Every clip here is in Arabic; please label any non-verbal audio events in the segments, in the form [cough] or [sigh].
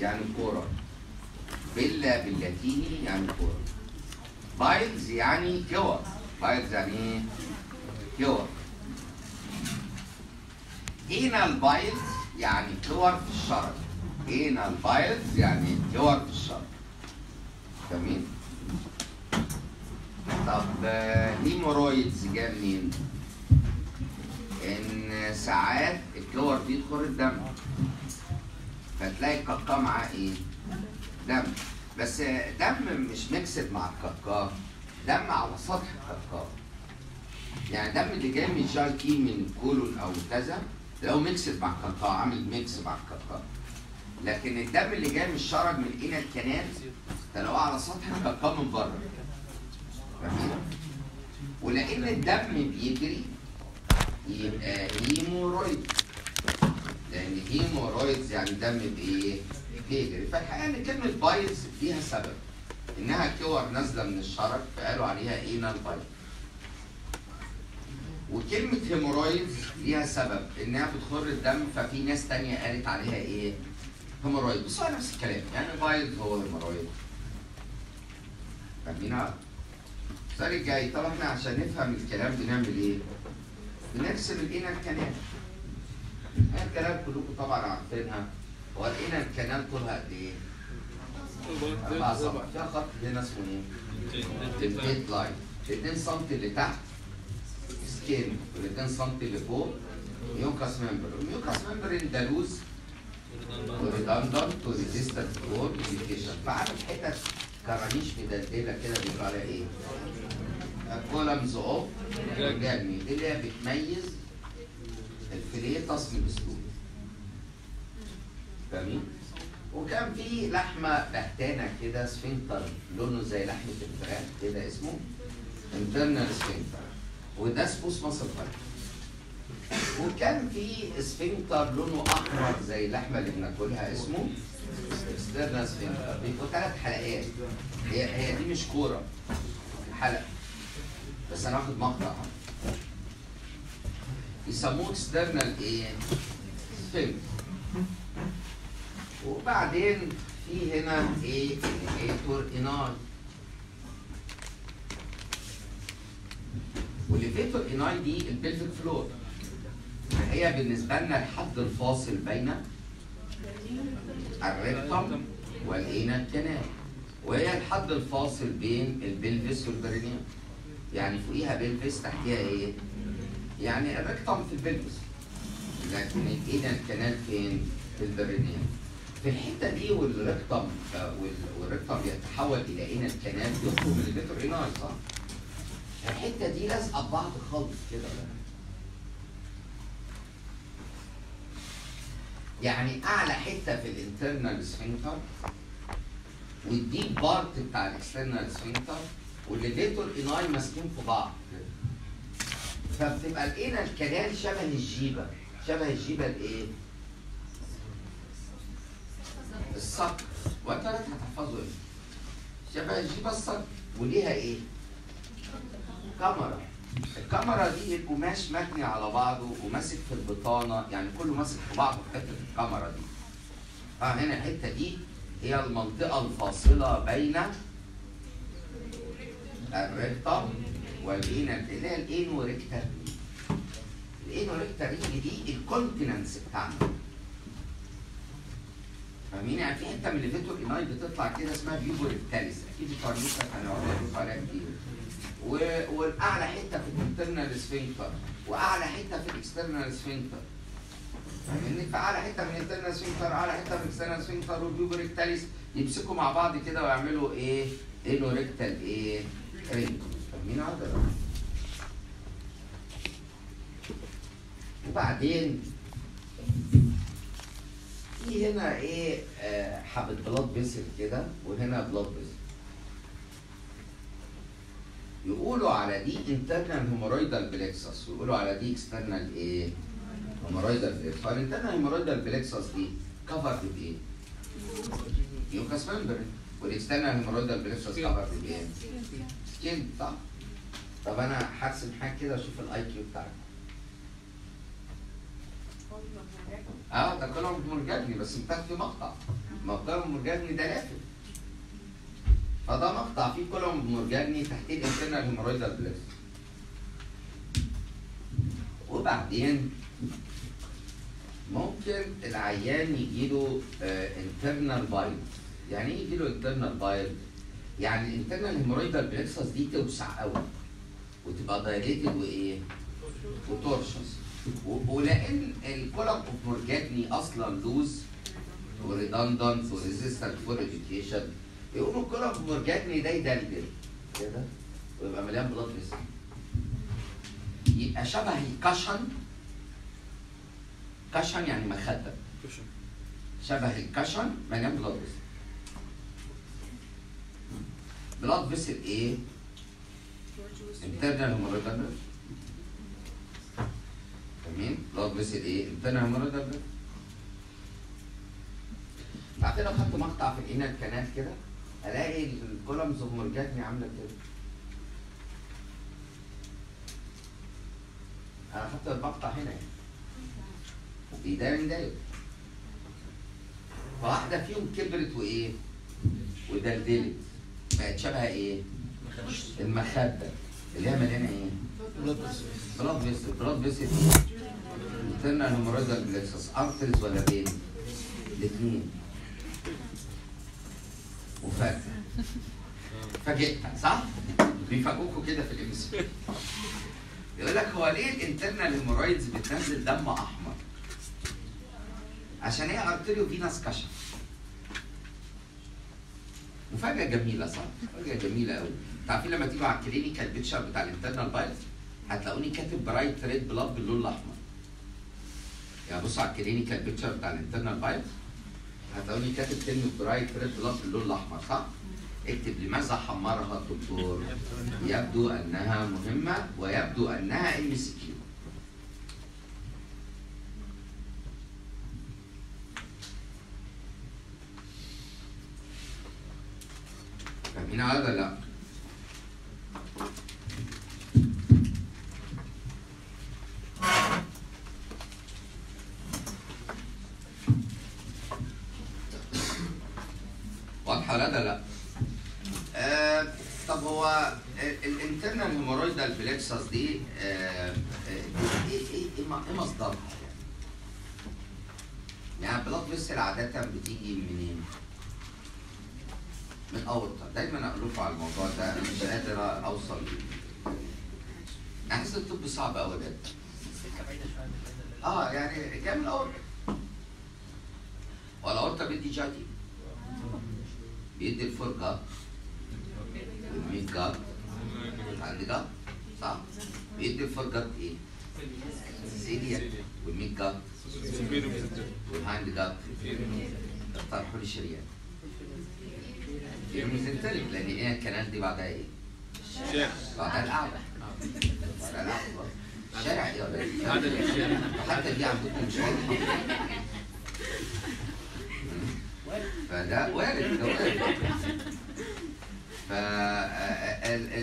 يعني كورة. pila باللاتيني يعني كورة. piles يعني كور. piles يعني إيه؟ كور. anal piles يعني كور في الشرج anal piles يعني كور في الشرج جميل. طب hemorrhoids جاء منين؟ إن ساعات الكور دي تخر الدم. فتلاقي الكاكا معاه إيه؟ دم. بس دم مش mixed مع الكاكا دم على سطح الكاكا يعني الدم اللي جاي من ال GIT من colon أو كذا لو mixed مع الكاكا عامل mix مع الكاكا لكن الدم اللي جاي من الشرج من anal canal تلاقوه على سطح الكاكا من بره؟ ولأن الدم بيجري يبقى hemorrhoid. لأن hemorrhoids يعني دم بإيه؟ بيجري فالحقيقة إن كلمة piles ليها سبب. إنها كور نازلة من الشرج فقالوا عليها anal piles وكلمة hemorrhoids ليها سبب. إنها بتخر الدم ففي ناس تانية قالت عليها إيه؟ hemorrhoid بس هو نفس الكلام. يعني piles هو hemorrhoid فاهمينها؟ السؤال الجاي طب إحنا عشان نفهم الكلام بنعمل إيه؟ بنرسم ال anal canal canal كلكم طبعا عارفينها؟ ال anal canal طولها قد إيه؟ أربعة سبعة فيها خط هنا اسمه. إيه؟ ال dentate line 2 سم اللي تحت. skin وال 2 سم اللي فوق. mucous membrane ال mucous membrane ده loose و redundant و resistant وور communication فعامل حتت كرانيش مدلدلة كده بيقولوا عليها إيه؟ columns of Morgagni اللي هي بتميز الفليتس من الاسلوب فاهمين؟ وكان في لحمة بهتانة كده sphincter لونه زي لحمة الفراخ كده اسمه internal sphincter وده smooth muscle وكان في sphincter لونه أحمر زي اللحمه اللي بناكلها اسمه external sphincter بيبقوا ثلاث حلقات. هي هي دي مش كورة حلقة. بس أنا هاخد مقطع. يسموه external إيه؟ sphincter وبعدين في هنا إيه؟ levator ani وال levator ani دي ال pelvic floor هي بالنسبة لنا الحد الفاصل بين ال rectum وال anal canal وهي الحد الفاصل بين ال pelvis وال perineum يعني فوقيها pelvis تحتيها إيه؟ يعني ال rectum في ال pelvis لكن ال anal canal فين؟ في ال perineum في الحتة دي وال rectum آه، وال- وال rectum يتحول إلى anal canal يخرج من ال levator ani صح؟ الحتة دي لازقة ببعض خالص كده. يعني أعلى حتة في ال internal sphincter وال deep part بتاع ال external sphincter وال levator ani ماسكين في بعض كده. فبتبقى ال anal canal شبه الجيبة شبه الجيبة الإيه؟ الصقر وانت لا هتحفظه إيه؟ شبه الجيبة الصقر وليها إيه؟ كمرة الكمرة دي القماش مبني على بعضه وماسك في البطانة يعني كله ماسك في بعضه في حتة الكمرة دي آه هنا الحتة دي هي المنطقة الفاصلة بين ال rectum وال anal اللي هي ال anorectal ال anorectal دي؟ ال continence بتاعنا. فاهمين؟ يعني في حتة من ال levator ani بتطلع كده اسمها puborectalis. أكيد الفارنيسا هنقعد عليها كتير والأعلى حتة في ال internal sphincter وأعلى حتة في ال external sphincter فاهمني؟ فأعلى حتة من ال internal sphincter أعلى حتة من ال external sphincter وال puborectalis. يمسكوا مع بعض كده ويعملوا إيه؟ anorectal إيه؟ ring. فاهمين هذا وبعدين في هنا إيه؟ آه، حبة blood vessel كده وهنا blood vessel يقولوا على دي internal hemorrhoidal plexus ويقولوا على دي external إيه؟ hemorrhoidal plexus فال internal hemorrhoidal plexus دي covered بايه؟ mucous membrane وال external hemorrhoidal plexus covered بايه؟ skin صح؟ طب أنا هرسم حاجة كده أشوف ال IQ بتاعك. آه ده كلهم مرجعني بس بتاخد في مقطع. ال column Morgagni ده لافف فده مقطع فيه column Morgagni تحتيه ال internal hemorrhoidal plexus وبعدين ممكن العيان يجيله internal pile يعني إيه يجيله internal pile؟ يعني ال internal hemorrhoidal plexus دي توسع قوي وتبقى dilated وايه؟ و tortuous و- ولان ال column of Morgagni أصلا loose و redundant و resistant for education يقولوا ال column of Morgagni ده يدلدل. كده ويبقى مليان blood vessel يبقى شبه ال cushion. cushion يعني مخدة. شبه ال cushion مليان blood vessel blood vessel إيه؟ Internal hemorrhoidal plexus. فاهمين؟ blood vessel إيه؟ internal blood. بعد لو خدت مقطع في ال anal canal كده ألاقي ال columns of Morgagni عاملة كده. أنا خدت المقطع هنا يعني. بيداير داير. فواحده فيهم كبرت وإيه؟ ودلدلت. بقت شبه إيه؟ المخدة اللي هي مليانة إيه؟ blood vessel blood vessel internal hemorrhoidal plexus arteries ولا vein؟ الاثنين وفات فاجئتك صح؟ بيفاجئوكوا كده في ال MCQs يقول لك هو ليه ال internal hemorrhoids بتنزل دم أحمر؟ عشان هي arteriovenous كشف مفاجأة جميلة صح؟ مفاجأة جميلة قوي. عارفين لما تيجوا على ال clinical picture بتاع ال internal piles هتلاقوني كاتب bright red blood باللون الأحمر. يعني بصوا على ال clinical picture بتاع ال internal piles هتلاقوني كاتب كلمة bright red blood باللون الأحمر صح؟ اكتب لماذا حمرها الدكتور؟ يبدو أنها مهمة ويبدو أنها MCQ. فاهمين هذا لا؟ واضحة ولا لا؟ آه طب هو ال internal hemorrhoidal plexus دي آه آه، إيه إيه إيه م- إيه مصدرها يعني؟ يعني blood vessel عادة بتيجي منين؟ من اورطة دايما لكم على الموضوع ده أنا مش قادر أوصل. احس الطب صعب قوي ده آه يعني جاي من الاورطة والاورطة بيدي جاتي. بيدي الفرقة والميت جات عندي جات صح. بيدي الفرقة إيه؟ سيليا والميت جات والهايند جات اقترحوا لي شريان الميزنتريك لأن إيه الكنال دي بعدها إيه؟ بعدها القعدة. بعدها القعدة. شارع إيه ولا إيه؟ حتى دي عندكم مش فده وارد ده وارد. ف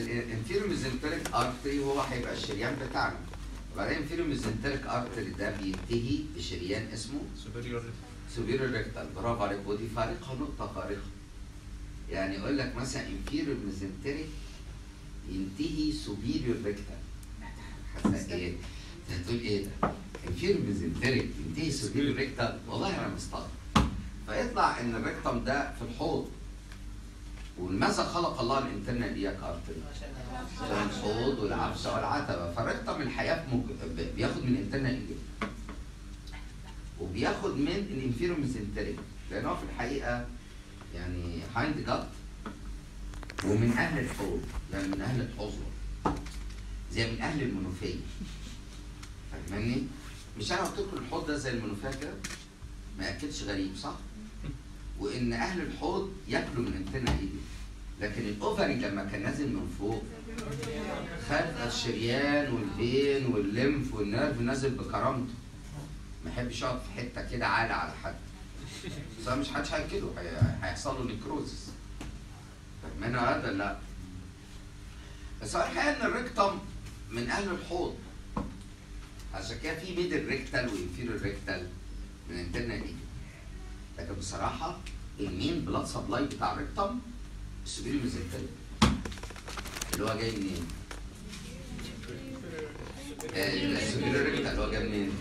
ال inferior mesenteric artery هو هيبقى الشريان بتاعنا. وبعدين ال inferior mesenteric artery ده بينتهي بشريان اسمه superior rectal برافو عليك. ودي فارقه نقطة فارقه يعني يقول لك مثلا inferior mesenteric ينتهي superior rectal حتى إيه؟ هتقول إيه ده؟ inferior mesenteric ينتهي superior rectal والله أنا مستغرب فيطلع إن ال rectum ده في الحوض. ولماذا خلق الله ال internal iliac artery؟ عشان الحوض والعفشة والعتبة. فال rectum الحياة بياخد من ال internal iliac وبياخد من ال inferior mesenteric لأن هو في الحقيقة يعني hindgut ومن أهل الحوض يعني من أهل الحظوة زي من أهل المنوفية فاهماني؟ مش أنا قلت لكم الحوض ده زي المنوفية كده؟ ما يأكلش غريب صح؟ وإن أهل الحوض ياكلوا من internal iliac لكن ال ovary لما كان نازل من فوق خد الشريان وال vein وال lymph وال nerve نازل بكرامته ما يحبش يقعد في حتة كده عالي على حد مش هياكله هي- هيحصل له necrosis فاهمين هذا؟ لا. بس هو الحقيقة إن ال rectum من أهل الحوض. عشان كده في middle rectal و inferior rectal من internal iliac لكن بصراحة ال main blood supply بتاع ال rectum ال superior mesenteric اللي هو جاي منين؟ اللي هو منين؟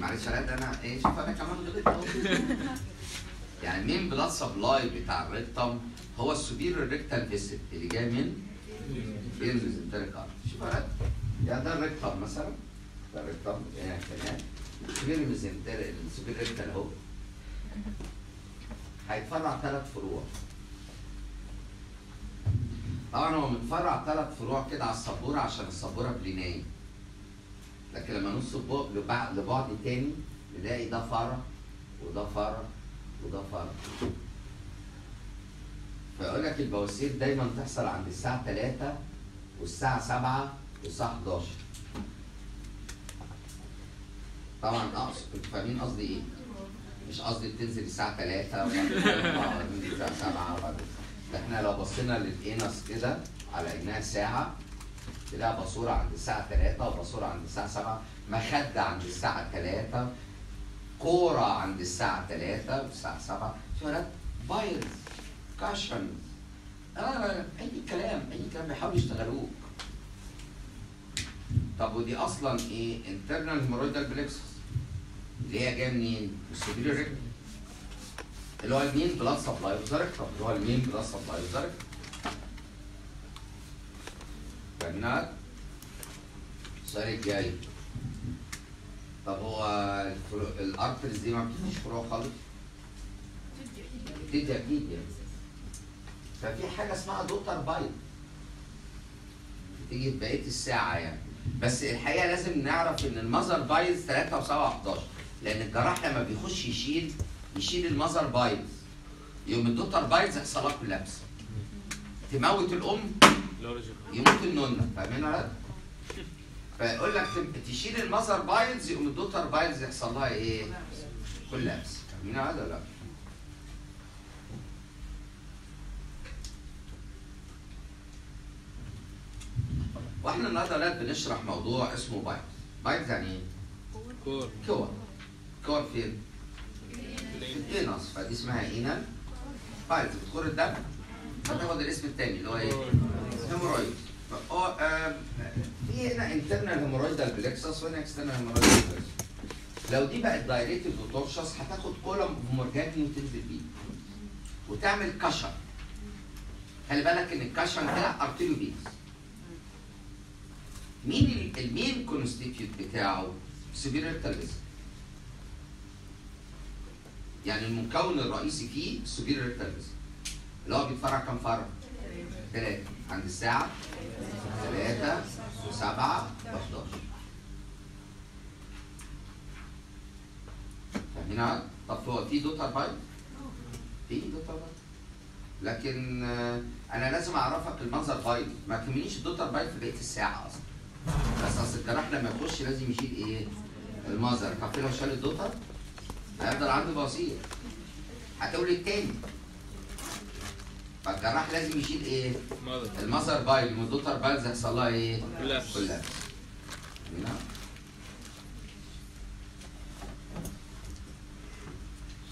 معلش راد أنا إيه شوف أنا كمان غلطت. يعني main blood supply بتاع ال rectum هو ال superior rectal vessel اللي جاي من بين ال mesenteric artery شوف يعني ده ال rectum مثلا. ده ال rectum هنا كمان. ال superior rectal اهو هيتفرع ثلاث فروع. طبعا هو متفرع ثلاث فروع كده على السبورة عشان السبورة بلينية. لكن لما نص بق- لبع- لبعد تاني نلاقي ده فرع وده فرع وده فرع. فيقول لك البواسير دايما تحصل عند الساعة 3 والساعة 7 والساعة 11 طبعا اقصد أنتوا فاهمين قصدي إيه؟ مش قصدي بتنزل الساعة 3 وبعد كده الساعة 7 وبعد ده إحنا لو بصينا للإنس كده على إنها ساعة تلاقي باسورة عند الساعة 3 وباسورة عند الساعة 7 مخدة عند الساعة 3 كورة عند الساعة 3 والساعة 7 شوارات بايرز كاشن. لا لا لا أي كلام أي كلام بيحاولوا يشتغلوك طب ودي أصلا إيه؟ internal hemorrhoidal plexus. اللي هي جاية منين؟ من السوبيريور اللي هو ال main blood supply of اللي هو ال main blood supply of فاهمين السؤال الجاي طب هو. ال arteries دي ما بتديش فروع خالص؟ بتدي أكيد يعني. ففي حاجة اسمها daughter piles. تيجي في بقية الساعة يعني. بس الحقيقة لازم نعرف إن ال mother piles 3 و7 11 لأن الجراح لما بيخش يشيل يشيل ال mother piles يقوم ال daughter piles يحصل لها collapse تموت الأم. يموت النونه فاهمين ولا لا؟ فيقول لك تشيل ال mother piles يقوم ال daughter piles يحصل لها إيه؟ collapse فاهمين هذا ولا لا؟ وإحنا النهارده ولاد بنشرح موضوع اسمه piles piles يعني إيه؟ كور كور كور فين؟ في ال anus فدي اسمها anal piles بتخر الدم فتاخد الاسم التاني اللي هو إيه؟ hemorrhoid آم، في هنا internal hemorrhoidal plexus وهنا external hemorrhoidal plexus لو دي بقت dilated و tortuous هتاخد column Morgagni وتنزل بيه وتعمل cushion خلي بالك إن ال cushion ده arteriovenous مين ال- ال main constituent بتاعه؟ superior rectal vessels يعني المكون الرئيسي فيه superior rectal vessels اللي هو بيتفرع كام فرع؟ ثلاثة عند الساعة ثلاثة وسبعة وحداشر فاهمين؟ طب هو في daughter piles؟ في daughter piles لكن آه، أنا لازم أعرفك المنظر بايت ما تهمنيش ال daughter piles في بقية الساعة أصلا بس أصل الجراح لما يخش لازم يشيل إيه؟ ال mother طب لو شال ال daughter هيفضل عنده بواسير هتولد تاني فالجراح لازم يشيل إيه؟ ال mother pile. وال daughter piles هيحصل لها إيه؟ collapse. collapse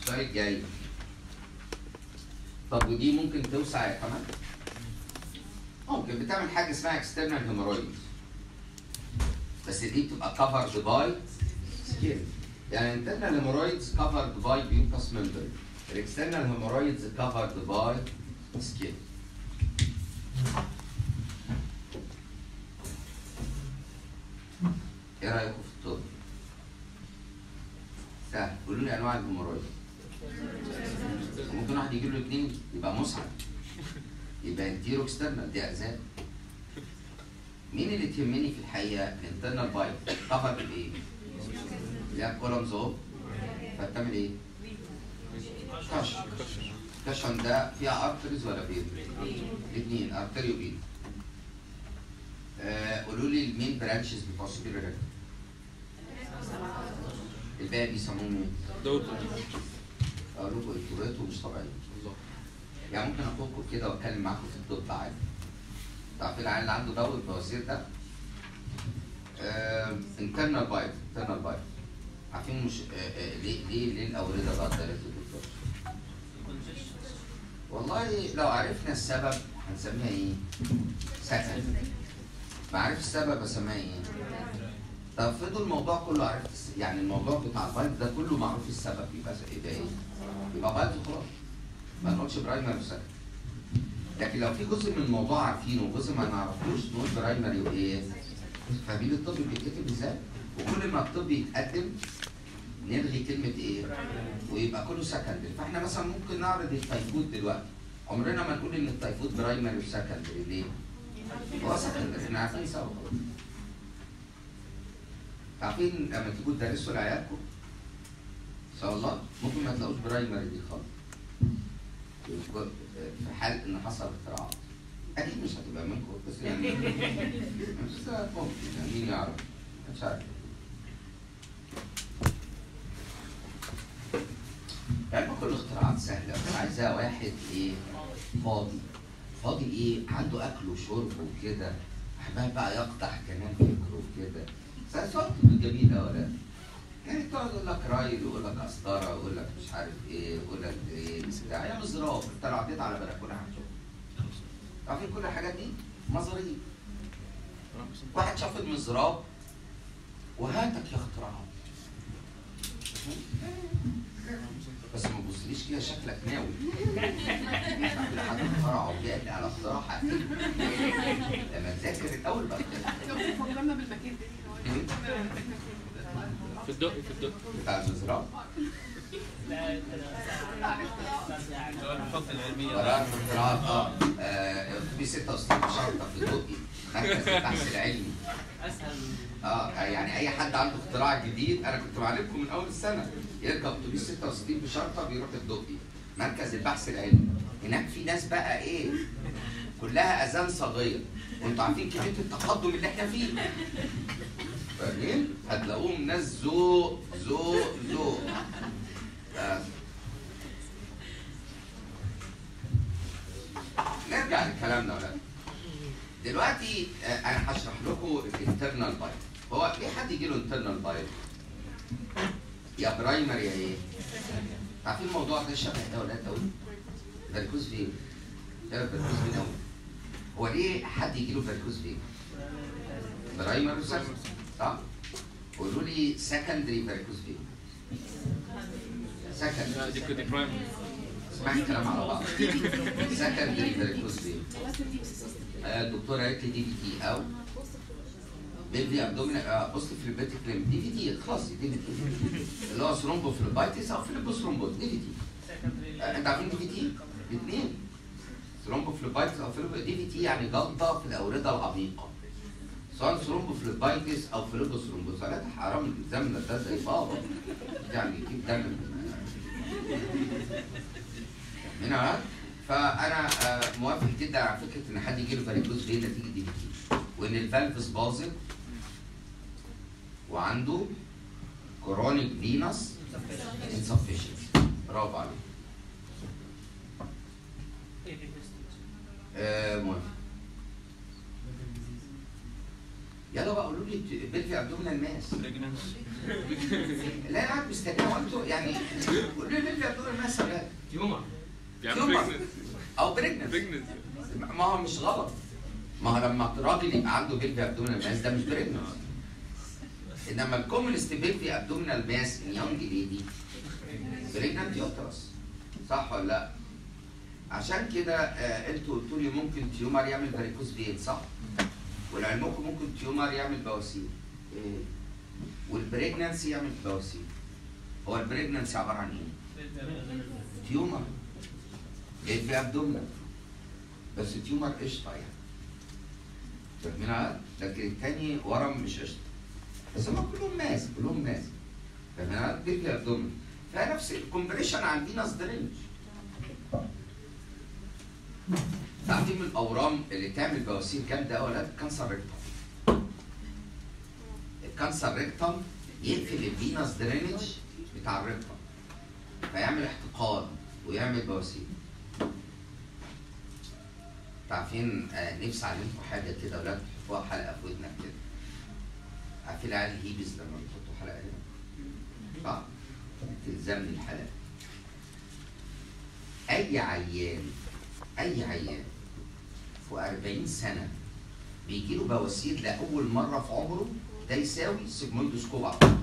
السؤال الجاي طب ودي ممكن توسع يا كمان؟ ممكن. بتعمل حاجة اسمها external hemorrhoid بس دي بتبقى covered by skin يعني internal hemorrhoids covered by mucous membrane. ال external hemorrhoids covered by skin إيه رايكم في الطب؟ سهل قولوا لي أنواع الهيمورويد. ممكن واحد يجيب له اثنين يبقى مسعد يبقى انتيرو اكسترنال دي اجزاء مين اللي تهمني في الحقيقة؟ الانترنال بايت كفر بالايه؟ هي كولومز أهو. فبتعمل إيه؟ كشن كشن ده فيها أرتريز ولا بين؟ الاثنين ارتري وبين آه، قولوا لي المين برانشز بتوع ريكتم الباقي بيسموهم إيه؟ دوتر أقول لكم أنتوا مش طبيعيين يعني ممكن اخدكم كده وأتكلم معاكم في الطب عادي. تعرفين العيال اللي عنده دواء البواسير ده. انترنال بايت انترنال بايت عارفين مش آه، آه، ليه ليه ليه الأوردة بقى دايركت الدكتور والله لو عرفنا السبب هنسميها إيه؟ سكن بعرف السبب اسميها إيه؟ طب فضل الموضوع كله عرفت يعني الموضوع بتاع البايت ده كله معروف السبب يبقى إيه؟ يبقى بايت وخلاص ما نقولش برايمري وسكن لكن لو في جزء من الموضوع عارفينه وجزء ما نعرفوش نقول برايمري وإيه؟ فاهمين الطب بيتكتب إزاي؟ وكل ما الطب يتقدم نلغي كلمة إيه؟ ويبقى كله secondary فإحنا مثلا ممكن نعرض التيفود دلوقتي. عمرنا ما نقول إن التيفود primary و secondary ليه؟ هو secondary إحنا عارفين سوا عارفين لما تيجوا تدرسوا لعيالكم ان شاء الله؟ ممكن ما تلاقوش primary دي خالص. في حال إن حصل اختراعات أكيد مش هتبقى منكم بس يعني [laughs] بس ممكن يعني مين يعرف؟ مش عارف. علم كل الاختراعات سهلة. بس عايزها واحد إيه فاضي. فاضي إيه؟ عنده أكل وشرب وكده. أحبها بقى يقطع كمان فكره وكده. سؤال جميل قوي ولا يعني تقعد يقول لك رايل ويقول لك قسطرة ويقول لك مش عارف إيه ويقول لك إيه بتاع. هي مزراب أنت لو عديت على بلكونة هتشوف. عارفين كل الحاجات دي؟ مزاريب واحد شاف المزراب وهاتك يا اختراعات. بس ما تبصليش كده شكلك ناوي. حد اخترعه وجاي لي على اختراع هقفله. لما تذاكر الأول بقى فكرنا بالمكان ده في الدق في الدق. بتاع المزراب الخط العلمية قرار اختراعات آه آه، في 66 شرطه في الدقي مركز البحث العلمي. أسهل. آه يعني أي حد عنده اختراع جديد أنا كنت معلمكم من أول السنة. يركب أتوبيس 66 بشرطة بيروح الدقي مركز البحث العلمي. هناك في ناس بقى إيه؟ كلها أذان صاغيه وأنتوا عارفين كمية التقدم اللي إحنا فيه. فاهمين؟ هتلاقوهم ناس ذوق ذوق ذوق. آه. نرجع لكلامنا ولا؟ دلوقتي آه، أنا هشرح لكم ال internal piles هو ليه حد يجي له internal piles يا primary يا إيه؟ عارفين الموضوع ده شبه ده ولا ده؟ varicose vein شبه varicose vein قوي هو ليه حد يجي له varicose vein primary و secondary صح؟ قولوا لي secondary varicose vein secondary دي كده اسمعي الكلام على بعض. secondary varicose vein الدكتورة قالت لي DVT أو بص في ال .. limb DVT خلاص DVT اللي هو thrombophlebitis أو phlebothrombosis DV آه، أنت عارفين DVT؟ الاثنين thrombophlebitis أو DVT يعني جلطة في الأوردة العميقة. سواء thrombophlebitis أو phlebothrombosis ثلاثة حرام الزمن ده زي بابا يعني يجيب دم. من هنا فأنا آه، موافق جدا على فكرة إن حد يجي له varicose vein نتيجة DVT وإن ال valves باظت وعنده chronic venous insufficiency. برافو عليك. آه موافق. يلا بقى قولوا لي pelviabdominal mass لا أنا قاعد مستنية وانتوا يعني قولوا لي pelviabdominal mass ولا لا؟ Tumor. أو pregnancy ما هو مش غلط ما هو لما راجل يبقى عنده pelviabdominal mass ده مش pregnancy إنما ال commonest pelviabdominal mass in young lady pregnant uterus صح ولا لأ؟ عشان كده آه أنتوا قلتوا لي ممكن tumor يعمل varicose vein صح؟ ولعلمكم ممكن tumor يعمل بواسير إيه؟ وال pregnancy يعمل بواسير هو ال pregnancy عبارة عن إيه؟ tumor جاي في abdominal بس تيومر قشطة يعني. فاهمين؟ لكن التاني ورم مش قشطة. بس هم كلهم mass كلهم mass فاهمين على؟ pelviabdominal فنفس ال compression on venous drainage تعرفين من الأورام اللي تعمل بواسير جامده ولا cancer rectum ال cancer rectum يقفل ال venous drainage بتاع ال rectum فيعمل احتقان ويعمل بواسير عارفين آه، نفسي اعلمكم حاجة كده ولا تحطوها حلقة في ودنك كده. عارفين العيال الهيبز لما بيحطوا حلقة هنا صح؟ تلزمني الحلقة. أي اي عيان أي عيان فوق 40 سنة بيجي له بواسير لأول مرة في عمره ده يساوي sigmoidoscope على طول.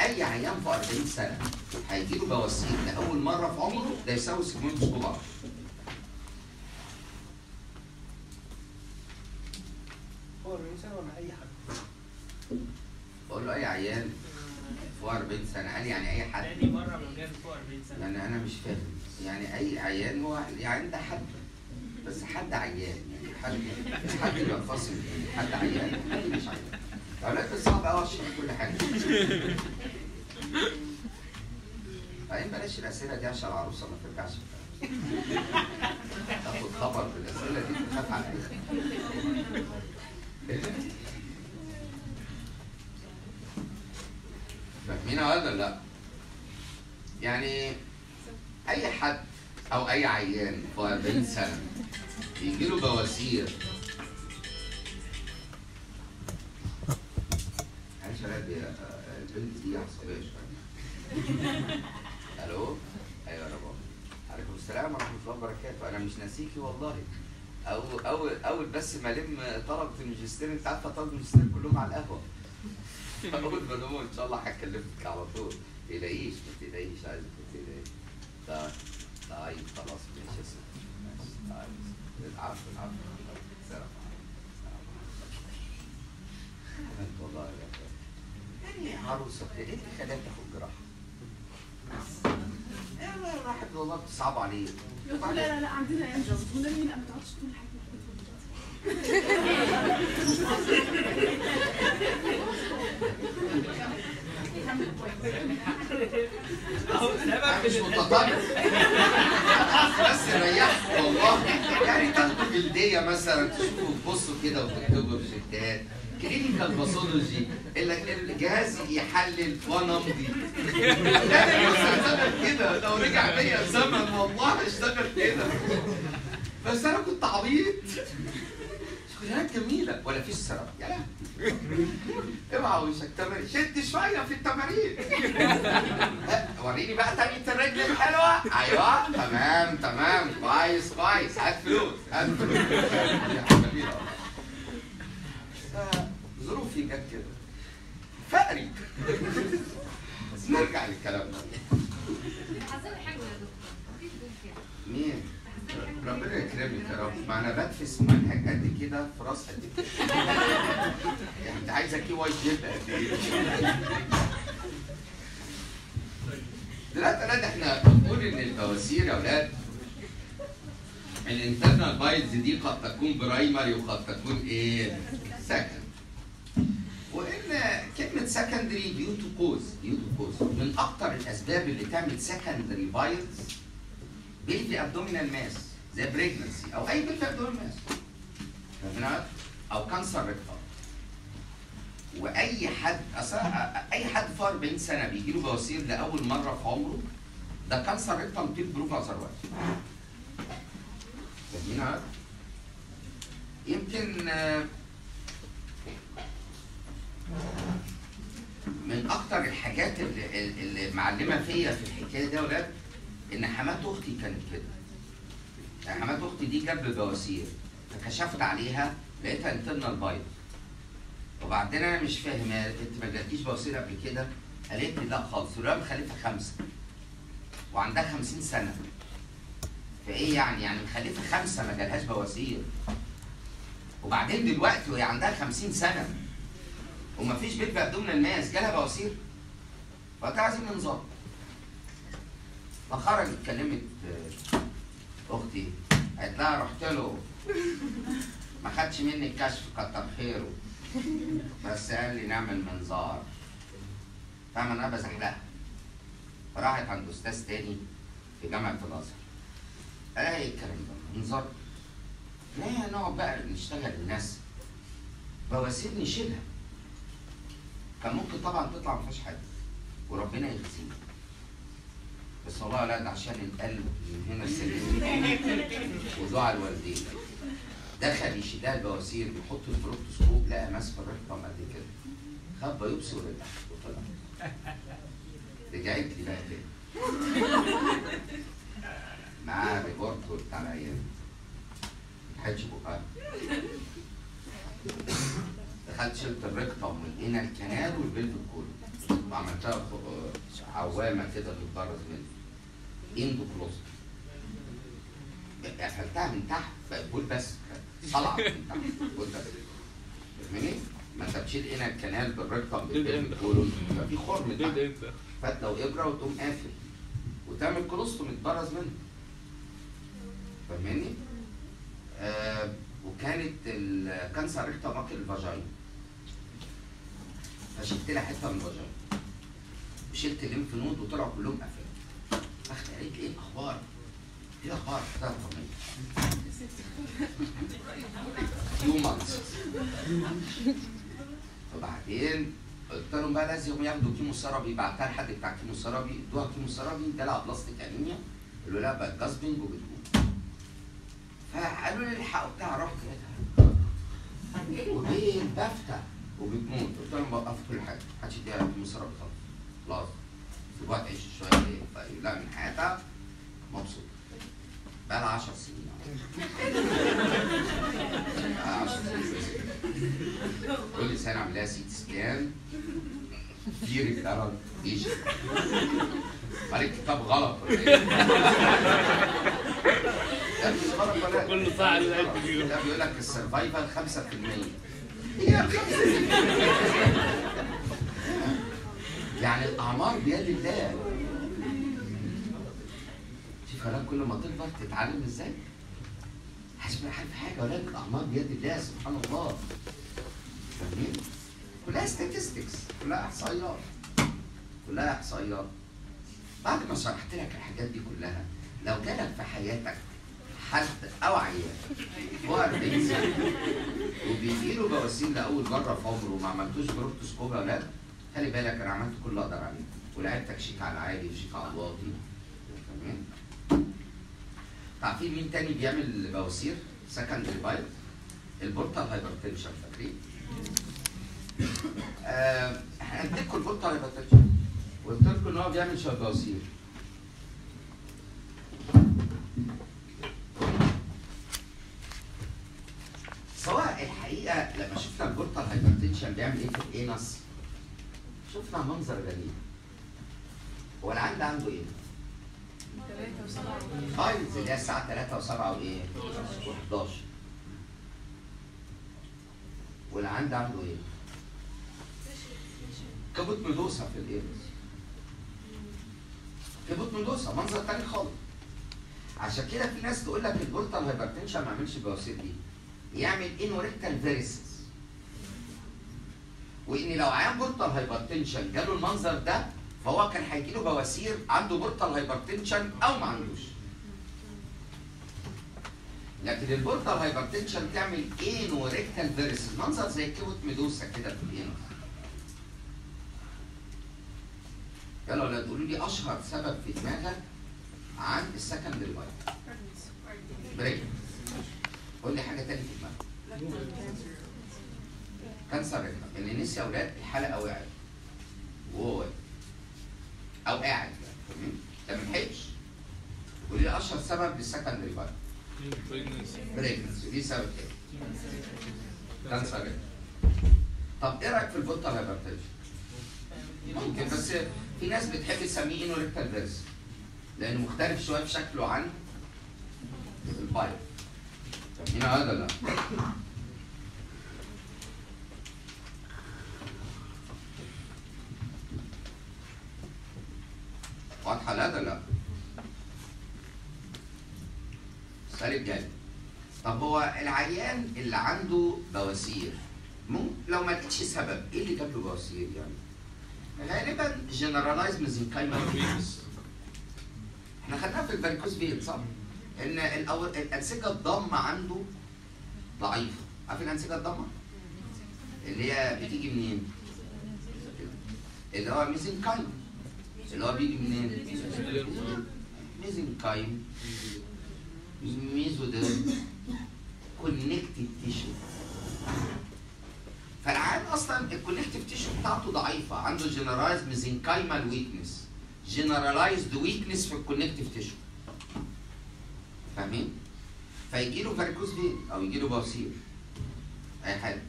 أي عيان في 40 سنة هيجي له بواسير لأول مرة في عمره ده يساوي سيجمويدوسكوب على طول. هو الانسان ولا أي حد؟ بقول له أي عيان فوق 40 سنة؟ قال يعني أي حد؟ تاني مرة من جاب فوق 40 سنة. يعني أنا مش فاهم. يعني أي عيان هو يعني ده حد بس حد عيان. يعني حد حد بينفصل. حد عيان وحد مش عيان. أولاد بس صعب قوي اشرح كل حاجة. بعدين بلاش الأسئلة دي عشان العروسة ما ترجعش. تاخد خبر بالاسئله دي تخاف عليها فاهمينها ولا لا؟ يعني أي حد أو أي عيان في 40 سنه يجي له بواسير. شباب البنت دي عصبيه شوية. ألو؟ أيوه يا بابا عليكم السلام ورحمة الله وبركاته. أنا مش ناسيكي والله. أو اول أول بس ما ألم طلبه الماجستير أنت عارفة طلبه الماجستير كلهم على القهوة. أول ما نقوم إن شاء الله هكلمك على طول. ما تقلقيش ما تقلقيش عايزك ما تقلقيش. طيب طيب خلاص ماشي يا ستي ماشي طيب. العفو العفو. السلام عليكم. السلام عليكم. والله. يعني عروسه إيه اللي خلاها تاخد جراحة؟ الواحد والله بتصعب عليه. لا لا لا عندنا أيام جواز. والنبي لا ما تقعدش طول حياتك أهو أنا مش متطرف جلديه مثلا تشوفوا تبصوا كده وتكتبوا روشتات كلينيكال باثولوجي الجهاز يحلل [laughs] لا بس اشتغل كده. لو رجع بيا الزمن والله اشتغل كده. بس أنا كنت عبيط. شغلانات جميلة. ولا فيش سبب. لهوي. اوعى وشك تمارين شد شوية في التمارين ها، وريني بقى تانية الرجل الحلوة أيوه تمام تمام كويس كويس هات فلوس هات فلوس ظروفي جت كده فقري بس نرجع للكلام ده حصل حاجة يا دكتور مفيش دول كده مين؟ ربنا يكرمك يا رب. ما أنا بدفس منهج قد كده في رأس قد كده. يعني أنت عايزة كي واي جيب قد إيه؟ دلوقتي أولاد إحنا بنقول إن البواسير يا أولاد ال internal piles دي قد تكون primary وقد تكون إيه؟ second وإن كلمة secondary due to cause due to cause من أكتر الأسباب اللي تعمل secondary piles pelviabdominal mass زي pregnancy أو أي abdominal mass فاهمين أو cancer rectum وأي حد أي حد فوق 40 سنة بيجي له بواسير لأول مرة في عمره ده cancer rectum till proved otherwise فاهمين يا ولاد؟ يمكن آه، من أكتر الحاجات اللي, اللي معلمة فيا في الحكاية دي يا ولاد إن حمات أختي كانت كده. حمات أختي دي جالها بواسير. فكشفت عليها لقيتها internal piles وبعدين أنا مش فاهم انت ما جاتكيش بواسير قبل كده. قالت لي لا خالص ولها مخلفه خمسة. وعندها 50 سنة. فإيه يعني؟ يعني مخلفه خمسة ما جالهاش بواسير. وبعدين دلوقتي وهي عندها 50 سنة. ومفيش بيت بيقدمنا الناس جالها بواسير؟ فقلت لها عايزين نظام فخرجت كلمت أختي. قالت لها رحت له. ما خدش مني الكشف كتر خيره. بس قال لي نعمل منظار. فاهم أنا بزحلقها. فراحت عند أستاذ تاني في جامعة الأزهر. قال إيه الكلام ده؟ منظار. لا نقعد بقى نشتغل الناس. بواسير نشيلها كان ممكن طبعا تطلع ما فيهاش حاجة. وربنا يخزيها لا ده عشان القلب من هنا السليم ودعاء الوالدين. دخل يشيلها البواسير يحط ال proctoscope لقى mass كالرقم قد كده. خد biopsy ورجع وطلع. رجعت لي بقى تاني. معاه report بتاع العيان حج بقى دخلت شلت الرقطة والإنا الكنال والبلد كله وعملتها عوامة كده بتبرز منه. اندو كلوز قفلتها من تحت بقول بس. طلع من تحت بقول بس. فاهمني؟ ما انت بتشيل هنا الكنال بالرقطة بالبلد كله ففي خرم تحت. فات لو ابره وتقوم قافل. وتعمل كولوستوم يتبرز منه. فاهماني؟ آه وكانت ال cancer rectum واكل ال vagina فشلت لها حتة من ال vagina وشلت ال lymph node وطلعوا كلهم قافلين. اخت قالت لي إيه الأخبار؟ إيه الأخبار؟ طمني few months فبعدين قلت لهم بقى لازم ياخدوا chemotherapy بعتها لحد بتاع chemotherapy ادوها chemotherapy ادالها aplastic anemia. لها بقت gasping وبتقوم فقالوا لي الحق وبتاع رحت لقيتها وبيضا بفتة وبتموت. قلت لهم وقفوا كل حاجة. محدش يديها chemotherapy خالص. خلاص سيبوها تعيش شوية إيه فيقلقها من حياتها مبسوط بقى لها 10 سنين بقى 10 سنين كل سنه اعمل لها CT scan في recurrent إيش قال الكتاب غلط؟ لا كله صح فيه. ده بيقول لك ال survival 5% هي 5% يعني الأعمار بيد الله. شوف كلام كل ما تكبر تتعلم إزاي؟ حسب عارف حاجة ولكن الأعمار بيد الله سبحان الله. فاهمين؟ كلها statistics كلها إحصائيات كلها إحصائيات. بعد ما شرحت لك الحاجات دي كلها لو جالك في حياتك حد أو عيان فوق 40 سنة وبيجيله بواسير لأول مرة في عمره وما عملتوش proctoscope يا ولاد؟ خلي بالك أنا عملت كل اللي أقدر عليه ولعبتك شيك على العالي وشيك على الواطي تمام؟ عارفين مين تاني بيعمل بواسير؟ secondary piles ال portal hypertension فاكرين؟ آه، إحنا اديتكم ال portal hypertension وقلت لكم إن هو بيعمل شوية بواسير. سواء الحقيقة لما شفنا ال portal hypertension بيعمل إيه في ال anus شفنا منظر غريب هو العند عنده إيه؟ piles اللي هي الساعة 3 و7 وإيه؟ و11 والعند عنده إيه؟ caput medusa في ال anus caput medusa منظر تاني خالص عشان كده في ناس تقول لك ال portal hypertension ما يعملش بواسير دي يعمل anorectal varices وإن لو عيان portal hypertension جاله المنظر ده فهو كان هيجي له بواسير عنده portal hypertension أو ما عندوش. لكن ال portal hypertension تعمل anorectal varices منظر زي caput medusa كده في ال anus يلا ولا تقولوا لي أشهر سبب في دماغك عن ال secondary piles pregnancy. قول لي حاجة تاني في دماغك. cancer rectum اللي نسي أولاد الحلقة وقعت وهو واقف. أو قاعد يعني؟ ده ما لحقش قول لي أشهر سبب لل secondary piles pregnancy دي سبب تاني cancer rectum طب إيه رأيك في ال portal hypertension؟ ممكن بس في ناس بتحب تسميه anorectal varices لأنه مختلف شوية في شكله عن البايب هنا هذا لا واضحة لا ده لا السؤال الجاي طب هو العيان اللي عنده بواسير لو ما لقيتش سبب إيه اللي جاب له بواسير يعني؟ غالبا جنرالايز ميزنكايمال فيروس إحنا خدناها في ال varicose vein صح؟ إن الأول الأنسجة الضامة عنده ضعيفة عارف الأنسجة الضامة؟ اللي هي بتيجي منين؟ اللي هو mesenchyme اللي هو بيجي منين؟ mesenchyme mesoderm connective tissue فالعيان أصلا ال connective tissue بتاعته ضعيفه عنده generalized mesenchymal weakness generalized weakness في ال connective tissue فاهمين؟ فيجي له varicose vein أو يجي له بواسير اي حاجة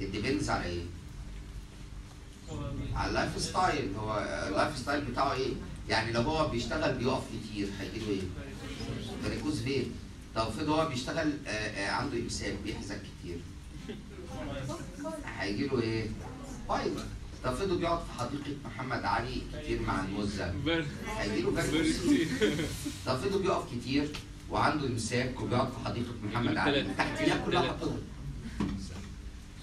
ال depends على إيه؟ على ال lifestyle هو ال lifestyle بتاعه إيه؟ يعني لو هو بيشتغل بيقف كتير هيجي له إيه؟ varicose vein طب افرض هو بيشتغل آه، آه، عنده إمساك بيحزق كتير هيجي له إيه؟ piles طب افرضه بيقعد في حديقة محمد علي كتير مع المزه هيجي له varicose طب افرضه بيقف كتير وعنده إمساك وبيقعد في حديقة محمد علي التحتيات كلها هتضرب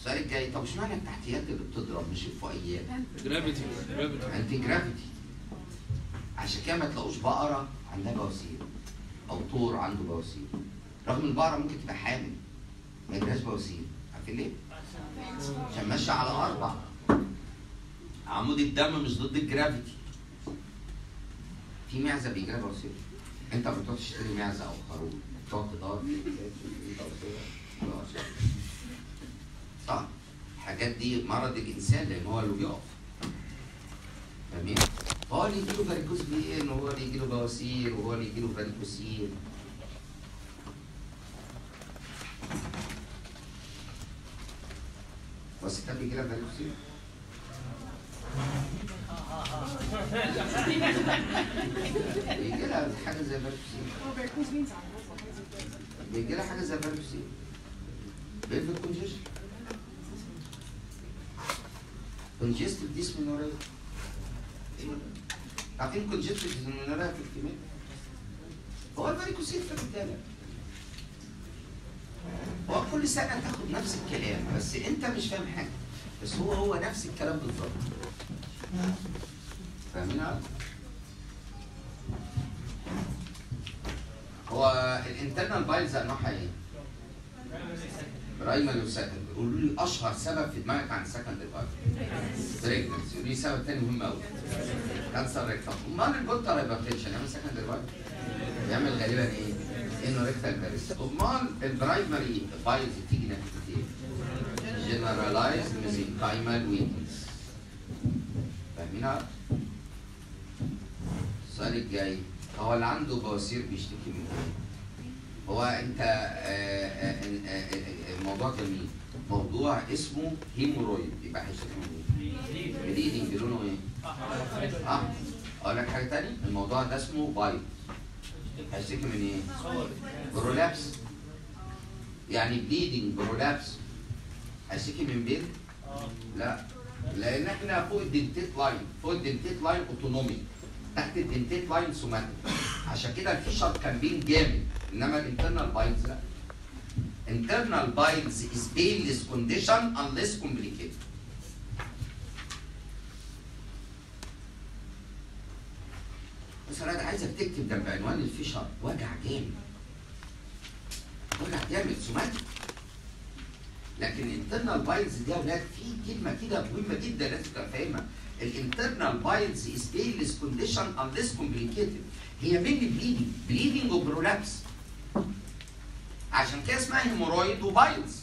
السؤال الجاي طب اشمعنى التحتيات اللي بتضرب؟ مش الفوقيات؟ gravity gravity anti gravity عشان كده ما تلاقوش بقرة عندها بواسير أو طور عنده بواسير. رغم البقرة ممكن تبقى حامل ما يجيلهاش بواسير. عارفين ليه؟ عشان ماشية على أربع. عمود الدم مش ضد ال gravity في معزة بيجيلها بواسير. أنت ما بتروح تشتري معزة أو خروف تقعد تدور. صح؟ الحاجات دي مرض الإنسان لأن هو اللي بيقف فاهمين؟ هو اللي يجيله varicose vein وهو اللي يجيله بواسير وهو اللي يجيله بس كان بيجي لها varicocele بيجي لها حاجة زي كده. بيجي لها حاجة زي varicocele pelvic congestion congested dysmenorrhea عارفين congested dysmenorrhea في الكيمياء هو ال varicocele الرجاله هو كل سنه تاخد نفس الكلام بس انت مش فاهم حاجة بس هو هو نفس الكلام بالظبط فاهمين؟ هو ال internal piles انواعها إيه؟ primary و secondary قولوا لي اشهر سبب في دماغك عن secondary piles pregnancy قولوا لي سبب تاني مهم قوي cancer rectum امال ال portal hypertension يعمل secondary piles يعمل غالبا إيه؟ anorectal varices امال ال primary piles تيجي نتيجه إيه؟ generalized mesenchymal weakness فاهمين عارف؟ السؤال الجاي هو اللي عنده بواسير بيشتكي من إيه؟ هو انت آه، آه، آه، الموضوع جميل. موضوع اسمه hemorrhoid. يبقى إيه؟ bleeding لونه إيه؟ آه. أقول لك حاجة تاني؟ الموضوع ده اسمه بايت هيشتكي من إيه؟ prolapse. يعني bleeding prolapse. هيشتكي من pain؟ لا. لأن إحنا فوق ال dentate line فوق ال dentate line autonomic تحت ال dentate line somatic عشان كده ال fissure كان pain جامد. انما ال internal piles لا. internal piles is painless condition unless complicated. بس أنا عايزك تكتب جنب عنوان ال fissure وجع جامد. وجع جامد somatic لكن ال internal piles دي يا أولاد في كلمة كده مهمة جدا لازم تبقى فاهمها. ال internal piles is painless condition unless complicated هي بين bleeding bleeding و prolapse عشان كده اسمها hemorrhoid و piles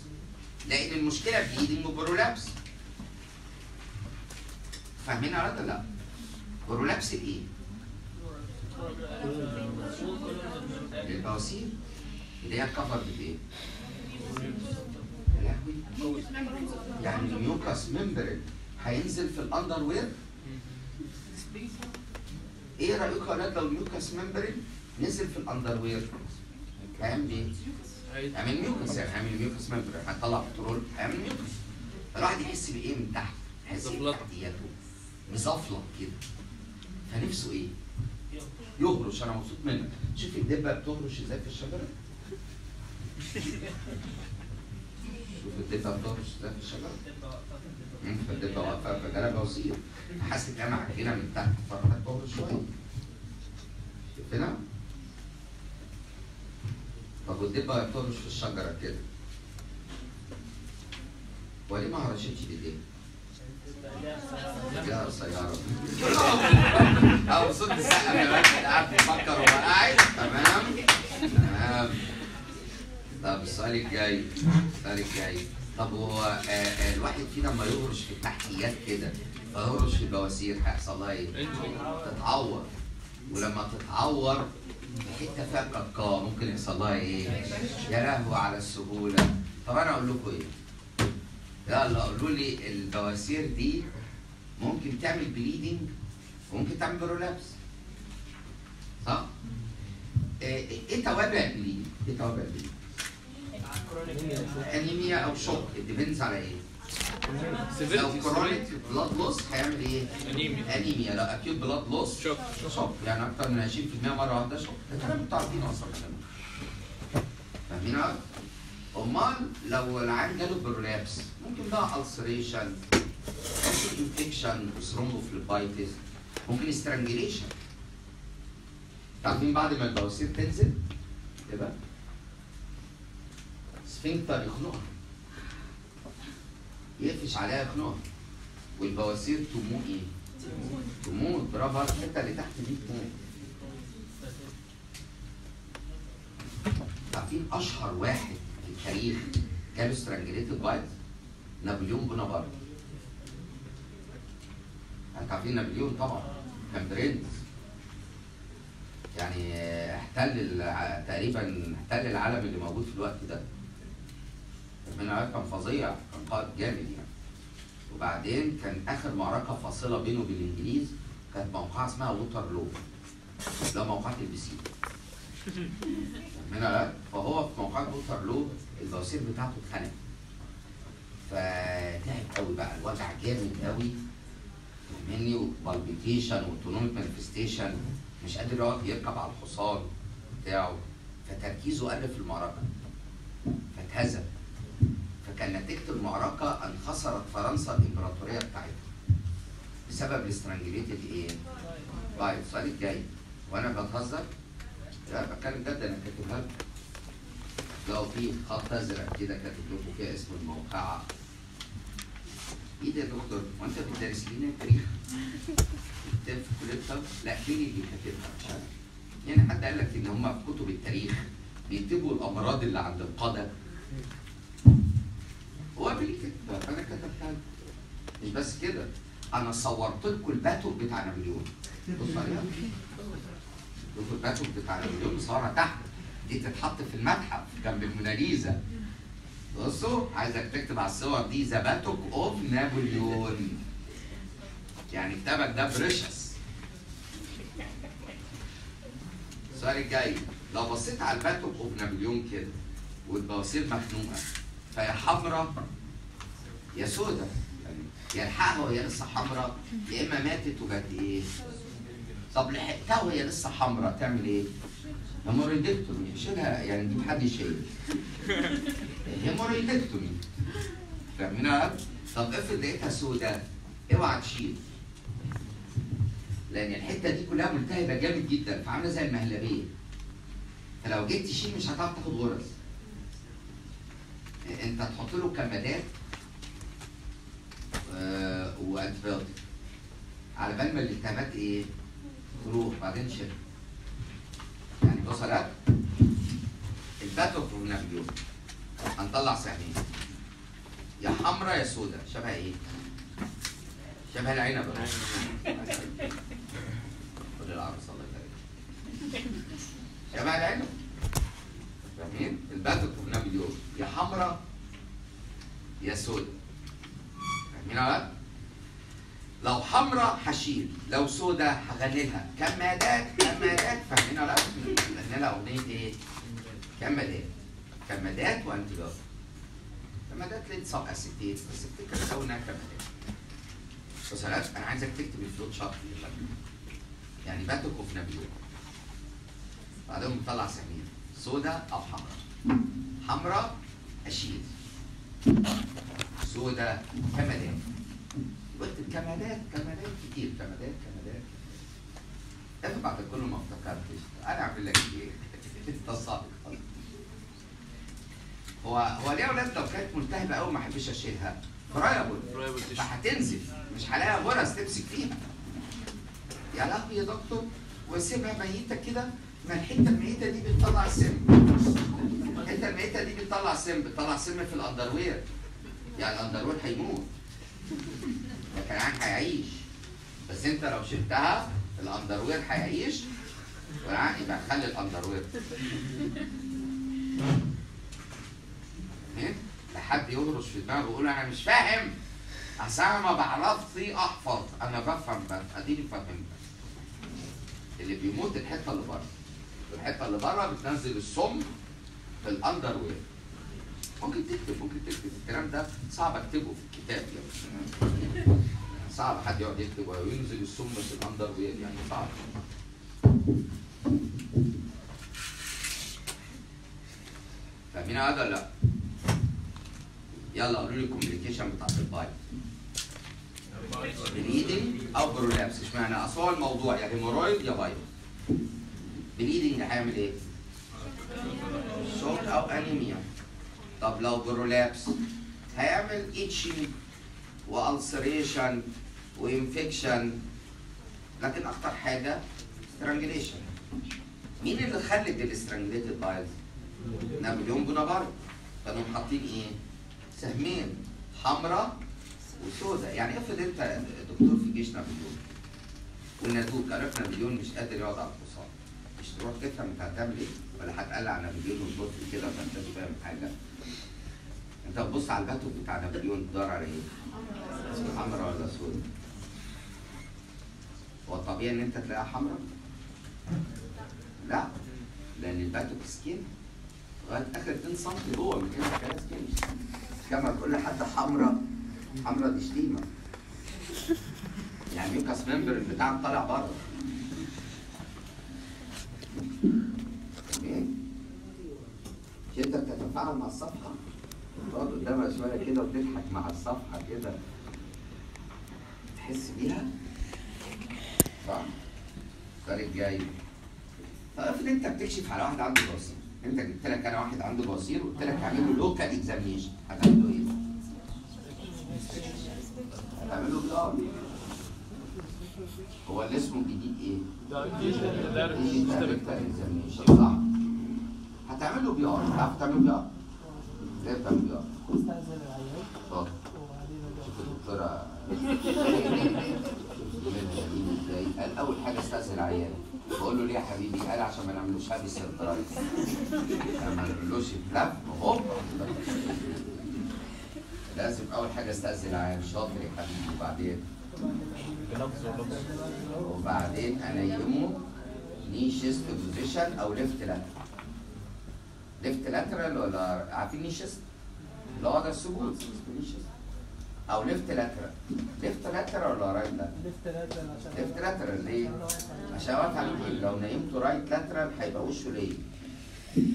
لأن المشكلة bleeding و prolapse فاهمين يا ولا لا؟ prolapse الايه؟ البواسير اللي هي covered بإيه؟ يعني ال mucous membrane هينزل في ال underwear إيه رأيكم يا ولاد لو ال mucous membrane نزل في ال underwear هيعمل إيه؟ هيعمل mucus يعني هيعمل mucous membrane هيطلع بترول هيعمل mucus الواحد يحس بإيه من تحت؟ يحس زفلطة. بتحتياته مزفلط كده فنفسه إيه؟ يهرش أنا مبسوط منك شوف الدبة بتهرش إزاي في الشجرة شوف الدبة بتهرش إزاي في الشجرة فالدبة واقفة فجالها بواسير حاسس انها معجنة من تحت فراحت تهرش شوية شفنا؟ طب والدبه وهي بتهرش في الشجره كده وليه ما هرشتش بايديها؟ يا قصيرة آه وصلت السقف باشا قاعد بيفكر وهو قاعد تمام تمام طب السؤال الجاي السؤال الجاي طب هو الواحد فينا لما يهرش في التحتيات كده تهرش في البواسير هيحصل لها إيه؟ تتعور ولما تتعور حتة فيها ممكن يحصل لها إيه؟ يا لهوي على السهولة طب أنا أقول لكم إيه؟ يلا قولوا لي البواسير دي ممكن تعمل bleeding وممكن تعمل prolapse صح؟ إيه توابع ال bleeding؟ إيه توابع ال bleeding؟ anemia أو shock depends على إيه؟ لو chronic blood loss هيعمل إيه؟ anemia anemia لو acute blood loss shock shock يعني أكتر من 20% مرة واحدة shock الكلام أنتوا عارفينه أصلا. فاهمين؟ أمال لو العيان جاله prolapse ممكن بقى ulceration ممكن infection و thrombophlebitis ممكن strangulation عارفين بعد ما البواسير تنزل؟ كده sphincter يخنقها. يقفش عليها يخنقها والبواسير تموت. إيه؟ تموت. برافو على الحتة اللي تحت دي تموت. عارفين أشهر واحد في التاريخ جاله strangulated piles نابليون بونابرت. انت عارفين نابليون طبعا كان برنس. يعني احتل تقريبا احتل العالم اللي موجود في الوقت ده. من كان فظيع كان قائد جامد يعني. وبعدين كان آخر معركة فاصلة بينه وبين الإنجليز كانت موقعة اسمها ووترلو ده موقعة البسين [laughs] هنا فهو في موقعة ووترلو البواسير بتاعته اتخنقت. فتعب قوي بقى الوجع جامد قوي. فاهمني و palpitation و autonomic manifestation مش قادر يقعد يركب على الحصان بتاعه. فتركيزه قل في المعركة. فاتهزم. فكان نتيجة المعركة أن خسرت فرنسا الإمبراطورية بتاعتها بسبب ال strangulated إيه؟ بايت السؤال الجاي وأنا بتهزر لا بتكلم جد أنا كاتبها لكم لو في خط أزرق كده كاتب لكم فيها اسم الموقعة إيه ده يا دكتور؟ وأنت بتدرس لنا تاريخ؟ كتاب في كلية الطب؟ لا مين اللي كاتبها مش يعني حد قال لك إن هم في كتب التاريخ بيكتبوا الأمراض اللي عند القادة هو بيكتب أنا كتبتها لكم. مش بس كده. أنا صورت لكم ال buttock بتاع نابليون. بصوا عليها. شوفوا ال buttock بتاع نابليون مصورها تحت. دي تتحط في المتحف جنب الموناليزا. بصوا عايزك تكتب على الصور دي the buttock of نابليون يعني كتابك ده precious السؤال الجاي لو بصيت على ال buttock of Napoleon كده والبواسير مخنوقة فيا حمراء يا سودة يعني يا الحقها وهي لسه حمراء يا إما ماتت وبقت إيه؟ طب لحقتها وهي لسه حمراء تعمل إيه؟ hemorrhoidectomy شيلها يعني نجيب حد يشيل hemorrhoidectomy فاهمينها؟ طب افرض لقيتها سوداء اوعى تشيل لأن الحتة دي كلها ملتهبة جامد جدا فعاملة زي المهلبية فلو جيت تشيل مش هتعرف تاخد غرز انت تحط له كمادات آه وانتبيوتيك على بال ما الالتهابات إيه؟ تروح بعدين شيل يعني بص لا ال buttock of Napoleon هنطلع سهمين يا حمراء يا سوداء شبه إيه؟ شبه العنب. [laughs] خد العروس الله يبارك. شبه العنب. فاهمين؟ ال buttock of Napoleon يا حمراء يا سوداء فاهمين يا ولاد؟ لو حمراء هشيل لو سوداء هغني لها كمادات كمادات فاهمين ولا لا؟ غني لها أغنية إيه؟ كمادات كمادات و antibiotic كمادات lead subacetate بس افتكر تسوي انها كمادات بس أنا عايزك تكتب ال flow chart يعني buttock of Napoleon بعدين بطلع سمين سوداء أو حمراء؟ حمراء اشيل سوداء كمادات. واكتب كمادات كمادات كتير كمادات كمادات أخي بعد كل ما افتكرتش أنا أعمل لك إيه؟ أنت صادق هو هو ليه أولاد لو كانت ملتهبه قوي ما احبش أشيلها؟ friable فهتنزل. مش هلاقيها غرز تمسك فيها. يا لهوي يا دكتور. واسيبها ميتة كده. ما الحته الميته دي بتطلع سم. الحته الميته دي بتطلع سم. بتطلع سم في ال underwear يعني ال underwear هيموت. لكن العيان هيعيش. بس انت لو شلتها ال underwear هيعيش. والعيان يبقى خلي ال underwear إيه؟ لحد يهرش في دماغه ويقول أنا مش فاهم. أصل أنا ما بعرفش أحفظ. أنا بفهم بس. أديني فاهم اللي بيموت الحتة اللي بره. الحتة اللي بره بتنزل السم في ال underwear ممكن تكتب ممكن تكتب. الكلام ده صعب أكتبه في الكتاب يعني. صعب حد يقعد يكتب وينزل السم في ال underwear يعني صعب. فاهمين هذا لا؟ يلا قولوا لي ال complication بتاعت ال piles bleeding أو prolapse اشمعنى؟ أصل هو الموضوع يا hemorrhoid يا بايت bleeding هيعمل إيه؟ shock أو انيميا طب لو prolapse هيعمل itching و ulceration و infection لكن أكتر حاجة strangulation مين اللي خلت ال strangulated piles؟ نابليون بونابرت كانوا حاطين إيه؟ سهمين حمراء وسوداء يعني افرض أنت دكتور في جيش نابليون والنادوك عرف نابليون مش قادر يقعد على تروح تفهم انت هتعمل إيه ولا هتقلع نابليون وتبص كده وما انتش فاهم حاجة. انت بتبص على الباتوك بتاع نابليون تدور على إيه؟ حمراء ولا سوداء؟ هو الطبيعي ان انت تلاقيها حمراء؟ لا. لأن الباتوك سكين. لغاية آخر 2 سم جوه من هنا فيها سكين. كما تقول لحد حمراء. حمراء دي شتيمة. يعني mucous membrane بتاعك طالع بره. انت بتتفاعل مع الصفحة؟ تقعد قدامها شوية كده وتضحك مع الصفحة كده. تحس بيها؟ صح الطريق الجاي طب افرض انت بتكشف على واحد عنده باسور انت جبت لك أنا واحد عنده باسور وقلت لك اعمل له local examination هتعمل له إيه؟ هتعمل له PR هو اللي اسمه الجديد إيه؟ صح؟ هتعمل PR تعرف تعمل PR؟ إزاي بتعمل PR؟ اتفضل شوف الدكتوره إزاي قال أول حاجة استأذن العيان بقول له ليه يا حبيبي؟ قال عشان ما نعملوش happy surprise ما نعملوش بلاب هوب لازم أول حاجة استأذن العيان شاطر يا حبيبي. وبعدين؟ وبعدين أنيمه knee chest position أو left lateral left lateral ولا عارفين knee chest اللي هو ده السجود اسمه knee chest أو left lateral left lateral ولا right lateral left lateral ليه؟ عشان وقت عامل لو نيمته right lateral هيبقى وشه ليه؟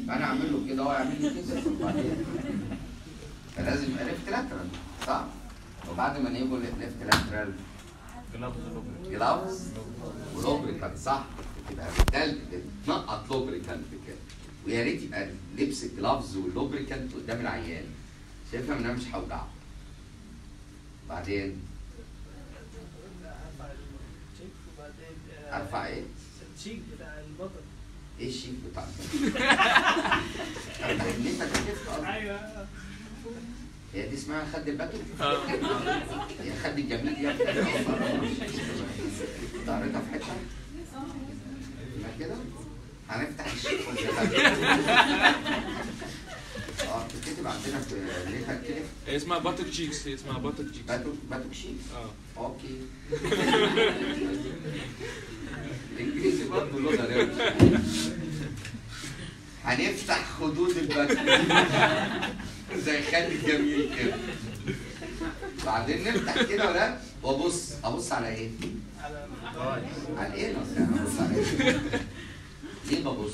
فأنا أعمل له كده هو يعمل لي كده. وبعدين [laughs] فلازم يبقى left lateral صح؟ وبعد ما نيجوا left lateral gloves و lubricant صح؟ تبقى بالتلج بتنقط lubricant كده ويا ريت يبقى لبس ال gloves وال lubricant قدام العيان شايفها إن أنا مش هوجعه بعدين؟ ارفع إيه؟ الشيك بتاع البطل. إيه الشيك بتاع [laughs] أصلاً. أيوه. هي دي اسمها خد الباتو؟ [laughs] هي خد الجميل انت قريتها في حتة؟ كده؟ هنفتح الشيك ولا [laughs] آه بتكتب عندنا في ليه هتكتب هي اسمها باتر تشيكس اسمها باتر تشيكس باتو باتو شيك آه. OK. [laughs] الانجليزي برضه لغة هنفتح خدود ال buttock. زي خالد الجميل كده بعدين نفتح كده ولا وابص أبص على إيه؟ على إيه أبص على إيه؟ ليه ببص؟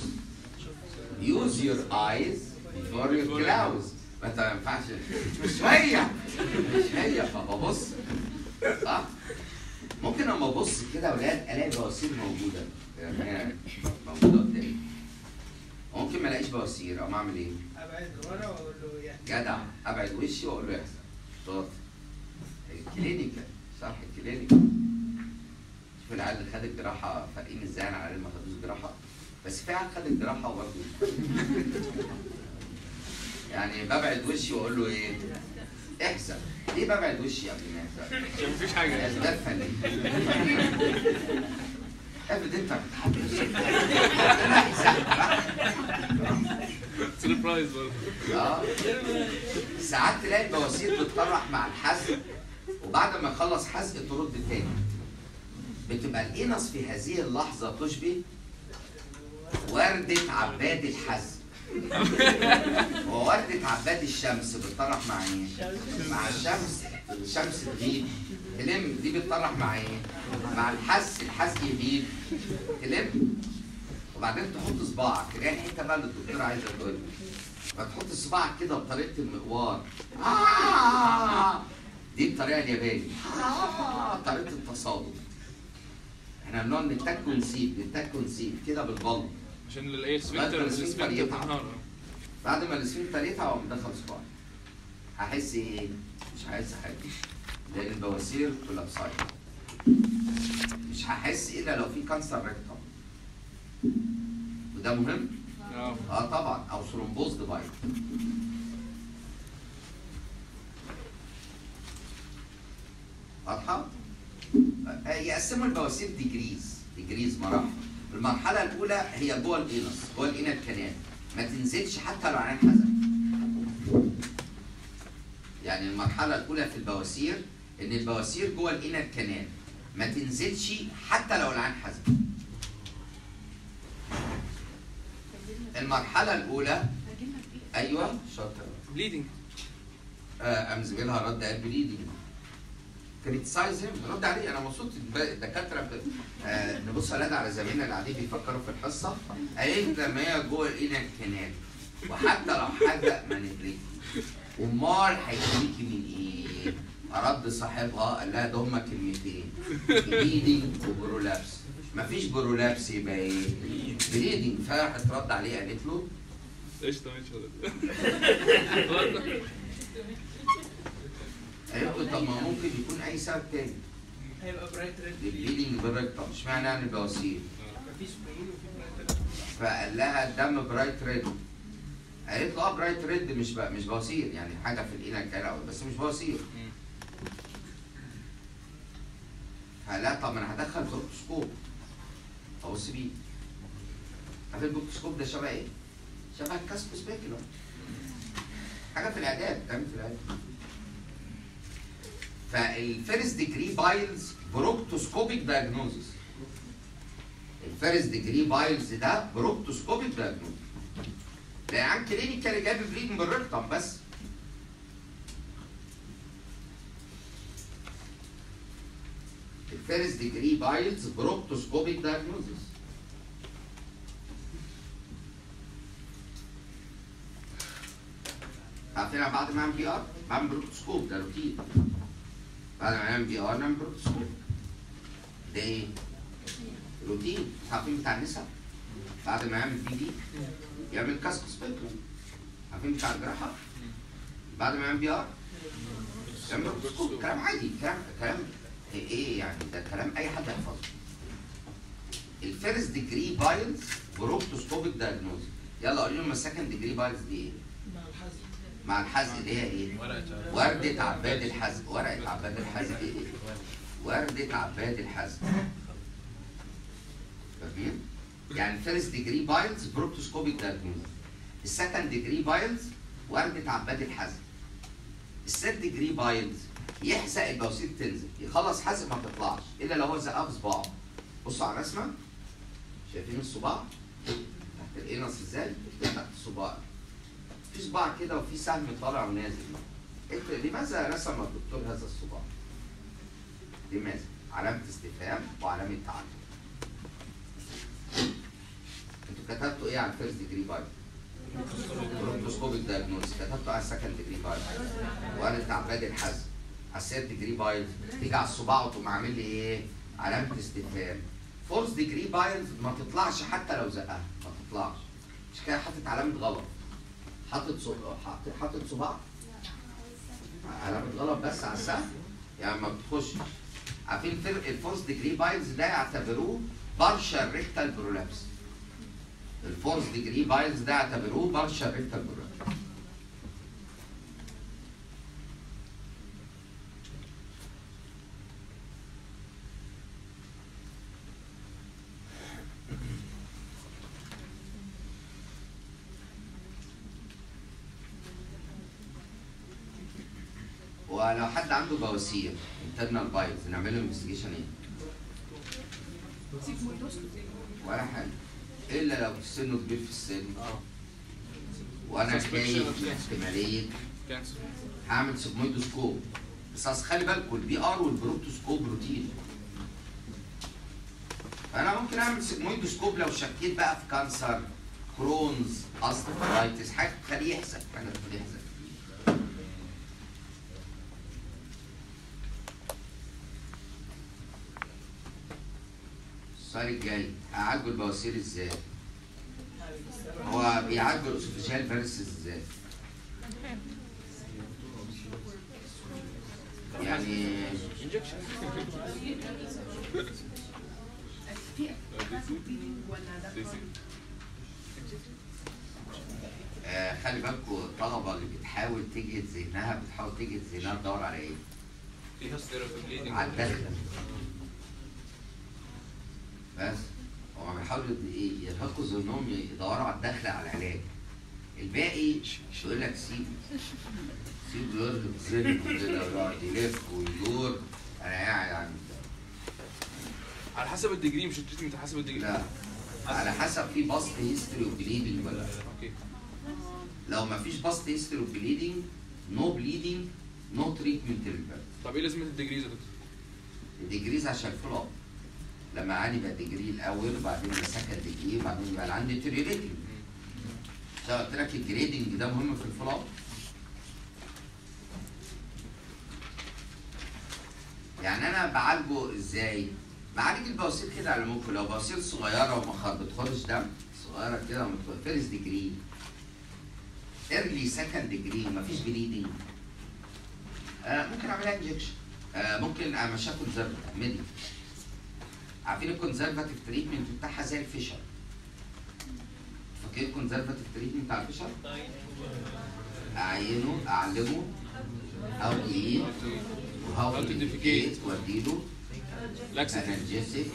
use your eyes before your gloves ما انت ما ينفعش مش هي مش هي فببص صح؟ ممكن لما أبص كده يا ولاد ألاقي بواسير موجودة يعني موجودة قدامي ممكن ما ألاقيش بواسير أو أعمل إيه؟ ابعد ورا واقول له جدع. أبعد وشي وأقول له احزق. شاطر ال clinical صح ال clinical شوف العيال اللي خدت جراحة فارقين إزاي؟ عن العيال اللي ما خدوش جراحة. بس في عيال خدت جراحة وبرضه [laughs] يعني ببعد وشي وأقول له إيه؟ احزق ليه ببعد وشي قبل ما احزق؟ عشان مفيش حاجة. اسباب فنيه افرض أنت بتحب [laughs] سربرايز آه. ساعات تلاقي البواسير بتطرح مع الحزق وبعد ما يخلص حزق ترد تاني. بتبقى الإنس في هذه اللحظة تشبه وردة عباد الحزق. ووردة عباد الشمس بتطرح مع إيه؟ مع الشمس. الشمس تغيب. تلم دي بتطرح مع إيه؟ مع الحس الحس يغيب. تلم. وبعدين تحط صباعك. تلاقي الحته بقى اللي الدكتور عايزه تقول فتحط صباعك كده بطريقة المقوار. آه! دي الطريقة الياباني. آه! طريقة التصادم. إحنا بنقعد نتك ونسيب نتك ونسيب كده بالبلط. عشان الايه ال sphincter يتعب. بعد ما ال sphincter يتعب أقوم مدخل صباعي. هحس إيه؟ مش هحس حاجة. لأن البواسير collapsed مش هحس إلا لو في cancer rectum وده مهم؟ آه آه طبعا. أو thrombosed piles واضحة؟ آه، يقسموا البواسير degrees degrees مراحل. المرحلة الأولى هي جوه ال anus جوه ال anal canal ما تنزلش حتى لو عيان حزق. يعني المرحلة الأولى في البواسير إن البواسير جوه ال anal canal ما تنزلش حتى لو العيان حزق. المرحلة الأولى. أيوه. شاطر. بليدنج قام زميلها رد قال بليدنج كريتسايز رد عليه. أنا مبسوط. الدكاترة. آه نبص على على زمايلنا اللي قاعدين بيفكروا في الحصة. قالت لما هي جوه الكنال. وحتى لو حزق ما نبليك امال هيجيكي من إيه؟ رد صاحبها. قال لها ده هما كلمتين. بليدنج وبرولابس. مفيش برولابس يبقى إيه؟ bleeding فراحت رد عليه قالت له؟ قشطة ماشي قالت له طب ما ممكن يكون أي سبب تاني. هيبقى bright red ال bleeding per rectum اشمعنى يعني البواسير مفيش وفي bright red فقال لها الدم bright red قالت له آه bright red مش ب... مش بواسير يعني حاجة في الإيد كده بس مش بواسير فلا طب ما أنا هدخل proctoscope ابص بيه عارف ال proctoscope ده شبه إيه؟ شبه ال Cusco speculum حاجة في الإعداد بتعمل في الإعداد. فال first degree piles proctoscopic diagnosis ال first degree piles ده proctoscopic diagnosis ده عن كلينيكال جاب bleeding per rectum بس. ال first degree piles proctoscopic diagnosis عارفين أنا بعد ما اعمل PR بعمل proctoscope ده روتين بعد ما نعمل PR نعمل proctoscope ده إيه؟ روتين عارفين بتاع النساء بعد ما يعمل PV يعمل Cusco speculum عارفين بتاع الجراحه بعد ما يعمل PR يعمل proctoscope كلام عادي كلام كلام إيه إيه يعني؟ ده كلام اي حد يحفظه. ال first degree piles proctoscopic diagnosis يلا قولوا لهم ال second degree piles دي إيه؟ مع الحزق. مع الحزق اللي هي إيه؟ وردة عباد الحزق وردة عباد الحزق إيه؟ وردة عباد الحزق فاهمين؟ يعني ال first degree piles proctoscopic diagnosis ال second degree piles وردة عباد الحزق ال third degree piles يحزق البواسير تنزل. يخلص حزق ما تطلعش إلا لو هو زقها بصباعه بصوا على الرسمة. شايفين الصباع؟ تحت ال anus إزاي؟ تحت الصباع في صباع كده وفي سهم طالع ونازل. أنت لماذا رسم الدكتور هذا الصباع؟ لماذا؟ علامة استفهام وعلامة تعجب أنتوا كتبتوا إيه على ال first degree pile proctoscopic diagnosis كتبتوا على ال second degree pile وردة عباد الحزق على third degree pile تيجي على الصباع وتقوم عامل لي إيه؟ علامة استفهام. fourth degree pile ما تطلعش حتى لو زقها. ما تطلعش. مش كده حاطط علامة غلط. حاطط صب- حاطط صباع؟ علامة غلط بس على السهم يعني ما بتخشش عارفين الفرق ال fourth degree piles ده يعتبروه partial rectal prolapse ال fourth degree piles ده يعتبروه partial rectal prolapse هو لو حد عنده بواسير internal piles نعمل له investigation إيه؟ ولا حاجة. إلا لو سنه كبير في السن. آه. وأنا جاي. احتماليه هعمل sigmoidoscope بس أصل خلي بالكم ال PR وال proctoscope روتين. فأنا ممكن أعمل sigmoidoscope لو شكيت بقى في cancer Crohn's استفرايتس حاجة تخليه يحزق حاجة تخليه يحزق السؤال الجاي هعالجوا البواسير إزاي؟ هو بيعالجوا الاسوفيجيال فيروسز إزاي؟ يعني آه خلي بالكم الطلبة اللي بتحاول تجهد ذهنها بتحاول تجهد ذهنها تدور على إيه؟ على الدخل بس هما بيحاولوا إيه؟ يرهقوا ذهنهم يدوروا على الدخل على العلاج. الباقي يقول لك سيبه سيبه يرهق ذهنه كده ويقعد يلف ويدور أنا قاعد عند على حسب ال degree مش ال treatment على حسب ال degree. لا. على حسب في past history of bleeding ولا لا. okay. لو ما فيش past history of bleeding no bleeding no treatment طب إيه لازمة ال degrees يا دكتور؟ ال degrees عشان follow up. لما عندي بقى degree الأول وبعدين يبقى second degree وبعدين يبقى عندي deteriorating قلت لك ال grading ده مهم في ال follow up يعني أنا بعالجه إزاي؟ بعالج البواسير كده على ممكن لو بواسير صغيرة وما بتخرج دم صغيرة كده first degree. early second degree مفيش bleeding آه ممكن أعملها injection آه ممكن امشيها conservative medi عارفين ال conservative treatment بتاعها زي ال fissure فاكرين ال conservative treatment بتاع ال fissure؟ أعينه أعلمه او إيه و how to defecate واديله analgesic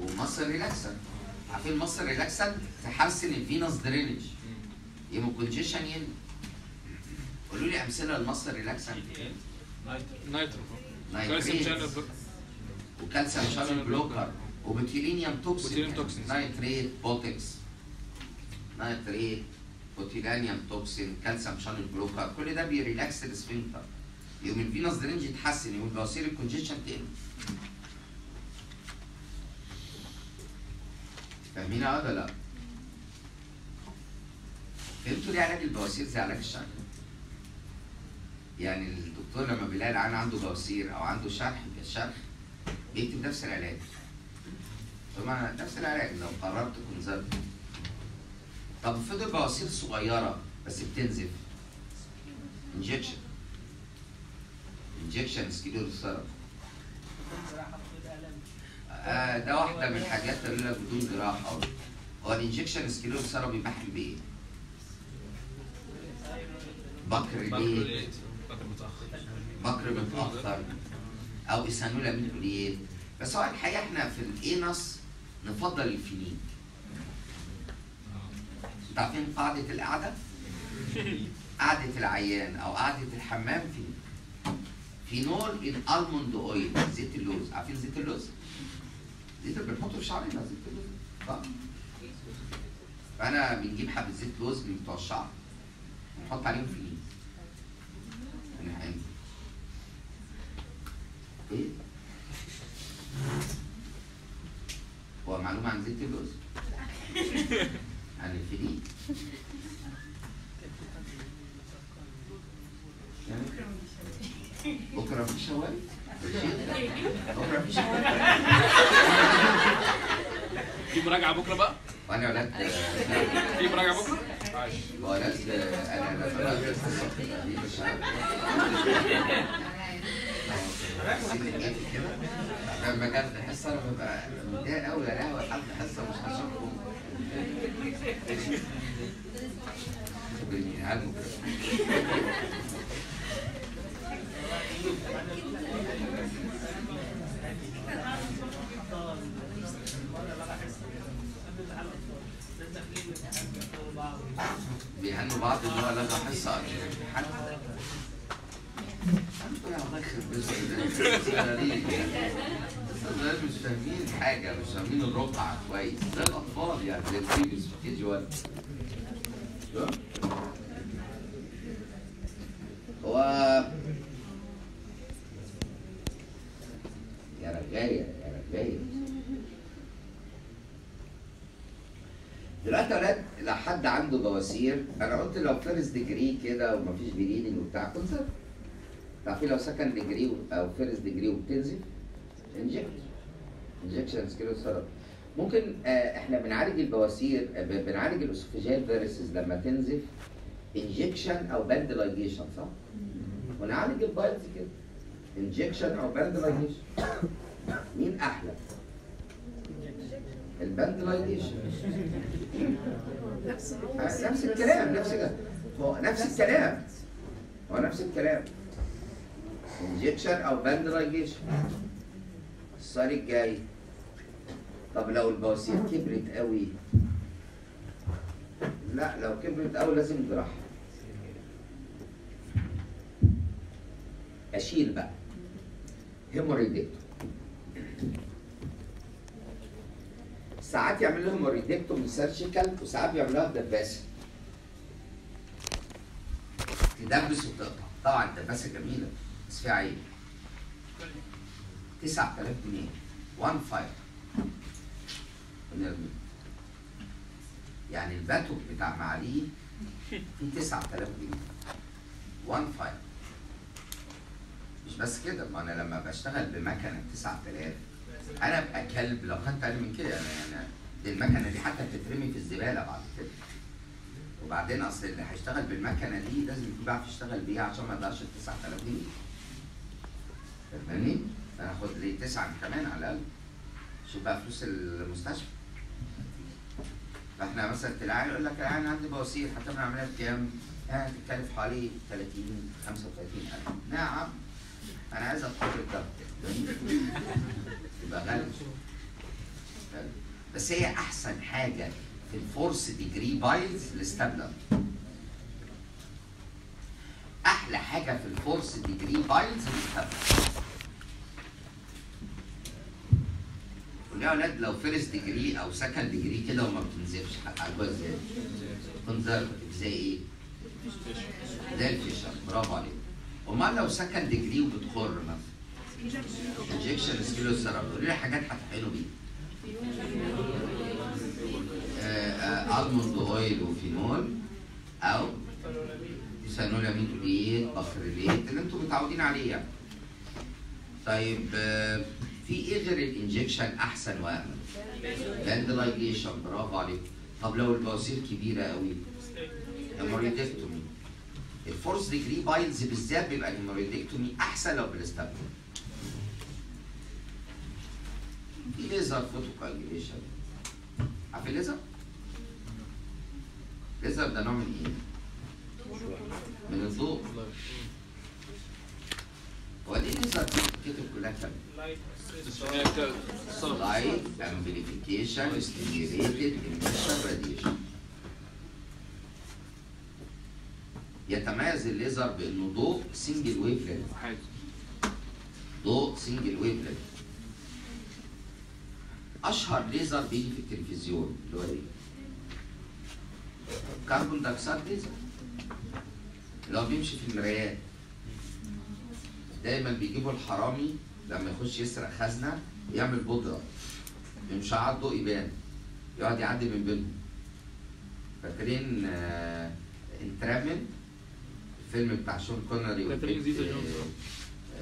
و muscle relaxer عارفين muscle relaxer تحسن ال venous drainage. هيمو congestion ين قولوا لي أمثلة ل muscle relaxer nitro channel و calcium channel blocker و botulinum toxin. nitrate botox. nitrate botulinum toxin calcium channel blocker كل ده بي relax ال sphincter يوم ال venous drainage يتحسن. يوم البواسير ال congestion تقل فاهمين ولا لا؟ فهمتوا ليه علاج البواسير زي علاج الشرخ؟ يعني الدكتور لما بيلاقي العيان عنده بواسير أو عنده شرخ الشرخ بيكتب نفس العلاج. طبعا نفس العلاج لو قررت conservative طب افرض البواسير صغيرة بس بتنزف. injection injection sclerotherapy آه ده واحدة من الحاجات اللي بدون جراحة. هو الانجكشن سكيلور ثيرابي بحكي بايه؟ بكر ليه؟ بكر متأخر. أو ايثانول ميثوليات بس هو الحقيقة إحنا في الانس نفضل الفينين أنتوا عارفين قاعدة القعدة؟ قعده العيان أو قعده الحمام فين؟ phenol in almond oil زيت اللوز عارفين زيت اللوز؟ زيت اللي بنحطه في شعرنا زيت اللوز صح؟ فأنا بنجيب حبة زيت لوز من بتوع الشعر ونحط عليهم ونحقن إيه؟ هو معلومة عن زيت اللوز؟ عن الفينول بكرة في شوال؟ بكرة في شوال؟ في مراجعة بكرة بقى وأنا يا ولاد في مراجعة بكرة عاش ولاد أنا لما بدرس الصبح دي مش عارف لما جت الحصه أنا ببقى متضايق قوي يا لهوي حد حصه مش بيعالجوا بيهنوا بعض ان هو لغى حصه قبل الامتحان الله يخرب بيتك صغيرين الصغيرين مش فاهمين حاجة مش فاهمين الرقعة كويس. زي الأطفال يعني زي البيبيز جي 1 هو يا رجاية يا رجاية. دلوقتي يا ولاد لو حد عنده بواسير أنا قلت لو فيرست ديجري كده ومفيش بليدنج وبتاع كونسرت تعرفين لو سكند ديجري أو فيرست ديجري وبتنزل انجكت انجكشن سكيلو سيرب ممكن آه إحنا بنعالج البواسير آه، بنعالج الاسوفيجيال فيروسز لما تنزف انجكشن أو باندلايجيشن صح؟ ونعالج البايلز كده انجكشن أو باندلايجيشن مين أحلى؟ الباندلايجيشن نفس آه، نفس الكلام نفس الكلام. هو نفس الكلام. هو نفس الكلام. injection أو band ligation السؤال الجاي طب لو البواسير كبرت قوي لا لو كبرت قوي لازم جراحه اشيل بقى hemorrhoidectomy ساعات يعمل لهم hemorrhoidectomy surgical وساعات بيعملوها بدباسه تدبس وتقطع طبعا الدباسه جميلة. عيبها 9000 جنيه. 1 fire ونرمي يعني الباتو بتاع معاليه فيه 9000 جنيه. 1 fire مش بس كده ما أنا لما بشتغل بمكنة 9000 أنا ابقى كلب لو كنت أقل من كده. أنا يعني دي المكنة دي حتى بتترمي في الزبالة بعد كده. وبعدين أصل اللي هيشتغل بالمكنة دي لازم يكون بيعرف يشتغل بيها عشان ما يضيعش ال 9000 جنيه. فاهماني؟ هاخد لي تسعة كمان على الاقل شوف بقى فلوس المستشفى فاحنا مثلا تلاقي يقول لك أنا عندي بواسير هتعمل عمليه بكام؟ آه تتكلف حوالي 30 35000 نعم أنا عايز ادخل الضغط يبقى غالي. بس هي أحسن حاجة في ال fourth degree piles ال stapler أحلى حاجة في ال fourth degree piles قول يا أولاد لو first degree أو second degree كده وما بتنزفش هتعالجوها إزاي؟ conservative زي إيه؟ زي ال fissure. برافو عليك. أمال لو second degree وبتخر مثلا؟ injection sclerotherapy قولي لي حاجات هتحقنوا بيها. almond oil و phenol أو ethanolamine oleate بخريليت اللي أنتم متعودين عليه يعني. طيب آه، في إيه غير ال injection أحسن وامن؟ band ligation برافو عليك طب لو البواسير كبيرة قوي hemorrhoidectomy ال fourth degree piles بالذات بيبقى ال hemorrhoidectomy أحسن لو بال staple في laser photocoagulation عارف الليزر؟ الليزر ده نوع من إيه؟ من الضوء. هو دي الليزر دي بتتكتب كلها كام؟ light amplification stimulated emission radiation يتميز الليزر بأنه ضوء single wave ضوء single wave أشهر ليزر بيجي في التلفزيون. اللي هو إيه؟ carbon dioxide laser اللي هو بيمشي في المرايات. دايما بيجيبوا الحرامي لما يخش يسرق خزنة يعمل بودرة. يمشي على الضوء يبان. يقعد يعدي من بينهم. فاكرين آه Entrapment الفيلم بتاع شون كونري كاترين زيتا جونز.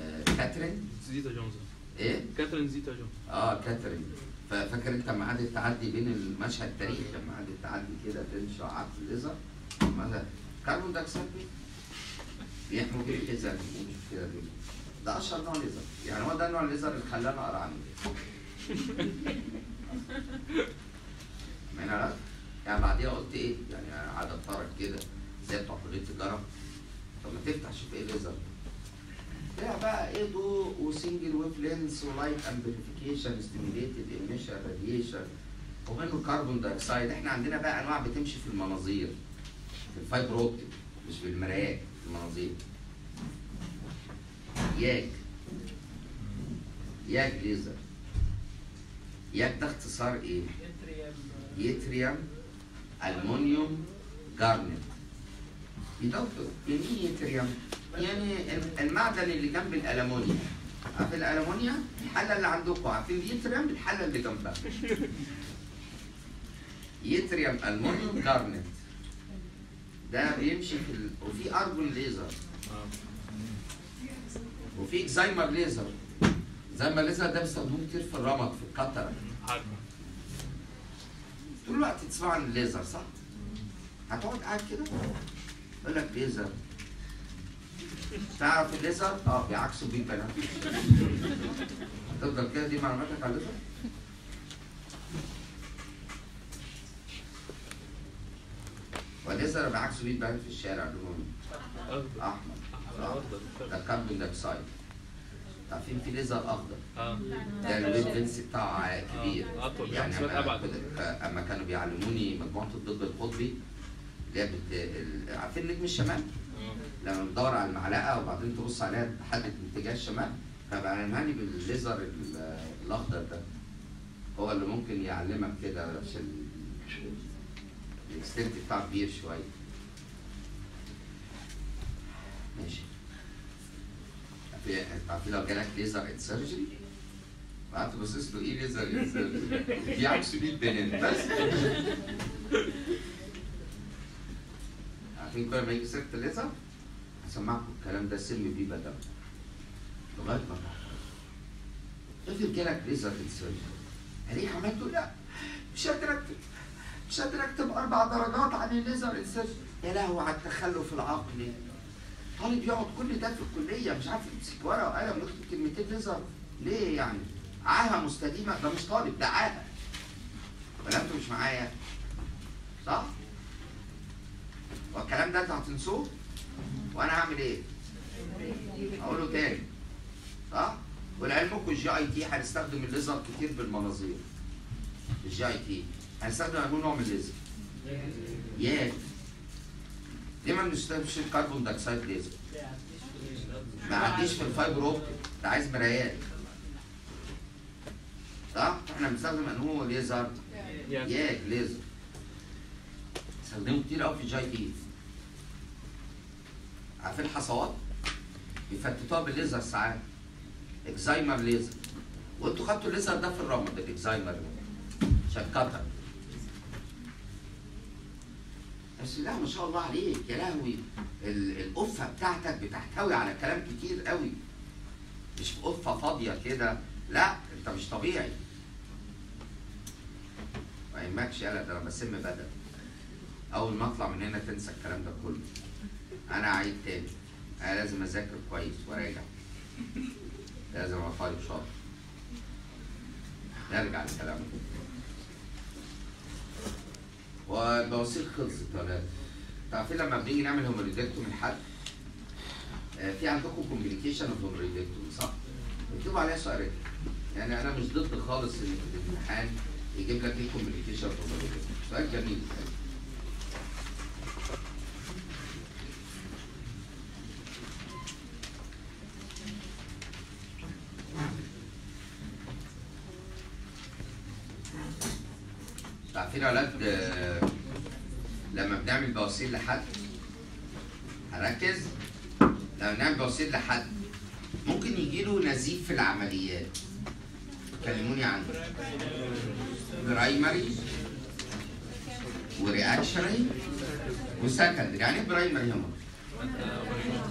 آه، كاترين؟ زيتا جونز. إيه؟ كاترين زيتا جونز. آه كاترين. ففاكر انت لما قعدت تعدي بين المشهد التاريخي؟ لما قعدت تعدي كده تمشي وقعدت الليزر ماذا carbon dioxide بيحموا بيه كده بيمشوا كده. ده أشهر نوع ليزر. يعني هو ده نوع الليزر اللي خلاني اقرا عنه من يعني بعديها قلت إيه؟ يعني قاعد أتفرج كده زي بتوع كلية التجارة. طب ما تفتح شوف إيه الليزر طلع بقى إيه ضوء و single wavelength و light amplification stimulated emission radiation ومنه carbon dioxide إحنا عندنا بقى أنواع بتمشي في المناظير في ال fiber optic مش في المرايات. المناظير YAG. YAG laser. ياك ده اختصار إيه؟ يتريم ألمونيوم جارنت دكتور يعني إيه يتريم؟ يعني ال- المعدن اللي جنب الألمونيوم عارف الألمونيوم؟ الحلة اللي عندكم. عارفين اليتريم الحلة اللي جنبها. يتريم ألمونيوم جارنت ده بيمشي في ال... وفي أرجون ليزر. وفي إكزايمر ليزر. زي ليزر ده بيستخدموه كتير في الرمد في القطر. عارفه طول الوقت تسمع عن الليزر صح؟ هتقعد قاعد كده؟ يقول لك ليزر. تعرف الليزر؟ آه بيعكسوا بيه البنات تفضل كده دي معلوماتك على الليزر؟ والليزر بيعكسوا بيه البنات في الشارع اخضر احمر ده carbon dioxide عارفين في ليزر اخضر آه. ده ال wavelength بتاعه كبير. آه، يعني مسافات أما, أما كانوا بيعلموني مجموعة الطب القطبي اللي هي عارفين نجم الشمال؟ لما بتدور على المعلقة وبعدين تبص عليها تحدد اتجاه الشمال فبعلمها لي بالليزر ال- الأخضر ده. هو اللي ممكن يعلمك كده عشان ال extent بتاعه كبير شوية ماشي عارفين- لو جالك laser in surgery قعدت باصص له إيه laser in surgery بيعكس بيه البنين بس عارفين كل ما يجي سيره الليزر هسمعكم الكلام ده سم بيه بدل لغايه ما تعرف افرض جالك laser in surgery عليه عملت له لا مش اكتب مش قادر اكتب أربع درجات عن الليزر ان سيرجري يا لهوي على التخلف العقلي طالب يقعد كل ده في الكلية مش عارف يمسك ورقة وقلم ويكتب كلمتين ليزر ليه يعني؟ عاهة مستديمة ده مش طالب ده عاهة ولا أنتوا مش معايا؟ صح؟ والكلام ده أنتوا هتنسوه وأنا هعمل إيه؟ اقوله تاني صح؟ ولعلمكم ال GIT هنستخدم الليزر كتير بالمناظير ال GIT هنستخدم انه نوع من الليزر YAG ليه ما بنستخدمش ال carbon dioxide laser؟ ما عديش في ال fiber optic ده عايز مرايات. صح؟ إحنا بنستخدم انه laser YAG laser استخدمه كتير قوي في ال GIT عارفين الحصوات؟ بيفتتوها بالليزر ساعات. excimer laser وانتوا خدتوا الليزر ده في الرمد ال excimer ده عشان كتر بس لا ما شاء الله عليك. يا لهوي. ال- القفة بتاعتك بتحتوي على كلام كتير قوي. مش قفة فاضية كده. لا انت مش طبيعي. ما يهمكش يالا ده أنا بسم بدل. اول ما اطلع من هنا تنسى الكلام ده كله. أنا اعيد تاني. أنا لازم اذاكر كويس وراجع. لازم طالب شاطر. نرجع لكلامنا. والبواسير خلصت يا ولاد تعرفين لما بنيجي نعمل hemorrhoidectomy من حد؟ آه، في عندكم complication of hemorrhoidectomy صح؟ اكتبوا عليها سؤالين يعني أنا مش ضد خالص إن الامتحان يجيب لك إيه complication of hemorrhoidectomy سؤال جميل. عارفين يا ولاد آه، لما بنعمل بواسير لحد هركز. لما بنعمل بواسير لحد ممكن يجي له نزيف في العمليات. كلموني عنه. primary و reactionary و secondary. يعني إيه primary haem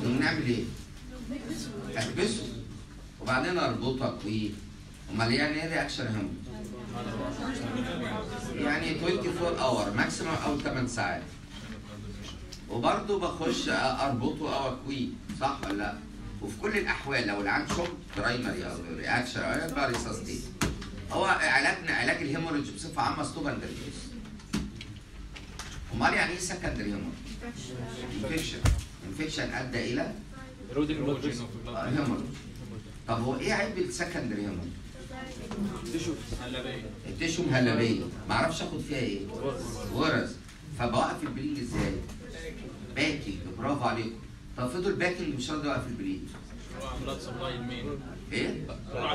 نقوم نعمل إيه؟ اكبسه وبعدين أربطه أقويه. أمال يعني إيه reactionary haem؟ يعني 24 hour maximum أو 8 ساعات وبرضه بخش أربطه أو أكويه صح ولا لا؟ وفي كل الأحوال لو العيان shocked primary أو reactionary يبقى resuscitate هو علاجنا علاج ال hemorrhage بصفة عامة stop and أمال يعني إيه secondary hemorrhage؟ infection infection أدى إلى hemorrhage طب هو إيه عيب ال secondary hemorrhage؟ ال tissue مهلبية. ما أعرفش آخد فيها إيه. غرز فبوقف ال bleeding إزاي؟ packing برافو عليكم. طب فضل packing مش راضي supply ال main إيه؟ أروح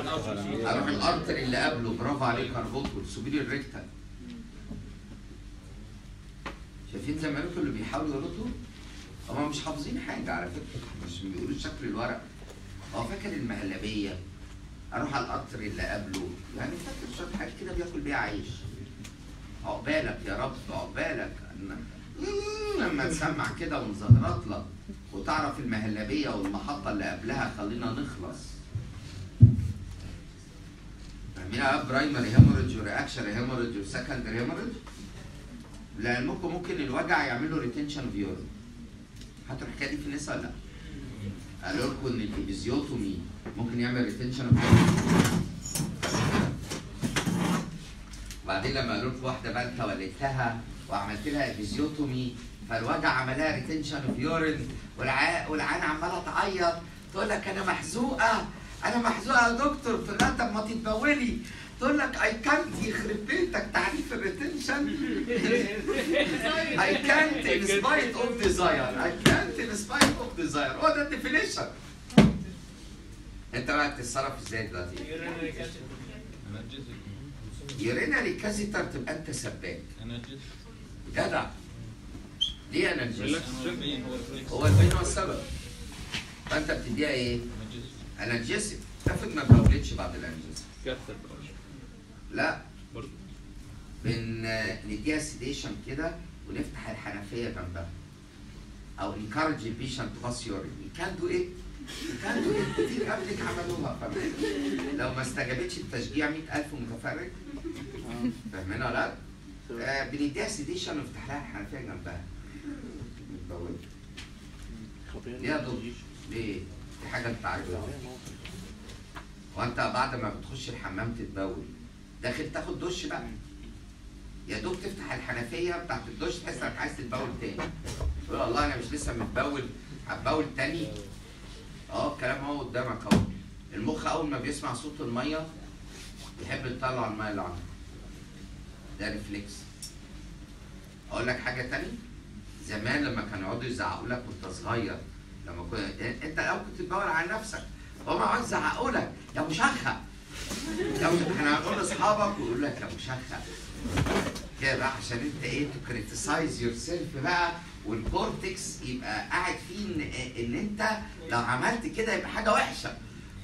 ال artery اللي قبله. برافو عليك اربطه ال superior rectal شايفين زمايلكم اللي بيحاولوا يردوا هم مش حافظين حاجة على فكرة. مش بيقولوا شكل الورق. هو فاكر المهلبية؟ أروح على القطر اللي قبله. يعني فاكر شوية حاجات كده بياكل بيها عيش. عقبالك يا رب عقبالك. لما تسمع كده ونزغرط لك وتعرف المهلبية والمحطة اللي قبلها خلينا نخلص. فاهمين primary hemorrhage و reactionary hemorrhage و secondary hemorrhage لعلمكم ممكن الوجع يعملوا retention of urine حتى الحكاية دي في النساء ولا لأ؟ قالوا لكم إن ال episiotomy ممكن يعمل retention وبعدين لما قالوا لكم واحدة بقى انت ولدتها وعملت لها episiotomy فالوجع عملها retention of urine والع... والعين عمالة تعيط. تقول لك أنا محزوقة أنا محزوقة يا دكتور في لغايه ما تتبولي. تقول لك اي كانت يخرب بيتك تعريف ال retention I can't in spite of desire I can't in spite of desire. هو ده ال definition انت بقى بتتصرف إزاي دلوقتي؟ urinary catheter تبقى انت سباك. جدع. ليه أنا هو ال pain هو السبب. فانت بتديها إيه؟ analgesic افرض ما بولتش بعد ال analgesic لا. بن نديها sedation كده ونفتح الحنفية جنبها. أو encourage ال patient pass urine can do it؟ can do it كتير قبلك عملوها لو ما استجابتش التشجيع 100000 متفرج. فاهمين ولا لا؟ آه بنديها sedation ونفتح لها الحنفيه جنبها. ليه يا دكتور؟ ليه؟ دي حاجة أنت عارفها وأنت بعد ما بتخش الحمام تتبول. داخل تاخد دش بقى. يا دوب تفتح الحنفية بتاعت الدش تحس إنك عايز تتبول تاني. تقول والله أنا مش لسه متبول. هتبول تاني؟ آه الكلام اهو قدامك اهو. المخ اول ما بيسمع صوت المية يحب يطلع المية اللي عنده. ده ريفلكس أقول لك حاجة تاني. زمان لما كانوا يقعدوا يزعقوا لك وانت صغير لما كنت انت الأول كنت تدور على نفسك هم عايز يزعقوا لك يا مشخه لو إحنا هنقول لاصحابك ويقول لك يا مشخه كده بقى عشان انت إيه تكريتيسايز يور سيلف بقى. والكورتكس يبقى قاعد فيه ان إن أنت لو عملت كده يبقى حاجة وحشة.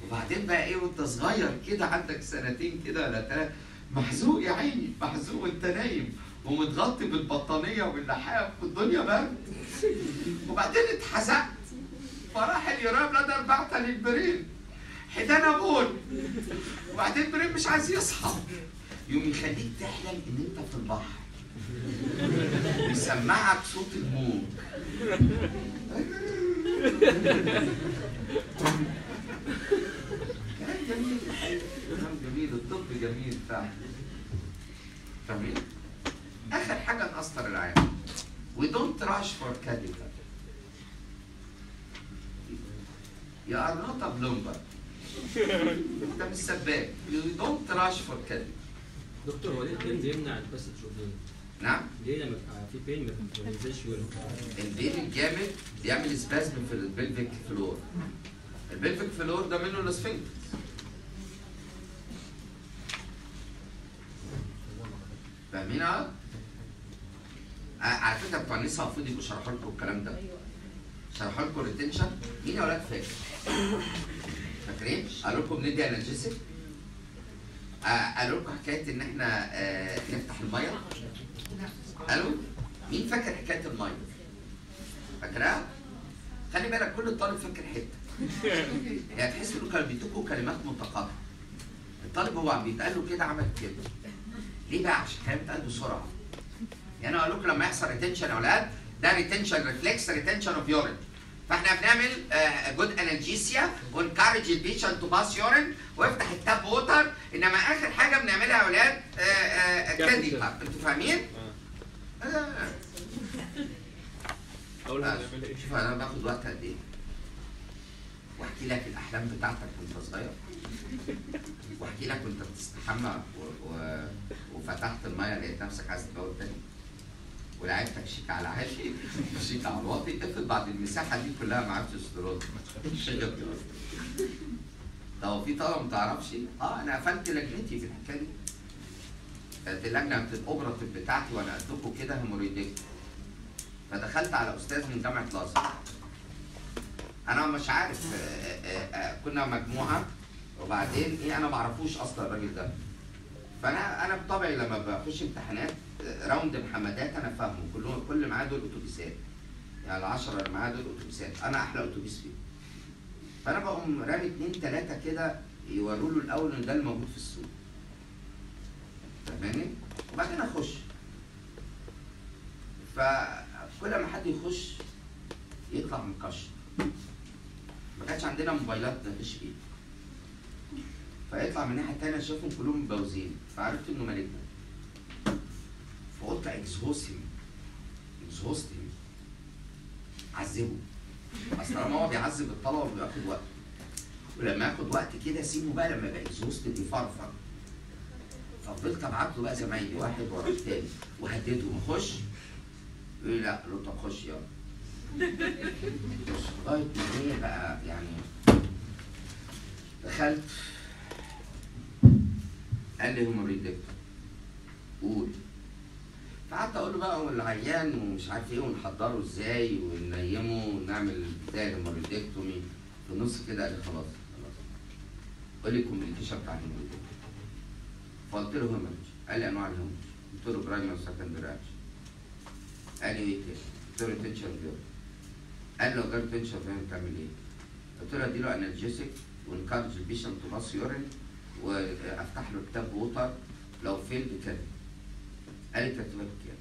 وبعدين بقى إيه وأنت صغير كده عندك سنتين كده ولا ثلاثة محزوق يا عيني محزوق وأنت نايم ومتغطي بالبطانية واللحاف والدنيا برد. وبعدين اتحزقت. فراح اليورام لدى أربعة للبرين. حيدان ابول وبعدين برين مش عايز يصحى. يوم يخليك تحلم إن أنت في البحر. يسمعك صوت الموج. كلام جميل. كلام جميل. الطب جميل فعلا. فاهمين؟ آخر حاجة نقصر don't rush for catheter you are not a plumber أنت مش سباك you don't rush for catheter دكتور هو ليه ال pain بيمنع ال passage of؟ نعم ليه لما في pain ما بينزلش؟ ال pain الجامد بيعمل spasm في ال pelvic floor ال pelvic floor ده منه ال sphincter فاهمين آه؟ على فكرة بتوع النساء المفروض يبقوا شرحوا لكم الكلام ده شرحوا لكم ال retention مين يا ولاد فاكر؟ فاكرين؟ قالوا لكم ندي analgesic آه، قالوا لكم حكاية إن إحنا آه، نفتح المية قالوا مين فاكر حكاية الميه؟ فاكرها؟ خلي بالك كل طالب فاكر حتة [laughs] يعني تحس إنه كانوا بيدوكوا كلمات متقاطعه الطالب هو بيتقال له كده عمل كده ليه بقى؟ عشان الكلام بيتقال بسرعة يعني أنا أقول لكم لما يحصل retention يا أولاد ده retention reflex retention of urine فاحنا بنعمل good analgesia و encourage ال patient to pass urine وافتح ال tap water إنما آخر حاجة بنعملها يا أولاد كاندي أنتوا فاهمين؟ آه. اول حاجة إيه؟ شوف أنا باخد وقت قد إيه؟ واحكي لك الأحلام بتاعتك وأنت صغير. واحكي لك وأنت بتستحمى و... و... وفتحت المية لقيت نفسك عايز تتجوز تاني. ولعبتك شيك على عالي شيك على الواطي افرض بعد المساحة دي كلها معاك تسترون لو في طلبة ما تعرفش؟ آه أنا قفلت لجنتي في الحكاية دي. كانت اللجنه الاوبراتيف بتاعتي وأنا قدكم كده هيموريديك فدخلت على أستاذ من جامعة الازهر أنا مش عارف آه، آه، آه، كنا مجموعة وبعدين إيه أنا ما أعرفوش أصلا الراجل ده. فأنا أنا بطبعي لما بخش امتحانات آه، راوند محمدات أنا فاهمه. كلهم كل معايا دول أتوبيسات. يعني العشرة اللي معايا دول أتوبيسات. أنا أحلى أتوبيس فيهم. فأنا بقوم رامي اتنين تلاتة كده يوروا له الأول إن ده الموجود في السوق. فاهماني؟ وبعدين أخش. فكل ما حد يخش يطلع مكشر ما كانش عندنا موبايلات نغش بيها فيطلع من الناحية التانية اشوفهم كلهم مبوزين. فعرفت إنه مالكنا فقلت exhausting exhausting عذبه. أصل طالما هو بيعذب الطلبة بياخد وقت. ولما ياخد وقت كده سيبه بقى لما يبقى exhausted يفرفر ففضلت أبعت له بقى زمايلي واحد ورا التاني. وهددهم. اخش يقول لي لا. له طب خش يلا. [laughs] خش. لغاية ما هي بقى يعني دخلت قال لي hemorrhoidectomy قول. فقعدت أقول له بقى هو العيان ومش عارف إيه ونحضره إزاي وننيمه ونعمل بتاع hemorrhoidectomy في النص كده قال لي خلاص خلاص. قول لي ال complications بتاع ال hemorrhoidectomy فقلت له hemorrhage قال لي أنواع ال hemorrhage قلت له primary و secondary قال لي إيه تاني؟ قلت له retention of urine قال لو جاب retention of urine تعمل إيه؟ قلت له أديله analgesic و encourage ال patient to pass urine وأفتح له tap water لو failed catheter قال لي ترتيبك كام؟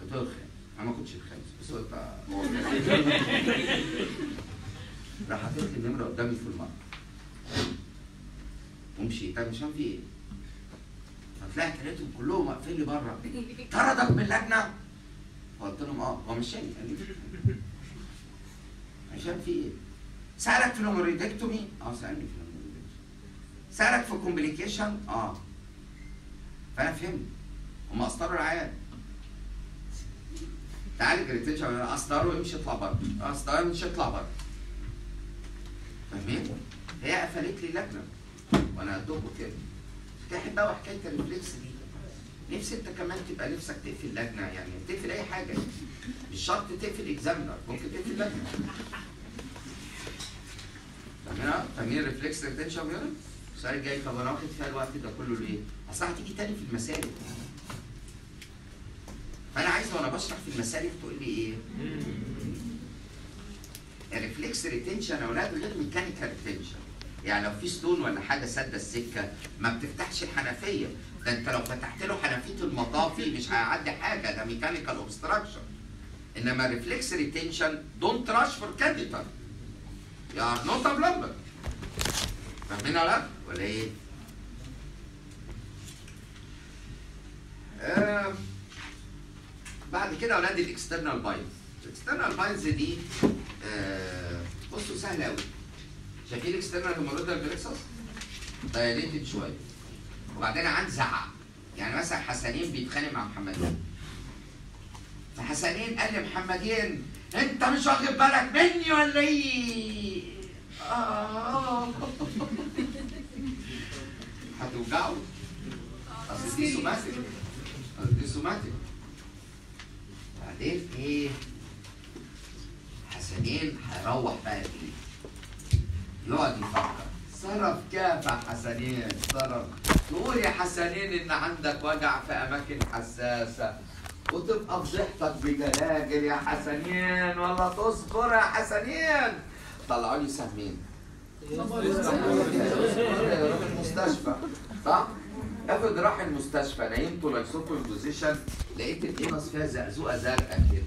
قلت له الخامس أنا ما كنتش الخامس بس قلت هو [laughs] راح لي النمرة قدامي في المرة ومشيت طب مش في إيه؟ فطلعت لقيتهم كلهم واقفين لي بره طردك من اللجنة؟ فقلت لهم آه هو مشاني قال لي عشان في إيه؟ سألك في ال hemorrhoidectomy؟ آه سألني في سألك في complication؟ آه. فأنا فهمت. هم قسطروا العيان تعالج ال retention قسطره يمشي يطلع بره. قسطره يمشي يطلع بره. فاهمين؟ هي قفلت لي اللجنة. وأنا قدكم كده. تحب بقى حكايه ال reflex دي. نفسي أنت كمان تبقى نفسك تقفل لجنه يعني تقفل أي حاجة. مش شرط تقفل examiner ممكن تقفل لجنه فاهمين فاهمين ال reflex retention؟ السؤال الجاي طب أنا واخد فيها الوقت ده كله ليه؟ أصل هتيجي تاني في المسالك. فأنا عايز وأنا بشرح في المسالك تقول لي إيه؟ ال reflex retention يا أولاد غير mechanical retention يعني لو في stone ولا حاجة سد السكة ما بتفتحش الحنفية. ده أنت لو فتحت له حنفية المطافي مش هيعدي حاجة ده mechanical obstruction إنما reflex retention don't rush for catheter you are not a فاهمين ولا لا؟ ولا إيه؟ آه بعد كده أولاد ال external piles ال external piles دي آه بصوا سهله قوي شايفين ال external hemorrhoidal plexus dilated شوية وبعدين عند زعق يعني مثلا حسنين بيتخانق مع محمدين فحسنين قال لمحمدين أنت مش واخد بالك مني ولا إيه؟ آه. هتوجعه اصل دي somatic اصل دي somatic بعدين إيه؟ حسنين هيروح بقى إيه يقعد يفكر. صرف كاف يا حسنين صرف. تقول يا حسنين إن عندك وجع في أماكن حساسة. وتبقى فضيحتك بجلاجل يا حسنين ولا تصبر يا حسنين؟ طلعوا لي سهمين المستشفى صح؟ افرض راح المستشفى نيمته lithotomy position لقيت ال anus فيها زقزوقه زرقاء كده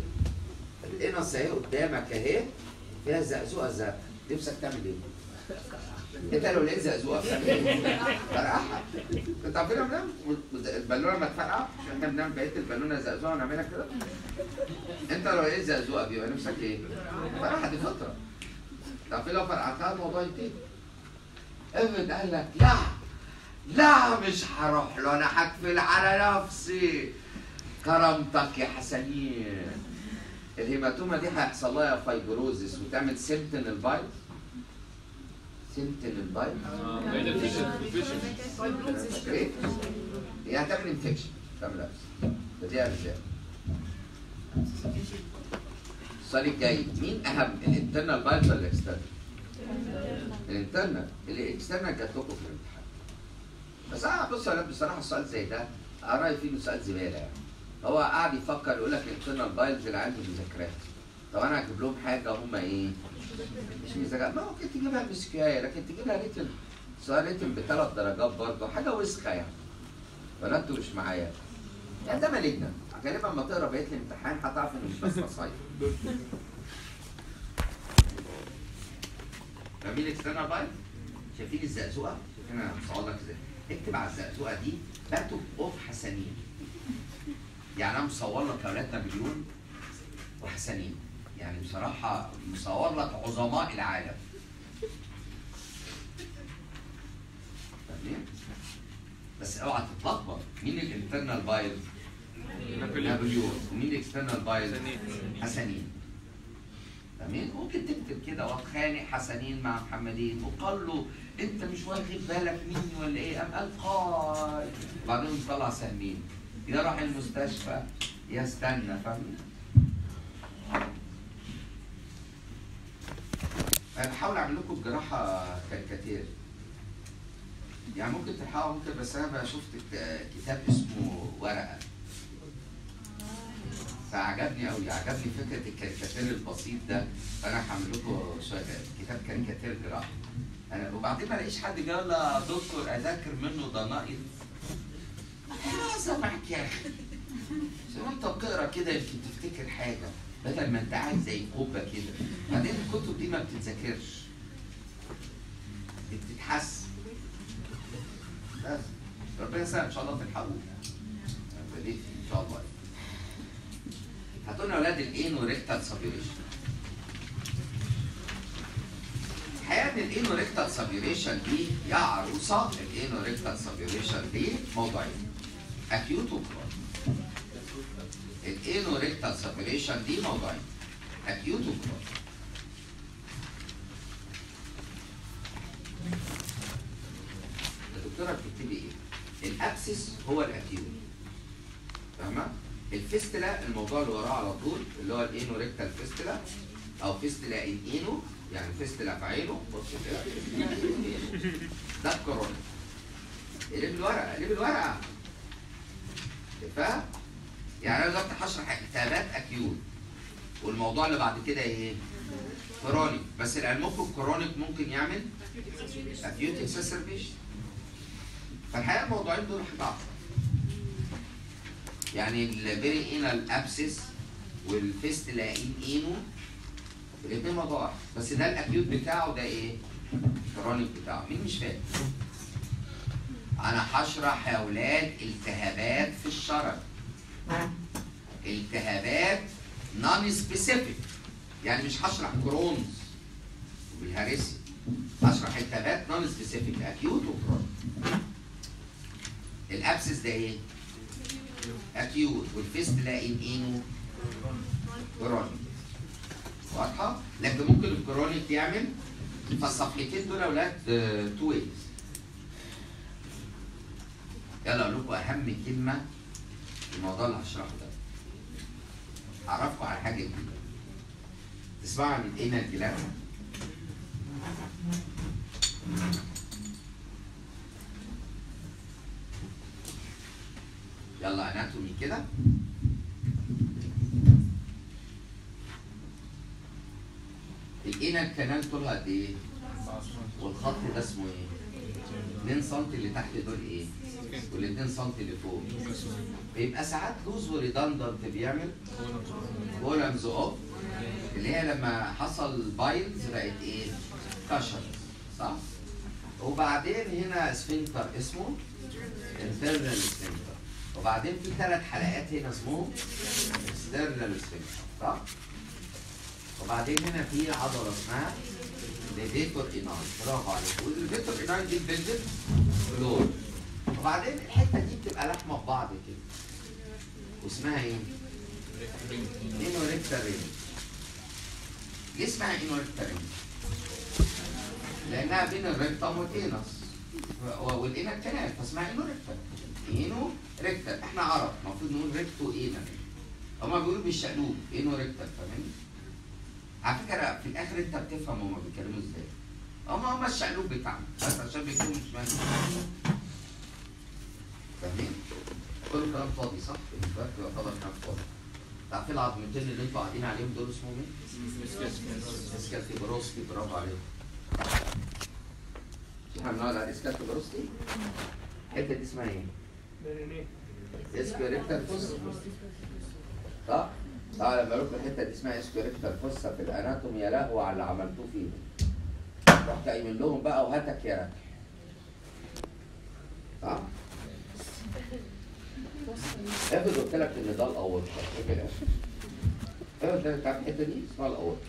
ال anus اهي قدامك أهي فيها زقزوقه زرقاء نفسك تعمل إيه؟ أنت لو لقيت زقزوقه؟ فرقعها أنت عارفين بنعمل البالونه لما تفرقع إحنا بنعمل بقية البالونة زقزوقه ونعملها كده أنت لو لقيت زقزوقه بيبقى نفسك إيه؟ فرقعها دي فطره طب لو فرقعتها الموضوع ينتهي افرض قال لك لا لا مش هروح له أنا هقفل على نفسي. كرامتك يا حسنين. ال hematoma دي هيحصل لها fibrosis وتعمل sentinel pile sentinel pile okay هي هتعمل infection تعمل abscess فدي ارزاق السؤال الجاي مين أهم؟ الإنترنال بايل ولا الإكسترنال؟ الإنترنال. الإكسترنال جات لكم في الامتحان. بس أنا بص أنا بصراحة السؤال زي ده أنا رأيي فيه إنه سؤال زبالة يعني. هو قاعد يفكر يقول لك ال internal piles اللي عنده مذاكرات. طب أنا هجيب لهم حاجة هم إيه؟ مش مذاكرات ما ممكن تجيبها MCQ آية لكن تجيبها written. سؤال written بثلاث درجات برضه حاجة وسخة يعني. ولا أنتوا مش معايا؟ يعني ده مالجنا غالبا لما تقرأ بقية الامتحان هتعرف انه مش بس نصايح فاهمين ال external pile؟ شايفين الزقزوقة؟ شايفين أنا هصور لك إزاي؟ اكتب على الزقزوقة دي picture of حسنين يعني أنا مصور لك يا أولاد نابليون وحسنين يعني بصراحة مصور لك عظماء العالم؟ بس اوعى تتلخبط مين ال internal pile؟ نابليون ومين ال external pile؟ حسنين فاهمين؟ ممكن تكتب كده واتخانق حسنين مع محمدين وقال له أنت مش واخد بالك مني ولا إيه؟ قام قال قال وبعدين طلع سهمين راح المستشفى يا استنى فاهمين؟ أنا بحاول أعمل لكم جراحة كاريكاتير يعني ممكن تلحقوا ممكن بس أنا بقى شفت كتاب اسمه ورقة فعجبني قوي عجبني فكرة الكاريكاتير البسيط ده. فانا هعمل لكم شوية كتاب كاريكاتير جراحه أنا وبعدين ما الاقيش حد جه لا دكتور أذاكر منه ضنائر آه، سامحك يا أخي. أنت بتقرأ كده يمكن تفتكر حاجة بدل ما أنت قاعد زي قبه كده. بعدين الكتب دي ما بتتذاكرش. بتتحس بس. ربنا يسهل إن شاء الله تلحقوه بديت إن شاء الله. هاتوا لنا أولاد ال anorectal suppuration الحقيقة إن ال anorectal suppuration دي يا عروسة ال anorectal suppuration دي موضوعين acute و chronic ال anorectal suppuration دي موضوعين acute و chronic الدكتوره بتكتبي إيه؟ ال abscess هو ال acute فاهمة؟ ال fistula الموضوع اللي وراه على طول اللي هو ال anorectal fistula أو fistula in يعني fistula في عينه بص كده. ده ال chronic قلب الورقة قلب الورقة فاهم؟ يعني أنا دلوقتي هشرح التهابات acute والموضوع اللي بعد كده إيه؟ chronic بس لعلمكم ال chronic ممكن يعمل acute exacerbation فالحقيقة الموضوعين دول واحدة. يعني ال perianal abscess وال fistula in ano الاثنين واحد بس ده ال acute بتاعه ده إيه؟ ال chronic بتاعه مين مش فاهم؟ أنا هشرح يا أولاد التهابات في الشرج التهابات non-specific يعني مش هشرح Crohn's والهارسي هشرح التهابات non-specific acute و chronic ال abscess ده إيه؟ acute وال fistula in ano chronic واضحة؟ لكن ممكن ال chronic يعمل فالصفحتين دول يا two ways يلا أقول لكم أهم كلمة في الموضوع اللي هشرحه ده. أعرفكم على حاجة جديدة. تسمعوا عن الايه ال gland يلا anatomy كده ال anal canal طولها قد إيه؟ والخط ده اسمه إيه؟ 2 سم اللي تحت دول إيه؟ وال 2 سم اللي فوق بيبقى ساعات loose و redundant بيعمل columns of اللي هي لما حصل piles بقت إيه؟ كشر صح؟ وبعدين هنا sphincter اسمه internal sphincter وبعدين في ثلاث حلقات هنا اسمهم external sphincter صح؟ وبعدين هنا في عضلة اسمها levator ani برافو عليك. وال levator ani دي بتنزل floor. وبعدين الحتة دي بتبقى لحمة في بعض كده. اسمها إيه؟ anorectal ring ليه اسمها anorectal ring؟ لأنها بين ال rectum وال anus و- وال anal canal فاسمها anorectal anorectal إحنا عرب المفروض نقول rectoanal هما بيقولوا بالشقلوب anorectal فاهمين؟ على فكرة في الآخر أنت بتفهم هما بيتكلموا إزاي هما هما الشقلوب بتاعنا بس عشان بيكونوا مش فاهمين فاهمين؟ كله كلام فاضي صح؟ بالنسبة لك يعتبر كلام فاضي تعرفين العظمتين اللي أنتوا قاعدين عليهم دول اسمهم إيه؟ ischial tuberosity برافو عليكم إحنا بنقعد على ischial tuberosity الحتة دي اسمها إيه؟ ischiorectal fossa صح؟ آه لما أقول الحته دي اسمها ischiorectal fossa في ال anatomy يا لهوي على اللي عملتوه فيهم رحت قايمين لهم بقى وهاتك يا رك صح؟ افرض قلت لك ان ده الاورطه فاكر افرض قلت لك الحته دي اسمها الاورطه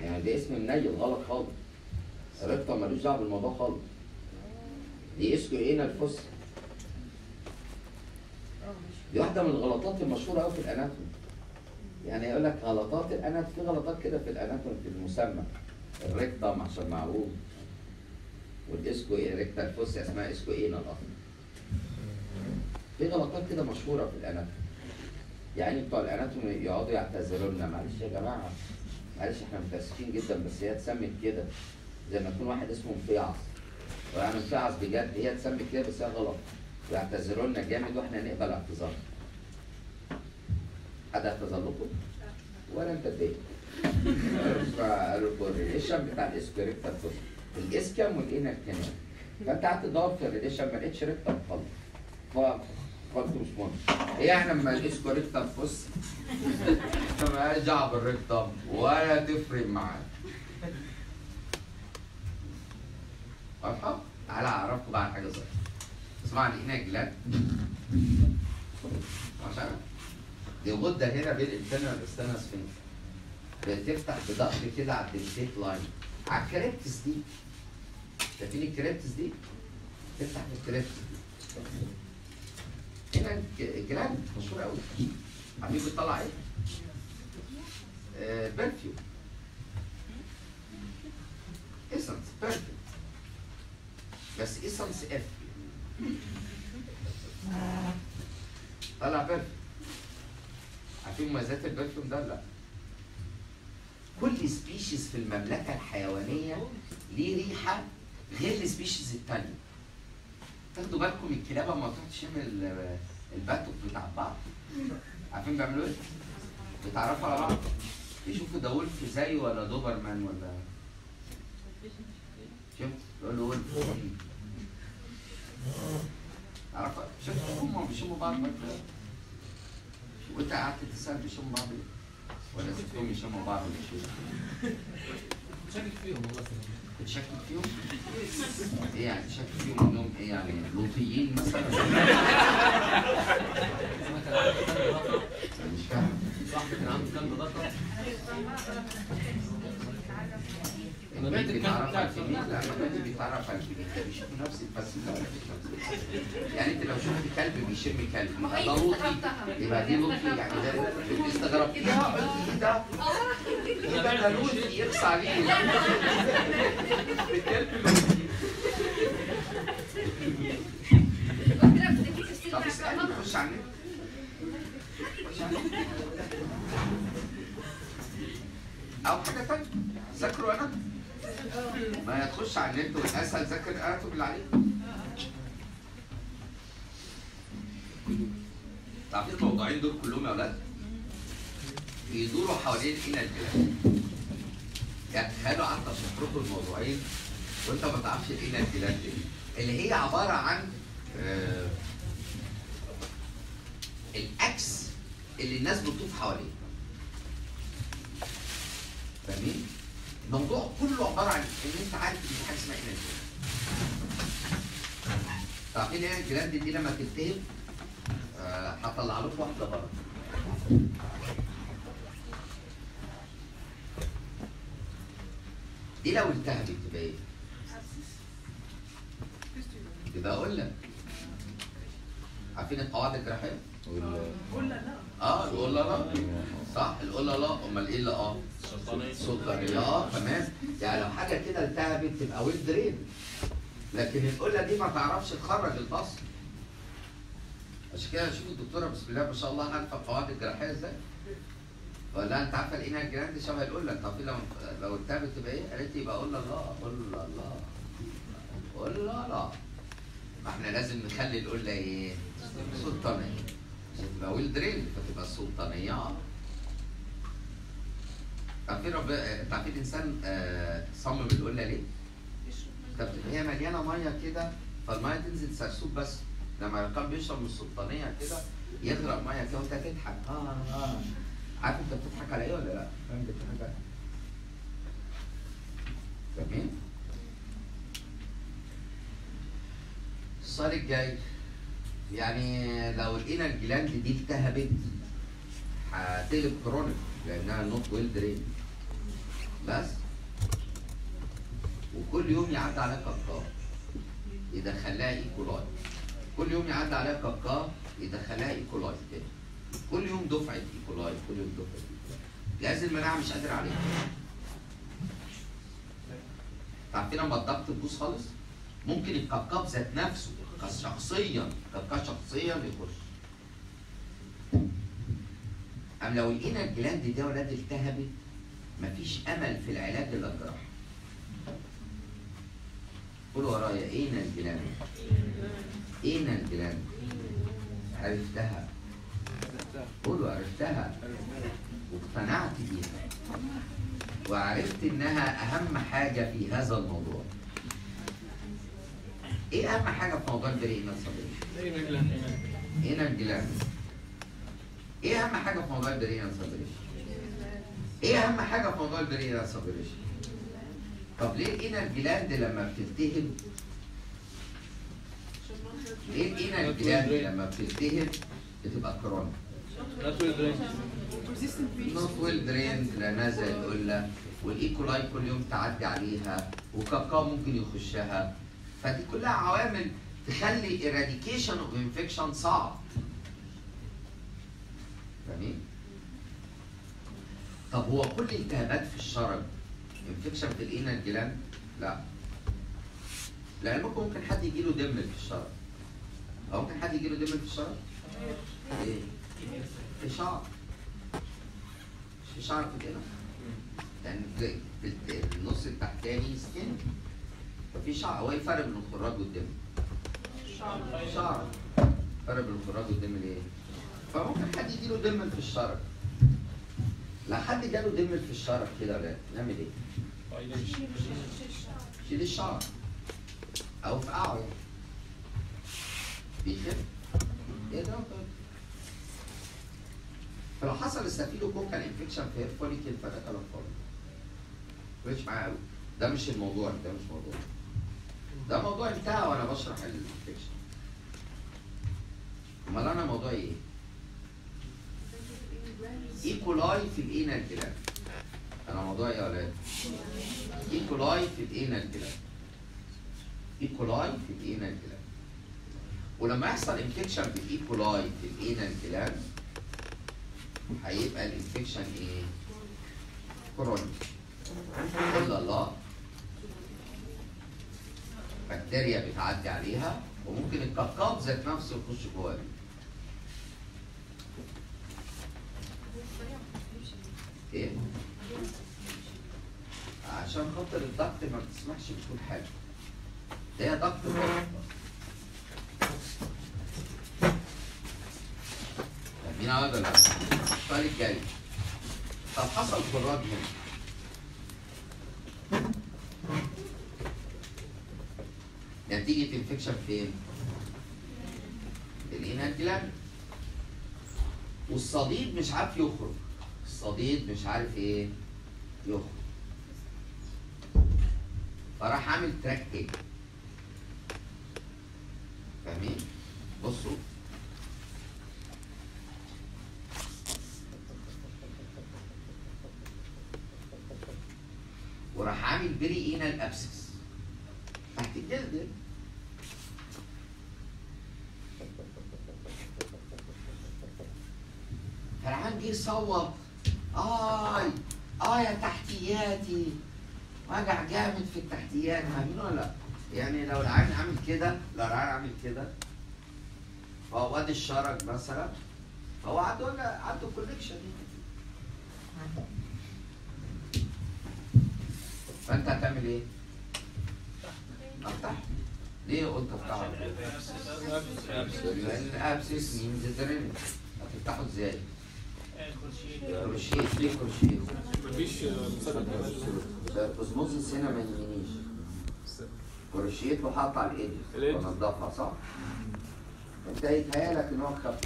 يعني ده اسم منيل غلط خالص الرقم ملوش دعوة بالموضوع خالص. دي اسكو إيه الفص دي واحدة من الغلطات المشهورة قوي في الأناتومي. يعني يقول لك غلطات الأناتومي في غلطات كده في الأناتومي في المسمى. الريكتم عشان معروف والاسكو إيه ريكتال فوس اسمها اسكو إيه الأصل. في غلطات كده مشهورة في الأناتومي. يعني بتوع ال anatomy يقعدوا يعتذروا لنا معلش يا جماعة معلش إحنا متأسفين جدا بس هي اتسمت كده زي ما يكون واحد اسمه مفيعص. ويعني مفيعص بجد هي اتسمت كده بس هي غلط. ويعتذروا لنا جامد وإحنا نقبل اعتذار. حد اعتذر لكم؟ ولا انت اتضايقت. [laughs] فقالوا لكم الريليشن بتاع الاسكريبتال فوس الاسكم والانال كانال فانت قعدت تدور في ال relation ما لقيتش rectum خالص. قلت مش مهم. إيه يعني لما الاسكو ريكتم فوس [laughs] فما دعوة بالريكتم ولا تفرق معاه واضحة؟ تعالى أعرفكم بقى على حاجة صغيرة. اسمع الانال جلاند عشان دي غدة هنا بين الانترنال والستانس فين بتفتح بضغط كده على الدنتيت لاين. على الكريبتس دي. شايفين ال crypts دي؟ تفتح في ال crypts دي. هنا ال g- ال gland مشهور قوي عارفين بتطلع إيه؟ آه perfume essence perfume بس essence of طلع perfume عارفين مميزات ال perfume ده لأ؟ كل species في المملكة الحيوانية ليه ريحة غير ال species التانية. تاخدوا بالكم الكلاب اما تروح تشم ال- ال buttock بتاع بعض. عارفين بيعملوا إيه؟ بيتعرفوا على بعض. يشوفوا ده ولف زي ولا دوبرمان ولا شفت؟ عرفت؟ هم بيشموا بعض برضه وانت قعدت تسأل بيشموا بعض؟ ولا سبتهم يشموا بعض ولا شو؟ شاكك فيهم والله كنت شاكك فيهم؟ إيه يعني شاكك فيهم انهم إيه يعني لوطيين مثلا؟ مش فاهم صاحبي كان عنده كام ضغطه الميت بيتعرف على الكبير لا الميت بيتعرف على الكبير ده بيشوف نفس ده البس. يعني انت لو شفت كلب بيشم كلب ده لوطي يبقى دي لوطي يعني ده قلت إيه ده؟ إيه ده ده لوطي يقص عليه الكلب طب اسألني خش على النت أو حاجة تانية ذاكروا أنا ما تخش على النت والأسهل ذاكر الأناتومي اللي عليك. تعرفين الموضوعين دول كلهم يا ولاد بيدوروا حوالين إلى البلاد. يعني تخيلوا قعدت اشرح الموضوعين وأنت ما تعرفش إيه البلاد دي اللي هي عبارة عن آه، الأكس اللي الناس بتطوف حواليه. فاهمين؟ الموضوع كله عبارة عن إن أنت عارف إن في حاجة اسمها انرجي عارفين إيه ال gland دي لما تلتهب آه، هطلع لكم واحدة بره. دي لو التهبت تبقى إيه؟ يبقى أقول لك. عارفين القواعد الجراحية؟ قلنا لا آه القله لا. صح القله لا. أمال إيه اللي آه؟ سلطانية. سكرية آه تمام. يعني لو حاجة كده التهبت تبقى well drained لكن القله دي ما تعرفش تخرج ال pus عشان كده شوف الدكتورة بسم الله ما شاء الله عارفه القواعد الجراحية إزاي؟ ولا أنت عارفة ال anal gland شبه القله طب لو لو التهبت تبقى إيه؟ قالت لي يبقى قله لا قله لا. قله لا. ما إحنا لازم نخلي القله إيه؟ سلطانية. تبقى ويل درين فتبقى السلطانيه عارفين رب انت عارفين الانسان آه، صمم القله ليه؟ طب هي مليانه ميه كده فالميه تنزل سرسوب بس لما كان بيشرب من السلطانيه كده يغرق ميه كده وانت تضحك آه آه عارف انت بتضحك على إيه ولا لا؟ فاهم على؟ جميل؟ السؤال الجاي يعني لو لقينا ال gland دي التهبت هتقلب chronic لأنها not well drained بس. وكل يوم يعدي عليها كاكا يدخلها E. coli كل يوم يعدي عليها كاكا يدخلها E. coli تاني. كل يوم دفعة E. coli كل يوم دفعة جهاز المناعة مش قادر عليها عارفين لما الضغط تبوظ خالص؟ ممكن الكاكا ذات نفسه شخصيا كاكا شخصيا يخش أم لو لقينا ال gland دي يا ولاد التهبت مفيش أمل في العلاج إلا الجراحة. قولوا ورايا anal gland؟ anal gland؟ عرفتها. قولوا عرفتها. واقتنعت بيها. وعرفت إنها أهم حاجة في هذا الموضوع. إيه أهم حاجة في موضوع ال perianal صديقي؟ ال anal gland إيه اهم حاجة في موضوع ال perianal suppuration إيه اهم حاجة في موضوع ال perianal suppuration طب ليه ال anal gland لما بتلتهب ليه ال anal gland لما بتلتهب بتبقى breach not well drained لانها زي القله وال E. coli كل يوم تعدي عليها وكاكا ممكن يخشها. فدي كلها عوامل تخلي eradication of infection صعب فاهمين؟ طب هو كل التهابات في الشرج infection في ال anal gland؟ لا لعلمكم ممكن حد يجيله دم في الشرج أو ممكن حد يجيله دم في الشرج؟ إيه؟ في شعر في شعر في في في النص التحتاني سكين ففي شعر. هو إيه الفرق بين الخراج والدم؟ شعر. فرق بين الخراج والدم ليه؟ فممكن حد يجيله دم في الشرج لو حد جاله دم في الشرج كده ولا نعمل إيه؟ شيل الشعر. أو فقعه يعني بيخف إيه ده؟ فلو حصل staphylococcal infection في hair follicle فده كلام فاضي مش معايا قوي ده مش الموضوع ده مش موضوع. ده موضوع انتهى وأنا بشرح ال infection امال أنا موضوعي إيه؟ E. coli في ال anal gland أنا موضوعي إيه يا ولاد؟ E. coli في ال anal gland E. coli في ال anal gland ولما يحصل infection بال E. coli في ال anal gland هيبقى ال infection إيه؟ chronic قله لا بكتيريا بتعدي عليها وممكن الكاكاب ذات نفسه يخش جواها إيه؟ عشان خاطر الضغط ما بتسمحش بكل حاجة ده ضغط ضغط فاهمين ولا لا؟ السؤال الجاي. طب حصل خراج هنا نتيجة infection فين؟ في ال anal gland والصديد مش عارف يخرج. الصديد مش عارف إيه؟ يخرج. فراح عامل track كده. فاهمين؟ بصوا. وراح عامل perianal abscess تحت الجلد جه يصوت آي آه يا تحتياتي. وجع جامد في التحتيات. فاهمين ولا لأ؟ يعني لو العيان عامل كده لو العيان عامل كده. فهو وادي الشرج مثلا. هو عنده عنده collection فأنت هتعمل إيه؟ أفتح. ليه قلت أفتحه؟ لأن ال abscess means drainage هتفتحه إزاي؟ cruciate ليه cruciate؟ مفيش مسدد ال cosmesis هنا ما يهمنيش cruciate وحط على ال edge. ونضفها صح؟ انت يتهيألك ان هو خف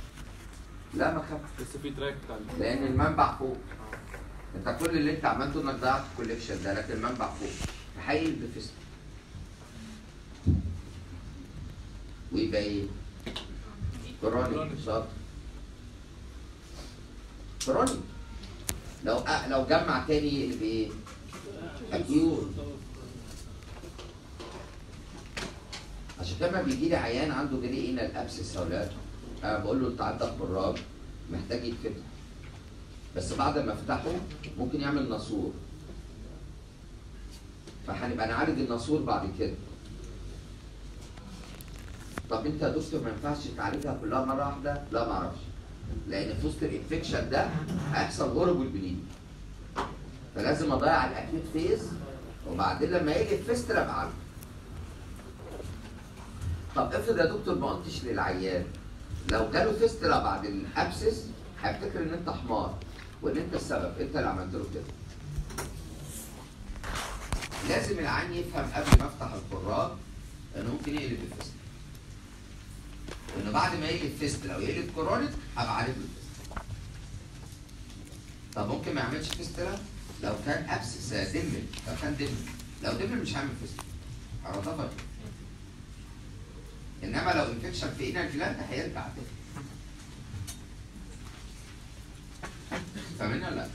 لا ما خف لسه في track لأن المنبع فوق انت كل اللي انت عملته انك ضيعت الكوليكشن ده لكن المنبع فوق تحيل بفست ويبقى إيه؟ كرونيك شاطر كرونيك لو أ... لو جمع تاني يقلب إيه؟ اكيور عشان كده لما بيجي لي عيان عنده جري هنا الابسس أولاد أنا بقول له انت عندك خراج محتاج يتفتح. بس بعد ما افتحه ممكن يعمل ناسور. فهنبقى نعالج الناسور بعد كده. طب أنت يا دكتور ما ينفعش تعالجها كلها مرة واحدة؟ لا ما أعرفش. لأن في وسط ال infection ده هيحصل غرب البليد فلازم اضيع ال acute phase وبعدين لما يجي ال fistula ابقى طب افرض يا دكتور ما قلتش للعيان لو جاله fistula بعد ال abscess هيفتكر ان انت حمار وان انت السبب انت اللي عملت له كده. لازم العيان يفهم قبل ما افتح الخراج إنه ممكن يقلب ال fistula وان بعد ما يقلب fistula أو يقلب chronic هبقى عارف طب ممكن ما يعملش fistula لو كان abscess دمل لو كان دمل لو دمل مش هعمل fistula هنضفه إنما لو infection في anal gland هيرجع تاني فاهمين ولا لا؟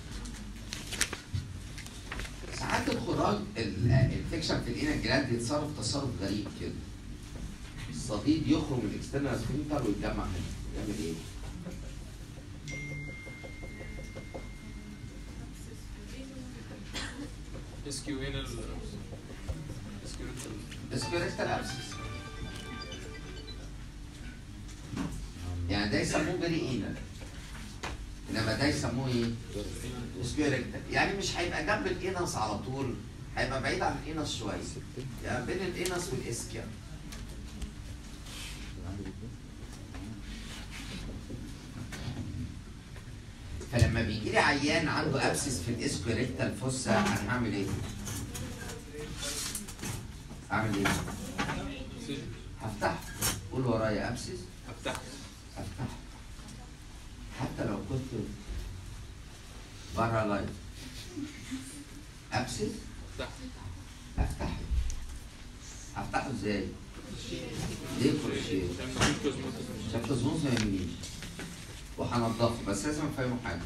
ساعات الخراج ال infection في ال anal gland يتصرف تصرف غريب كده. الصديد يخرج من ال external sphincter ويتجمع هنا. يعمل إيه؟ اس كيو ان ال اس كيو اسكيوريستال ابسس يعني ده يسموه جري اينال إنما ده يسموه إيه؟ اسكيوريكتال يعني مش هيبقى جنب الانس على طول هيبقى بعيد عن الانس شوية. يعني بين الانس والاسكيا بيجي لي عيان عنده abscess في ال ischiorectal fossa أنا هعمل إيه؟ اعمل إيه؟ هفتح. قول ورايا abscess افتح افتح حتى لو كنت بره live abscess افتح افتحه افتحه إزاي؟ ليه cruciate؟ عشان تظبط ما يهمنيش. وهنضفه بس لازم أفهمه حاجة.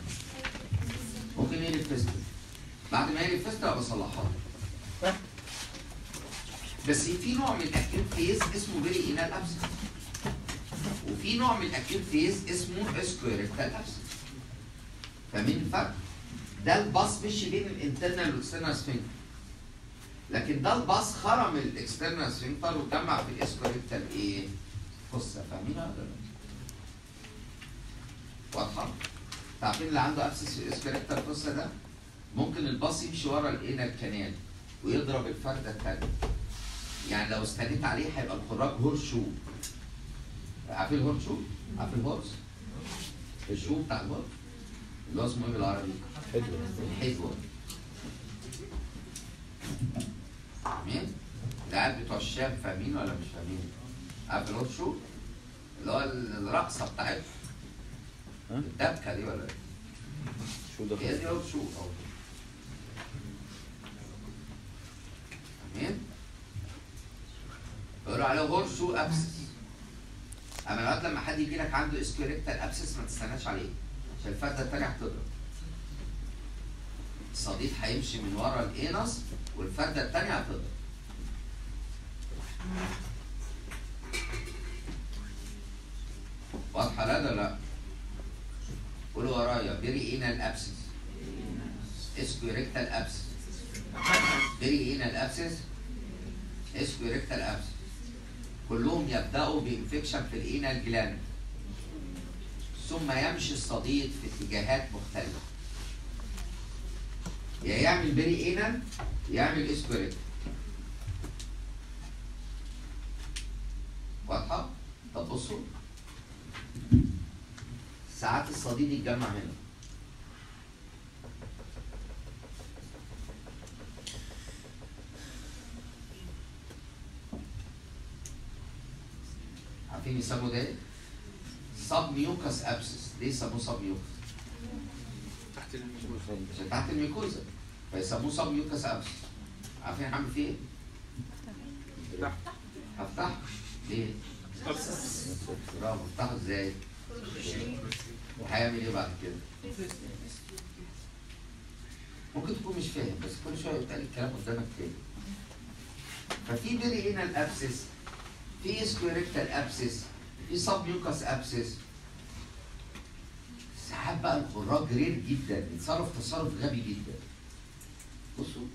ممكن يقلب fistula بعد ما يقلب اصلحها له. بس في نوع من ال acute phase اسمه perianal abscess وفي نوع من ال acute phase اسمه ischiorectal abscess فاهمين الفرق؟ ده ال pus مشي بين ال internal وال external sphincter لكن ده ال pus خرم ال external sphincter وجمع في ال ischiorectal إيه؟ fossa فاهمين؟ واضحة؟ عارفين اللي عنده abscess ال ischiorectal fossa ده ممكن ال pus يمشي ورا ال anal canal ويضرب الفردة التانية يعني لو استنيت عليه هيبقى الخراج horseshoe عارفين ال horseshoe؟ عارف ال horse؟ ال shoe بتاع ال horse اللي هو اسمه إيه بالعربي؟ الحدوة فاهمين؟ العيال بتوع الشام فاهمين ولا مش فاهمين؟ عارف ال horseshoe؟ اللي هو الرقصة بتاعتهم الدبكة دي ولا إيه؟ shoe ده هي دي shoe أهو. فاهمين؟ بيقولوا عليه horseshoe abscess اما لغايه لما حد يجي لك عنده ischiorectal abscess ما تستناش عليه عشان الفرده التانيه هتضرب الصديد هيمشي من ورا ال anus والفرده التانيه هتضرب واضحه لا لا لا قولوا ورايا. perianal abscess ischiorectal abscess perianal abscess ischiorectal abscess كلهم يبدأوا ب infection في ال anal gland ثم يمشي الصديد في اتجاهات مختلفة. يا يعمل perianal يعمل ischiorectal واضحة؟ طب بصوا. ساعات الصديد يتجمع هنا عارفين يسموا ده؟ submucous abscess ليه سموه submucous؟ تحت الميكروفون عشان تحت ال mucosa فيسموه submucous abscess عارفين هعمل فيه إيه؟ هفتحه ليه؟ برافو افتحه إزاي؟ وهيعمل إيه بعد كده؟ ممكن تكون مش فاهم بس كل شوية يتقال الكلام قدامك تاني. ففي perianal abscess في ischiorectal abscess في submucous abscess ساعات بقى الخراج rare جدا يتصرف تصرف غبي جدا بصوا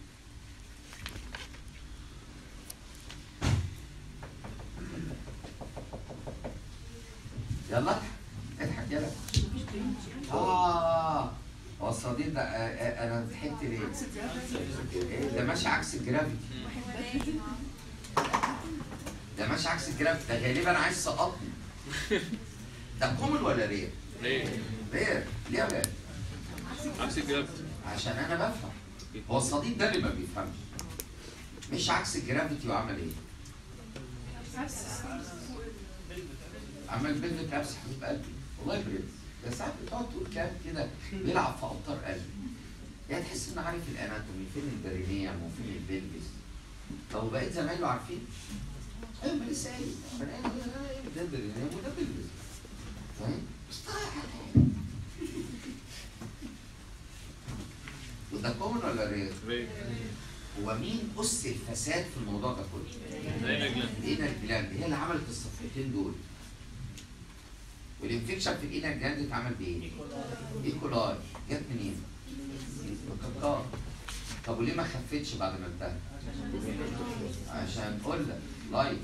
يلا يلا آه هو الصديد ده آه، آه، أنا ضحكت ليه؟ ده ماشي عكس الجرافيتي ده ماشي عكس الجرافيتي ده غالبا عايز سقطني ده كومن ولا رير؟ ليه؟ رير ليه يا ولاد؟ عكس الجرافيتي عشان أنا بفهم هو الصديق ده اللي ما بيفهمش مش عكس الجرافيتي وعمل إيه؟ عمل بنت كابس حبيب قلبي والله بجد ده ساعات بتقعد تقول كلام كده بيلعب في أوتار قلبي يعني تحس انه عارف ال anatomy فين ال perineum وفين ال pelvis طب وبقيت زمايله عارفين؟ أيوه ما لسه قايل ده perineum وده pelvis فاهم؟ بس طيب. [laughs] وده common ولا rare؟ ليه؟ هو مين أس الفساد في الموضوع ده كله؟ ال anal gland هي اللي عملت الصفحتين دول وال infection في ال anal gland اتعمل بإيه؟ E. coli جت منين؟ من طب وليه ما خفتش بعد ما انتهى؟ عشان قلنا لايف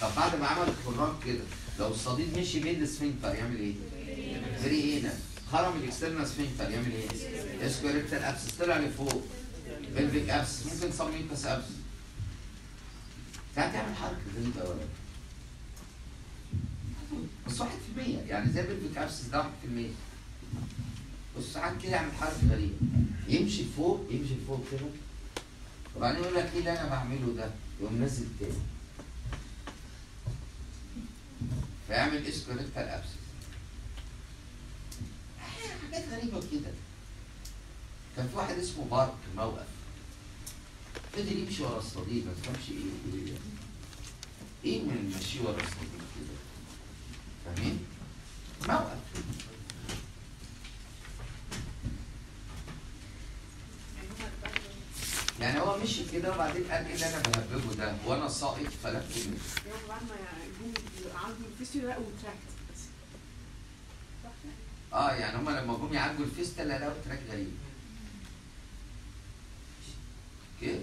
طب بعد ما عمل خراج كده لو الصديد مشي بين ال sphincter يعمل إيه؟ perianal خرم ال external sphincter يعمل إيه؟ ischiorectal abscess طلع لفوق pelvic abscess ممكن submucous abscess ساعات تعمل حركة غريبه ولا بس 1% يعني زي pelvic abscess ده 1% بس ساعات كده يعمل حركة غريبة. يمشي لفوق يمشي لفوق كده. وبعدين يقول لك إيه اللي أنا بعمله ده؟ يقوم نازل تاني. فيعمل ischiorectal abscess حاجات غريبة كده. كان في واحد اسمه بارك موقف. فضل يمشي ورا الصديد ما تفهمش إيه إيه من المشي ورا الصديق؟ فاهمين؟ موقف يعني هو مشي كده وبعدين قال إيه اللي أنا بهببه ده؟ وأنا ساقط فلفت منه آه يعني هم لما جم يعالجوا الفيستلا لقوا تراك غريب. okay؟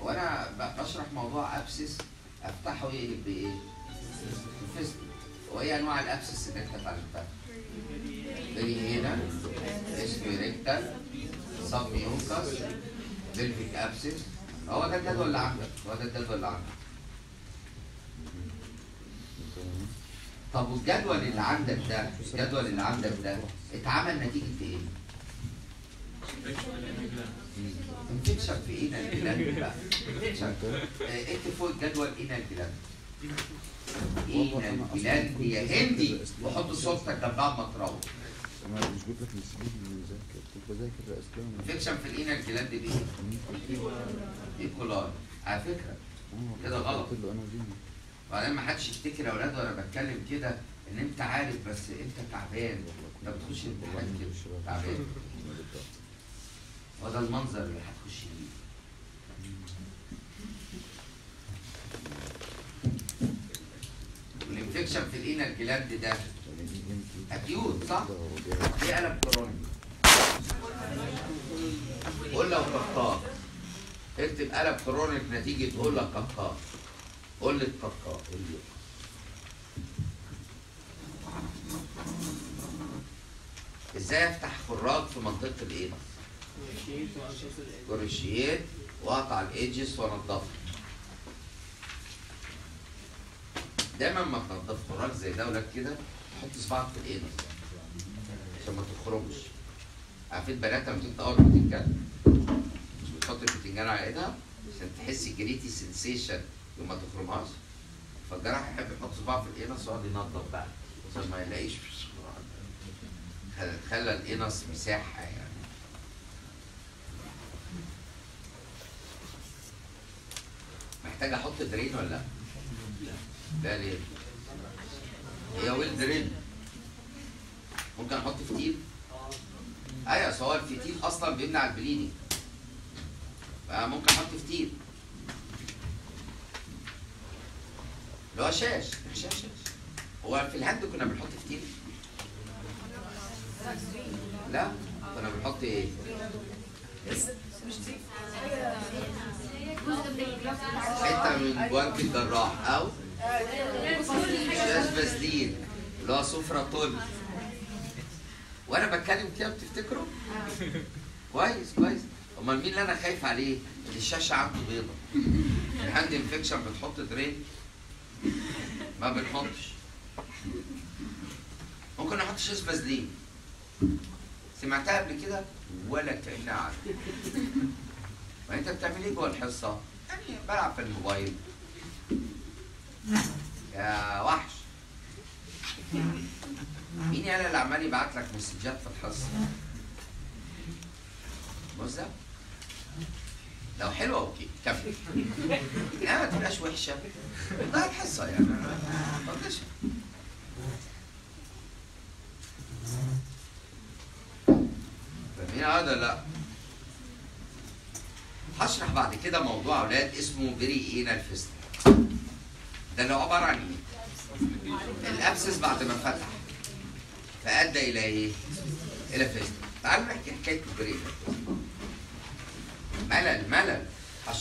وأنا بشرح موضوع abscess أفتحه يقلب بإيه؟ ال fistula وايه أنواع ال abscess اللي انت اتعلمتها؟ perianal ischiorectal submucous pelvic abscess هو ده الجدول اللي عندك هو ده الجدول اللي عندك طب والجدول اللي عندك ده الجدول اللي عندك ده اتعمل نتيجة إيه؟ infection في [laughs] ال anal gland بقى؟ آه، اكتب فوق الجدول ال anal gland ال anal gland يا هندي. وحط صورتك جنبها اما تروح. أنا مش جبت لك السبيل اللي ذاكر كنت بذاكر اسلام infection في ال anal gland دي. E. coli على فكرة. كده غلط. وبعدين ما حدش يفتكر يا أولاد وأنا بتكلم كده إن أنت عارف بس أنت تعبان. أنت بتخش الامتحان كده. تعبان. هو ده المنظر اللي هتخش بيه وال infection في ال anal gland ده. acute صح؟ دي قلب chronic قول لو كفار اكتب قلب chronic نتيجة قول لك كفار قول لي كفار قول لي. إزاي أفتح خراج في منطقة ال anus؟ cruciate واقطع ال edges وانضفها دايما ما تنضف خراج زي ده ولك كده حط صباعك في ال anus عشان ما تخرجش عارفين بنات لما تيجي تقور بتنجان مش بتحط البتنجان على إيدها عشان تحس gritty sensation وما تخرمهاش. فالجراح يحب يحط صباعه في ال anus ويقعد ينضف بقى عشان ما يلاقيش خل- خلى ال anus مساحة يعني. محتاج أحط drain ولا؟ لا؟ لا. ليه؟ هي well drained ممكن أحط فتيل أيوه أصل هو الفتيل أصلا بيمنع ال bleeding. فممكن أحط فتيل اللي هو شاش. شاش شاش. هو في ال hand كنا بنحط فتيل لا. كنا بنحط إيه؟ حتة من جوانتي الجراح أو شاش فازلين اللي هو Sofra-Tulle وأنا بتكلم كده بتفتكروا؟ كويس كويس. أمال مين اللي أنا خايف عليه؟ اللي الشاشة عنده بيضة. ال hand infection بتحط drain؟ ما بنحطش. ممكن نحط شاش فازلين سمعتها قبل كده؟ ولا كأنها عادة. ما انت بتعمل إيه جوه الحصة؟ يعني بلعب في الموبايل. يا وحش. مين يالا اللي عمال يبعت لك مسجات في الحصة؟ موزة؟ لو حلوة okay كمل. لا ما تبقاش وحشة. ده الحصة يعني. ما. فاهمين هذا لا؟ هشرح بعد كده موضوع أولاد اسمه perianal fistula ده اللي هو عباره عن إيه؟ ال abscess بعد ما فتح. فأدى إلى إيه؟ إلى fistula تعالوا نحكي حكاية ال perianal ملل.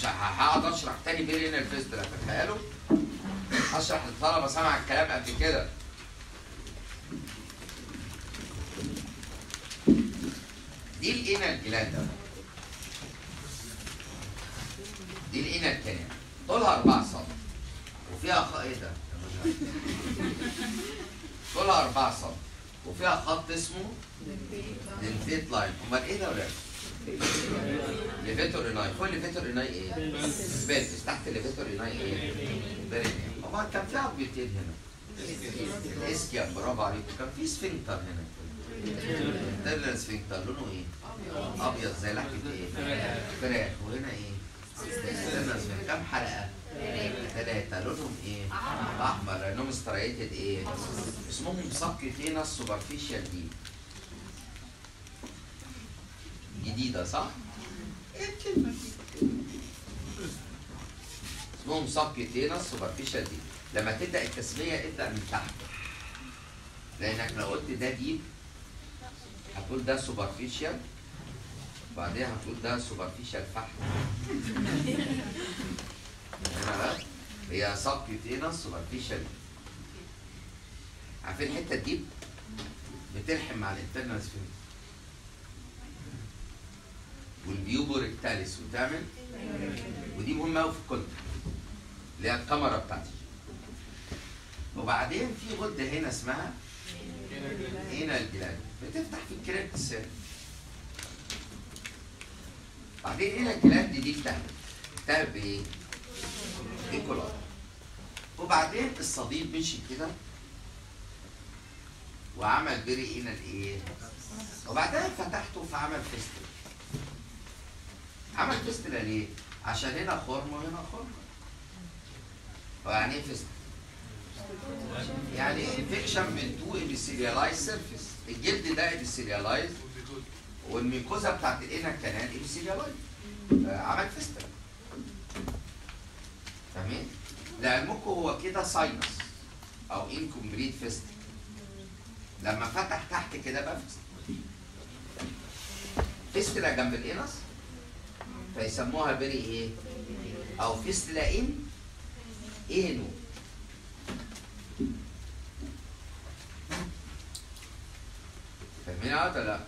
هقعد أشرح تاني perianal fistula تخيلوا؟ هشرح للطلبة سمع الكلام قبل كده. دي ال anal gland دي ال anal canal طولها 4 سم وفيها خ... إيه ده؟ طولها 4 سم وفيها خط اسمه dentate line أمال إيه ده يا ولاد؟ levator ani فوق levator ani إيه؟ pelvis تحت levator ani إيه؟ perineum امال كان في عضلتين هنا الاسكيا برافو عليكم كان في sphincter هنا ده ال sphincter لونه إيه؟ أبيض زي لحمة إيه؟ فراخ وهنا إيه؟ كام حلقة؟ ثلاثة لونهم إيه؟ أحمر لانهم striated إيه؟ اسمهم subcutaneous superficial deep جديدة صح؟ إيه الكلمة دي؟ اسمهم subcutaneous superficial deep لما تبدأ التسمية ابدأ من تحت لانك لو قلت ده ديب هتقول ده سوبرفيشال بعدين هتقول ده سوبرفيشال فحم هنا هي سبكيوتينس سوبرفيشال عارفين الحتة دي؟ بتلحم مع الانترنال سفنكتر والبيوبو ريكتاليس وتعمل ودي مهمة قوي في الكونتر اللي هي الكاميرا بتاعتي. وبعدين في غدة هنا اسمها هنا الجلاند بتفتح في الكريبت سيل بعدين هنا الجلاند دي التهب التهب بإيه؟ بكولار وبعدين الصديد مشي كده وعمل بري هنا الايه؟ وبعدين فتحته فعمل فيستل عمل fistula ليه؟ عشان هنا خرم وهنا خرم ويعني إيه fistula؟ يعني infection من two epithelialized surface الجلد ده epithelialized وال mucosa بتاعت ال anal canal epithelialized عمل fistula فاهمين؟ لعلمكم هو كده sinus أو incomplete fistula لما فتح تحت كده بقى fistula fistula جنب ال anus فيسموها peri إيه أو fistula in ano فاهمين ولا لأ؟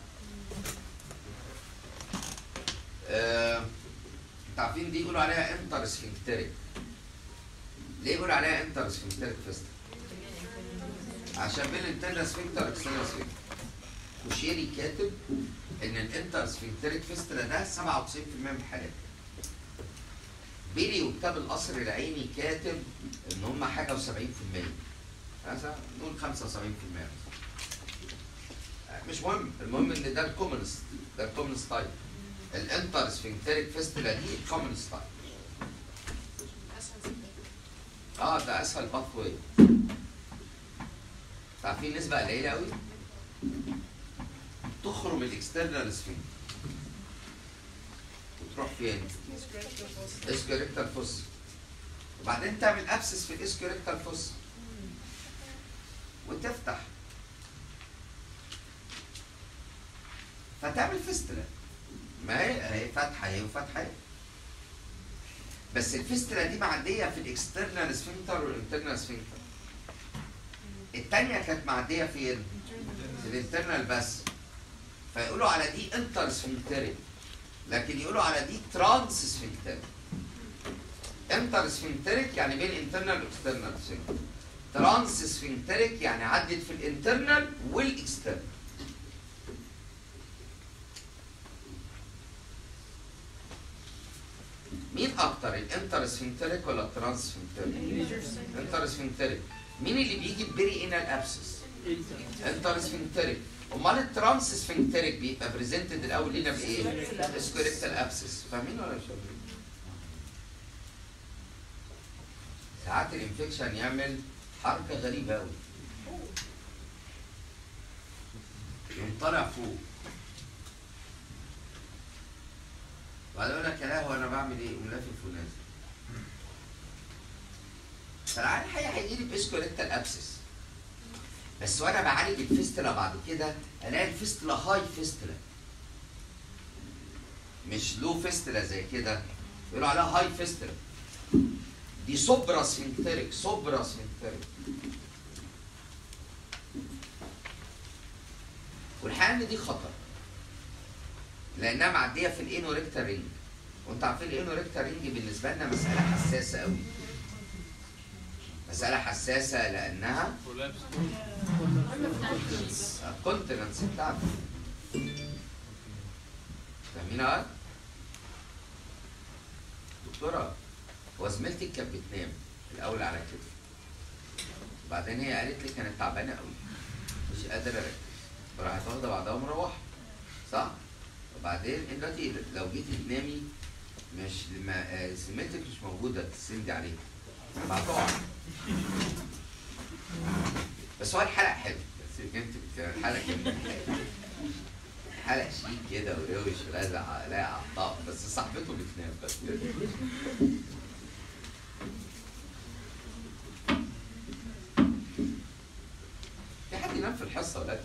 آه، أنتوا عارفين دي يقولوا عليها inter sphincteric ليه يقولوا عليها inter sphincteric fistula؟ عشان بين ال internal sphincter وال external sphincter وشيري كاتب إن ال inter sphincteric fistula ده 97% من الحالات بيلي وكتاب القصر العيني كاتب إن هم حاجة و70% مثلا نقول 75% مش مهم. المهم إن ده ال commonest ده ال commonest type ال inter sphincteric fistula دي ال commonest type آه ده اسهل pathway عارفين نسبة قليلة قوي. تخرم ال external sphincter وتروح فين؟ ischiorectal fossa وبعدين تعمل abscess في ال ischiorectal fossa وتفتح. فتعمل fistula ما هي؟ اهي وفاتحة. اهي بس ال fistula دي معدية في ال external sphincter وال internal sphincter التانية كانت معدية فين؟ في ال internal بس. فيقولوا على دي inter sphincteric لكن يقولوا على دي trans sphincteric inter sphincteric يعني بين internal و external sphincter trans sphincteric يعني عدت في ال internal وال external مين أكتر ال inter sphincteric ولا ال trans sphincteric؟ inter sphincteric مين اللي بيجي peri anal abscess؟ inter sphincteric امال ال trans sphincteric بيبقى presented الأول لينا بايه؟ ischiorectal abscess فاهمين ولا مش فاهمين؟ ساعات ال infection يعمل حركه غريبه قوي يقوم طالع فوق وبعدين يقول لك يا لهوي أنا بعمل إيه؟ يقوم لافف ونازل فالعيان الحقيقة هيجي لي ب ischiorectal abscess بس وأنا بعالج ال fistula بعد كده ألاقي ال fistula high fistula مش low fistula زي كده. يقولوا عليها high fistula دي supra sphincteric supra sphincteric والحقيقة ان دي خطر. لأنها معدية في ال anorectal ring. وانتوا عارفين ال anorectal ring بالنسبة لنا مسألة حساسة قوي مسألة حساسة لأنها collapse ال continence بتاعته فاهمين يا دكتورة هو زميلتي كانت بتنام الأول على كتفي. وبعدين هي قالت لي كانت تعبانة قوي مش قادرة أركز. فراحت واخدة بعضها ومروحة. صح؟ وبعدين دلوقتي لو جيتي تنامي مش لما آه، زميلتك مش موجودة تسندي عليها. هتقع بس هو الحلقة حلو. بس انت الحلقة كانت حلقه شيك كده وروش ولازق على الطاق بس صاحبته بتنام بس. في حد ينام في الحصة ولا؟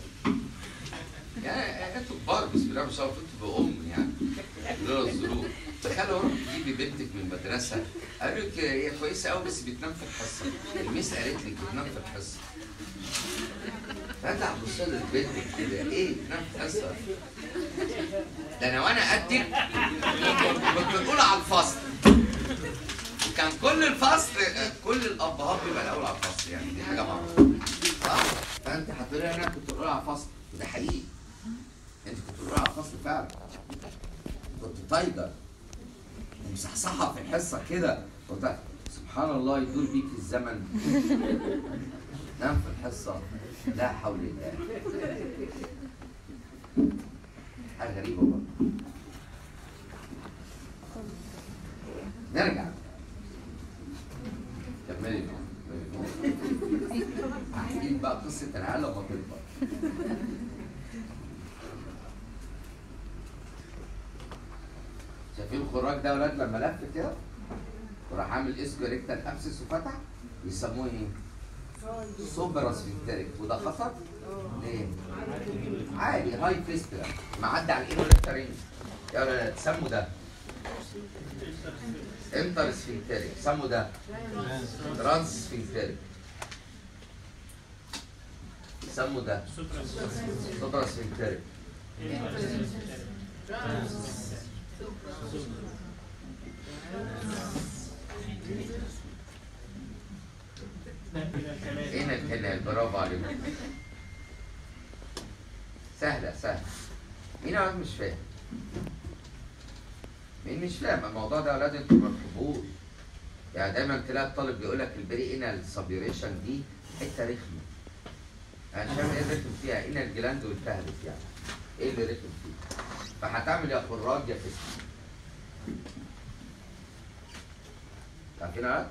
يعني أنتوا كبار بسم الله ما شاء الله أنتوا بأم يعني. لولا الظروف تخيلوا روح تجيبي بنتك من المدرسة قالوا لك هي كويسة قوي بس بتنام في الحصة. الميس قالت لك بتنام في الحصة. فتح بص لبنتك كده. إيه؟ بتنام في الحصة. ده أنا وأنا قدك كنت الاولى على الفصل. وكان كل الفصل كل الابهات بيبقى الأول على الفصل يعني. دي حاجة معروفة. فأنت هتقولي أنا كنت الاولى على الفصل وده حقيقي. انت كنت الاولى على الفصل فعلا كنت تايجر ومصحصحة في الحصه كده. كنت سبحان الله يدور بيك الزمن. نام في الحصة. لا حول الله. حاجة غريبة برضه نرجع. كملي. بقى قصة العيال لما شايفين الخراج ده يا ولاد لما لف كده وراح عامل ischiorectal abscess وفتح يسموه إيه؟ supra sphincteric وده خطر؟ ليه؟ عادي high fistula معدي على ال anorectal ring يا ولاد سموا ده. inter sphincteric سموا ده. trans sphincteric سموا ده. supra sphincteric هنا الحلال برافو عليك سهلة سهلة. مين ولاد مش فاهم؟ مين مش فاهم؟ الموضوع ده يا ولاد أنتوا ما بتحبوش. يعني دايما تلاقي الطالب بيقول لك ال perianal suppuration دي حتة رخمة. أنا مش فاهم إيه الرخم فيها. anal gland والتهبت يعني. إيه اللي رخم فيها فهتعمل يا خراج يا fistula ولاد؟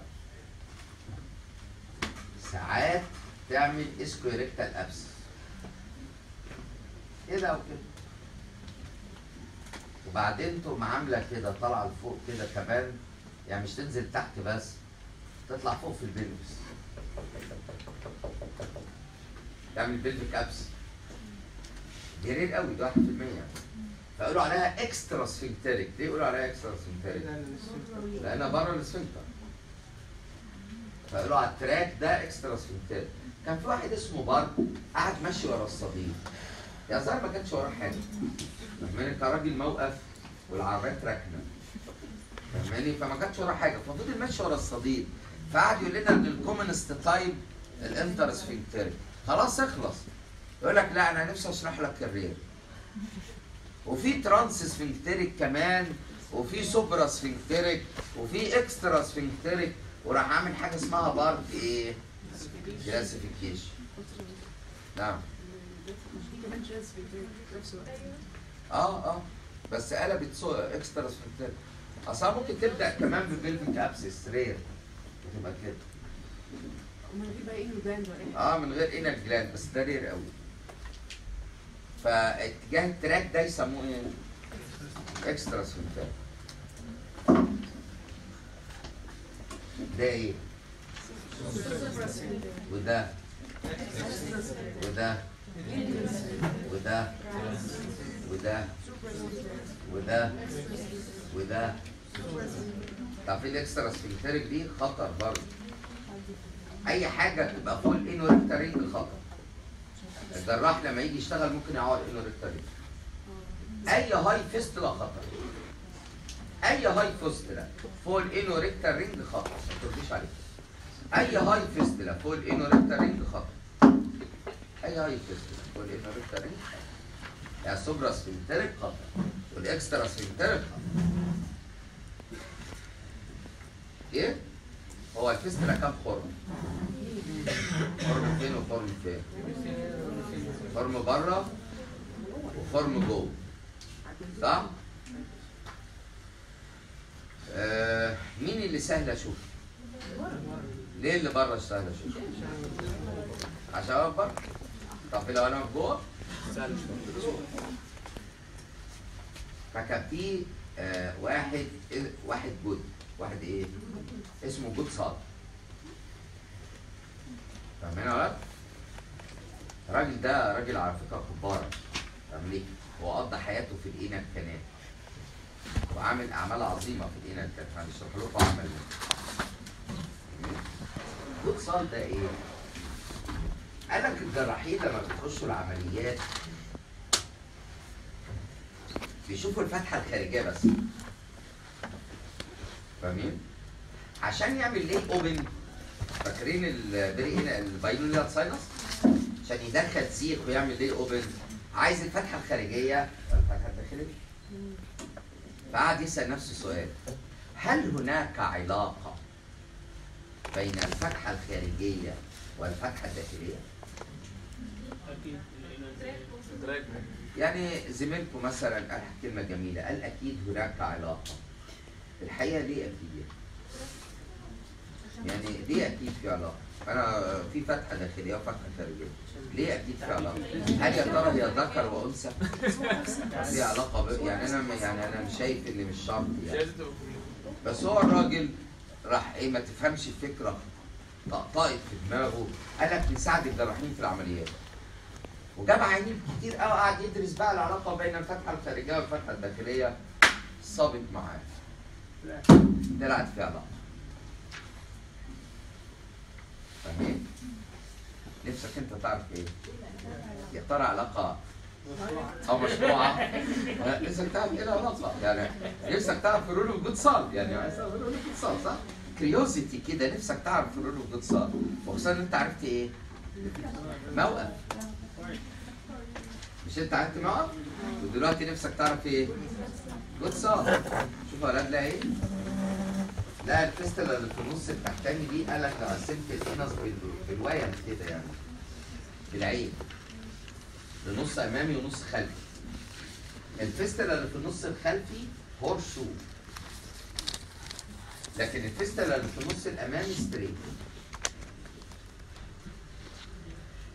ساعات تعمل ischiorectal abscess كده أو كده وبعدين تقوم عاملة كده طالعة لفوق كده كمان يعني مش تنزل تحت بس تطلع فوق في ال pelvis تعمل pelvic abscess دي rare قوي ده 1% يعني فيقولوا عليها extra sphincteric ليه يقولوا عليها extra sphincteric؟ لانها بره ال sphincter فقالوا على ال track ده extra sphincteric كان في واحد اسمه Parks قاعد ماشي ورا الصديد. يا زلمه ما كانش وراه حاجة. فاهماني؟ انت راجل موقف والعربيات راكنة. فاهماني؟ فما كانش وراه حاجة. ففضل ماشي ورا الصديد. فقعد يقول لنا إن ال commonest type ال inter sphincteric خلاص اخلص. يقول لك لا أنا نفسي أشرح لك ال rare وفي trans sphincteric كمان وفي supra sphincteric وفي extra sphincteric وراح عامل حاجة اسمها Parks إيه؟ classification نعم. آه آه. بس قلبت extra sphincteric أصلا ممكن تبدأ كمان ب pelvic abscess rare وتبقى كده. في بقى إيه ولا إيه؟ آه من غير anal gland بس ده rare قوي. فاتجاه ال track ده يسموه إيه؟ extra sphincteric ده إيه؟ وده؟ وده؟ وده؟ وده؟ وده؟ وده؟ تعرفين ال extra sphincteric دي خطر برضه. أي حاجة تبقى فوق ال anorectal ring خطر. الجراح لما يجي يشتغل ممكن يعور ال anorectal ring أي high fistula خطر. أي high fistula فوق ال anorectal ring خطر. ما ترديش عليه. أي high fistula فوق ال anorectal ring خطر. أي high fistula فوق ال anorectal ring يعني ال supra sphincteric خطر. وال extra sphincteric خطر. إيه؟ هو ال fistula كام خرم؟ خرم فين وخرم فين؟ خرم بره وخرم جوه صح؟ آه مين اللي سهل أشوف؟ ليه اللي بره سهل أشوف؟ عشان اقف بره طب لو أنا جوه فكان في آه واحد واحد جود واحد إيه؟ اسمه جود صاد فاهمين يا؟ الراجل ده راجل على فكرة كبارة امريكي هو قضى حياته في الإينا الكنال وعامل أعمال عظيمة في الإينا الكنال هنشرح لكم عمل جود صاد ده إيه؟ قال لك الجراحين لما بيخشوا العمليات. بيشوفوا الفتحة الخارجية بس. فاهمين؟ عشان يعمل lay open فاكرين ال pre ال pilonidal sinus عشان يدخل سيخ ويعمل lay open عايز الفتحة الخارجية. والفتحه الداخليه فقعد يسأل نفسه سؤال. هل هناك علاقة بين الفتحة الخارجية والفتحة الداخلية؟ يعني زميلكم مثلا قال كلمة جميلة. قال أكيد هناك علاقة. الحقيقة ليه أكيد؟ يعني ليه أكيد في علاقة؟ أنا في فتحة داخلية وفتحة خارجية. ليه أكيد في علاقه هل يا ترى هي ذكر وأنثى؟ ليه علاقة ب... يعني أنا يعني أنا شايف ان مش شرط يعني. بس هو الراجل راح إيه ما تفهمش الفكرة. طقطقت في دماغه. قال لك نساعد الجراحين في العمليات وجاب عيانين كتير قوي قعد يدرس بقى العلاقة بين الفتحة الخارجية والفتحة الداخلية. صابت معاه. طلعت في علاقة. فاهمين؟ نفسك انت تعرف إيه؟ يا ترى علاقة أو مشروعه نفسك تعرف إيه العلاقة؟ يعني نفسك تعرف rule of Goodsall يعني عايز تعرف rule of Goodsall صح؟ curiosity كده نفسك تعرف rule of Goodsall وخصوصا إن انت عرفت إيه؟ موقف مش انت عرفت موقف؟ ودلوقتي نفسك تعرف إيه؟ Goodsall شوف يا ولاد لا إيه؟ لا ال fistula اللي في النص التحتاني دي قال لك لو قسمت ال anus بال- بالويم كده يعني بالعين لنص أمامي ونص خلفي ال fistula اللي في النص الخلفي هورسو لكن الفيستلا اللي في النص الأمامي ستريت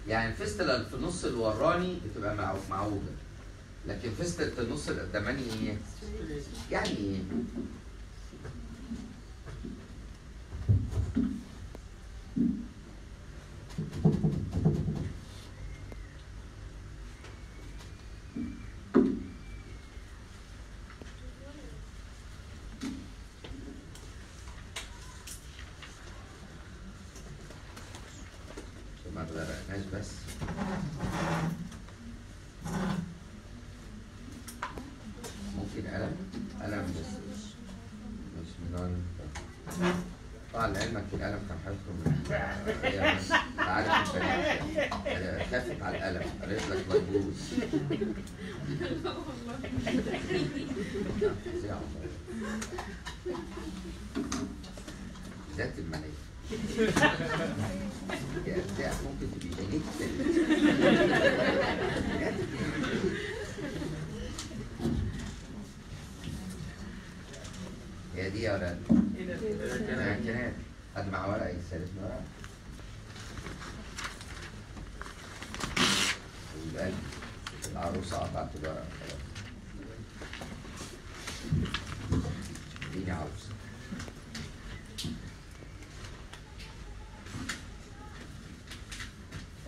يعني الفيستلا اللي في النص الوراني بتبقى مع- معوجة لكن فيستلا النص القداماني إيه؟ يعني إيه؟ ما غرقناش بس ممكن قلم قلم بس مش من نوع ال- طبعا لعلمك القلم كان هيدخل من هي بس عارف البنات هي خافت على القلم قالت لك مجهول فظيعة والله. ذات المنية يا بتاع ممكن تبقى جنيت هي دي يا ولاد كانت حد مع ورقة يستلفنا ورقة ويبقى العروسة قطعت الورقة خلاص اديني عروسة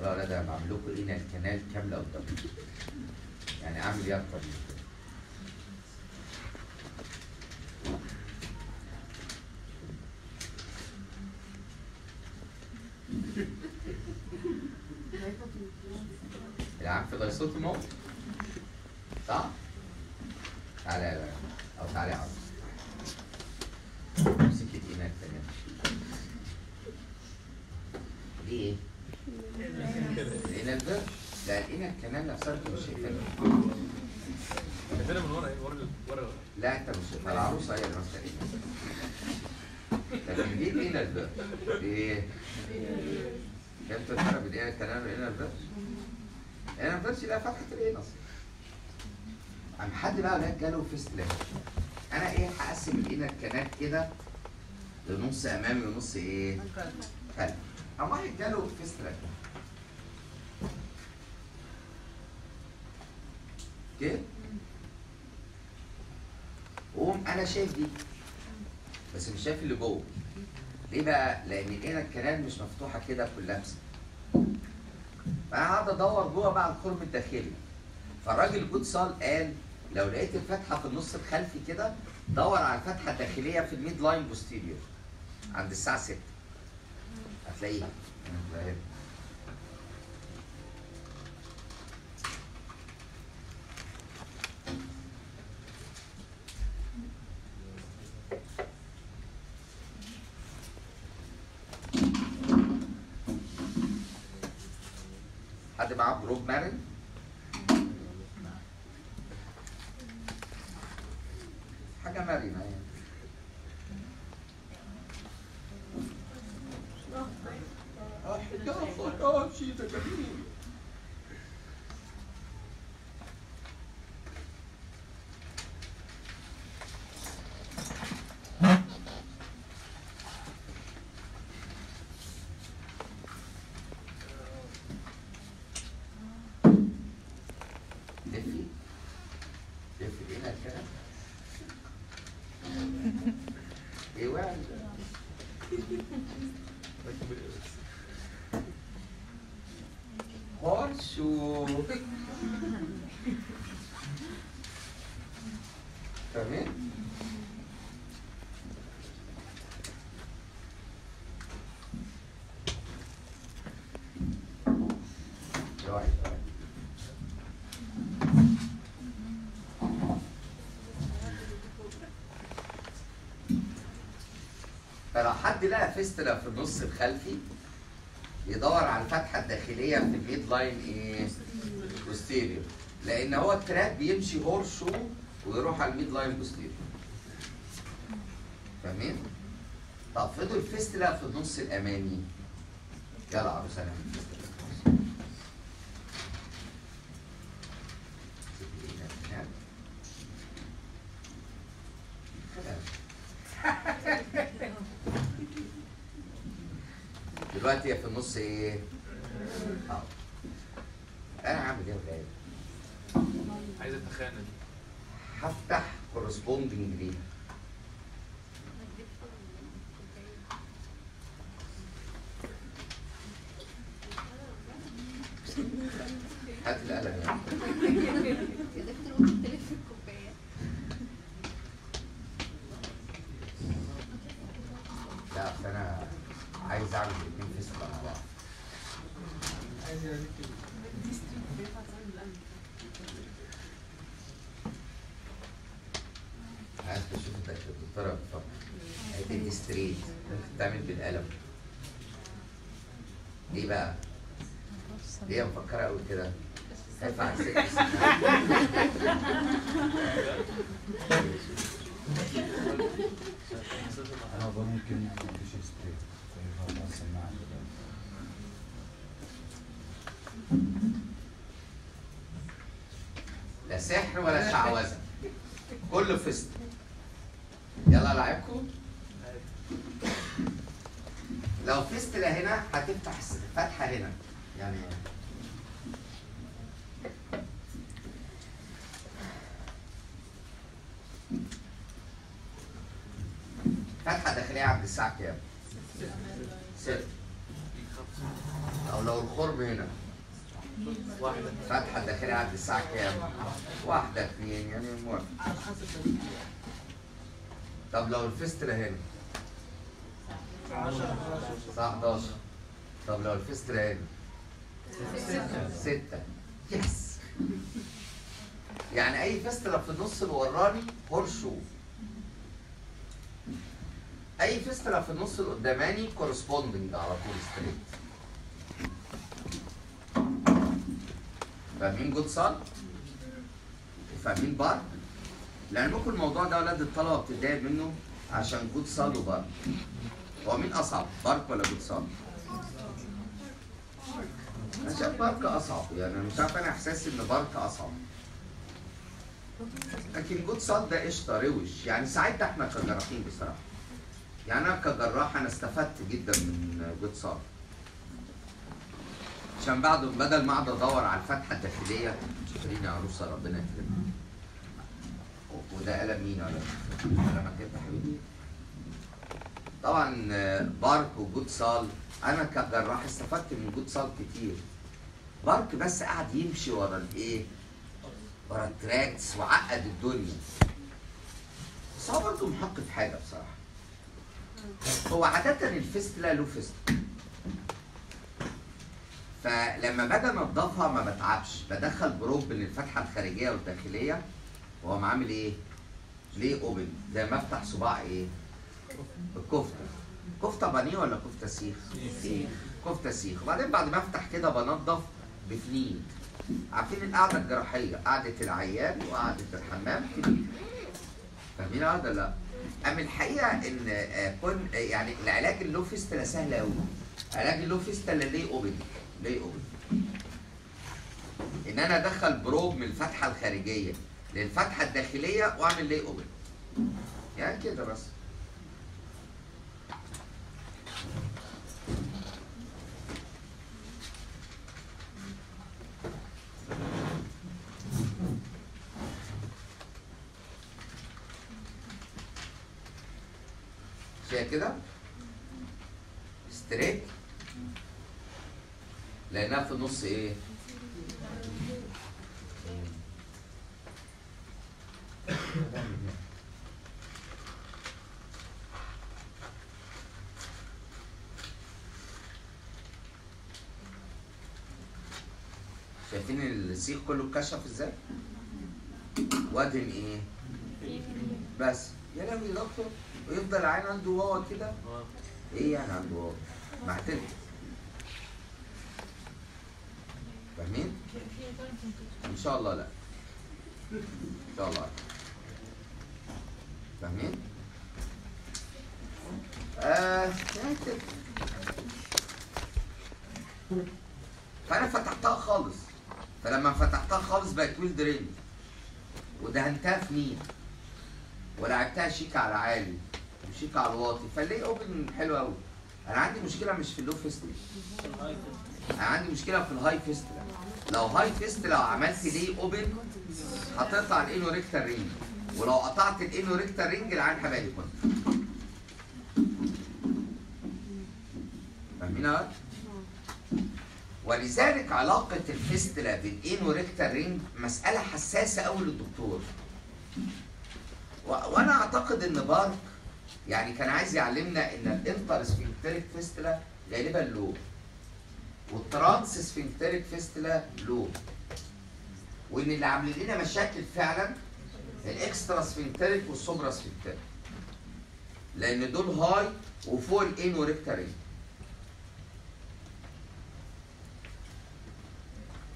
لا لا ده الكنال كاملة قدامكم يعني اعمل إيه أكتر من كده؟ [laughs] العام في غيصوت الموت صح؟ تعالى يا بنات. أو تعالى يا عروس امسك ايدينا التانية دي إيه؟ الانال ده لا الانال كمان نفسها انت مش شايفاها شايفينها من ورا إيه ورا ورا لا انت مش شايفها العروسه هي اللي ماسكه الانال لكن دي الانال ده دي إيه؟ فهمت الفرق بين الانال كمان والانال ده؟ ال anal ده لا فتحه ال anus قام حد بقى ولاد جاله fistula أنا إيه هقسم ال anal canal كده؟ لنص امامي ونص إيه؟ خلفي قام واحد جاله fistula okay؟ وقوم أنا شايف دي. بس مش شايف اللي جوه. ليه بقى؟ لأن هنا ال canal مش مفتوحة كده collapsed فأنا قاعد أدور جوه بقى على الخرم الداخلي. فالراجل Goodsall قال لو لقيت الفتحة في النص الخلفي كده دور على الفتحه الداخليه في ال midline posterior عند الساعة 6 هتلاقيها. حد معاه بروب مارن؟ حاجة مرنة يعني آه حجافك آه شيء ده جميل لفي لفي هنا كده إيه وعد هورشو تمام رايح رايح فلو حد لقى fistula في النص الخلفي يدور على الفتحة الداخلية في ال midline إيه؟ posterior لأن هو ال track بيمشي horseshoe ويروح على ال midline posterior فاهمين؟ طب فضل ال fistula في النص الأمامي يلا عروسة نعمل فيستلا في النص. دلوقتي هي في النص إيه؟ آه أنا هعمل إيه يا ولاد؟ عايز اتخانق هفتح كورسبوندنج ليها هات القلم يعني يا دكتور قلت تلف الكوبايه لا أصل أنا عايز اعمل الاثنين فيست مع بعض عايز يعني كده عايز تشوف انت الدكتوره بتفكر هتدي ستريت تعمل بالقلم ليه بقى؟ ليه مفكرة قوي كده؟ خايفه على الست أنا أظن ممكن مفيش ستريت فيبقى خلاص السماعة كده. لا سحر ولا شعوذه كله فيست يلا لعبكم لو فيستلا هنا هتفتح فتحه هنا يعني فتحه الساعة كام؟ ست أو لو الخرم هنا. واحدة فتحة داخلية عند الساعة كام؟ واحدة اثنين يعني موافق طب لو ال fistula هنا. 10 الساعة 11 طب لو ال fistula هنا. ستة. yes. يعني أي fistula في النص الوراني horseshoe أي fistula في النص القداماني corresponding على طول straight فاهمين Goodsall؟ وفاهمين Park؟ لعلمكم الموضوع ده أولاد الطلبة بتتضايق منه عشان Goodsall و Park هو مين أصعب؟ Park ولا Goodsall؟ أنا شايف Park أصعب. يعني أنا مش عارف أنا إحساسي إن Park أصعب. لكن Goodsall ده قشطة روش. يعني ساعتها إحنا كجراحين بصراحة. يعني أنا كجراح أنا استفدت جدا من Goodsall عشان بعد بدل ما أقعد أدور على الفتحة الداخلية يا عروسة ربنا يكرمك. و- وده قلم مين ولا قلمك انت حبيبي؟ طبعا Park و Goodsall أنا كجراح استفدت من Goodsall كتير. Park بس قعد يمشي ورا الإيه؟ ورا ال tracks وعقد الدنيا. بس هو برضه محق في حاجة بصراحة. هو عادة ال fistula low fistula. فلما باجي انضفها ما بتعبش. بدخل probe بين الفتحه الخارجية والداخلية. واقوم عامل إيه؟ lay open زي ما أفتح صباع إيه؟ الكفتة. كفتة بانيه ولا كفتة سيخ؟ سيخ. كفتة سيخ. وبعدين بعد ما أفتح كده بنضف بفنيد عارفين القعدة الجراحية؟ قعدة العيان وقعدة الحمام. فنيد فاهمين هذا لأ؟ اما الحقيقة إن آه، كن آه، يعني العلاج ال low fistula سهل قوي علاج ال low fistula lay open lay open؟ إن أنا أدخل probe من الفتحة الخارجية للفتحة الداخلية وأعمل lay open. يعني كده بس. شايف كده. ستريت لانها في النص إيه شايفين السيخ كله اتكشف إزاي؟ وادم إيه بس. يا لهوي يا دكتور. ويفضل العين عنده واوا كده. آه. إيه يعني عنده واوا معتل فاهمين؟ ان شاء الله لا. ان شاء الله. فاهمين؟ آه. فانا فتحتها خالص. فلما فتحتها خالص بقت well drained ودهنتها في مين ولعبتها شيك على عالي. وشيك على الواطي. ف lay open حلو قوي أنا عندي مشكلة مش في ال low fistula أنا عندي مشكلة في ال high fistula لو high fistula لو عملت lay open هتقطع ال anorectal ring ولو قطعت ال anorectal ring العيان حيبقى incontinent فاهمين ولد؟ ولذلك علاقة ال fistula بال anorectal ring مسألة حساسة أوي للدكتور. وأنا أعتقد إن Park يعني كان عايز يعلمنا إن ال intersphincteric fistula غالبا low. وال transsphincteric fistula low. وإن اللي عاملين لنا مشاكل فعلا ال extrasphincteric وال suprasphincteric. لأن دول high وفوق ال anorectal ring.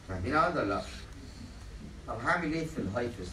فاهمين هذا ولا لأ؟ طب هعمل إيه في ال high fistula؟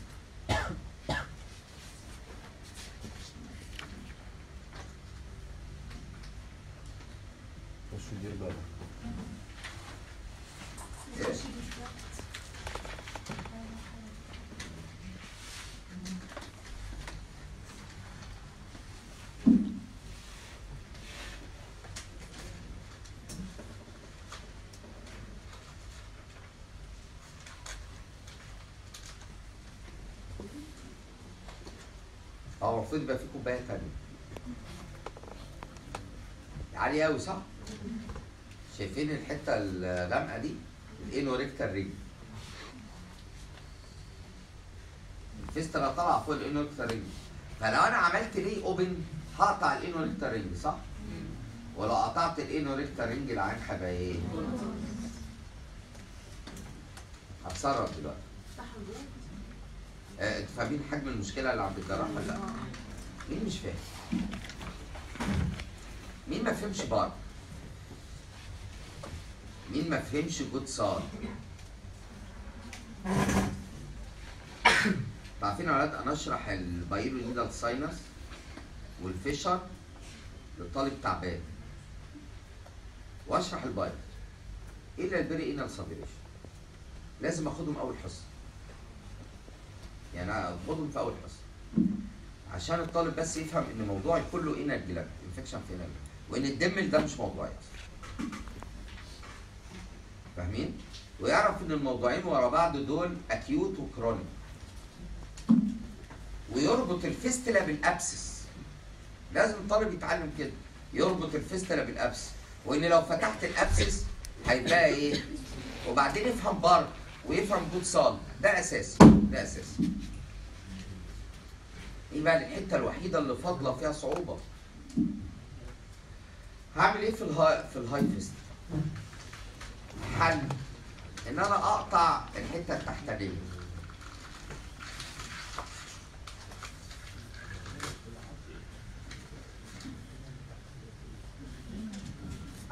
آه المفروض يبقى في كوبايه تانية عالية أوي صح؟ شايفين الحتة الغامقة دي؟ ال anorectal ring ال fistula طالعة فوق ال anorectal ring فلو أنا عملت lay open هقطع ال anorectal ring صح؟ ولو قطعت ال anorectal ring العيان هيبقى إيه؟ هتصرف دلوقتي آه، فاهمين حجم المشكلة اللي عند الجراح ولا لأ؟ مين مش فاهم؟ مين ما فهمش Park؟ مين ما فهمش Goodsall؟ عارفين يا أنا اشرح ال pilonidal sinus وال fissure لطالب تعبان واشرح ال pilonidal إلا ال perianal suppuration لازم اخدهم اول حصه يعني اخدهم في اول حصه عشان الطالب بس يفهم إن موضوعي كله anal gland infection في anal وإن الدمل ده مش موضوعي. أصلاً. فاهمين؟ ويعرف إن الموضوعين ورا بعض دول acute و chronic ويربط ال fistula بال abscess. لازم الطالب يتعلم كده. يربط ال fistula بال abscess. وإن لو فتحت ال abscess هيبقى إيه؟ وبعدين يفهم Park ويفهم Goodsall ده اساسي ده اساسي إيه بقى الحتة الوحيدة اللي فاضلة فيها صعوبة. هعمل إيه في ال high في ال high fistula. إن أنا أقطع الحتة التحتانيه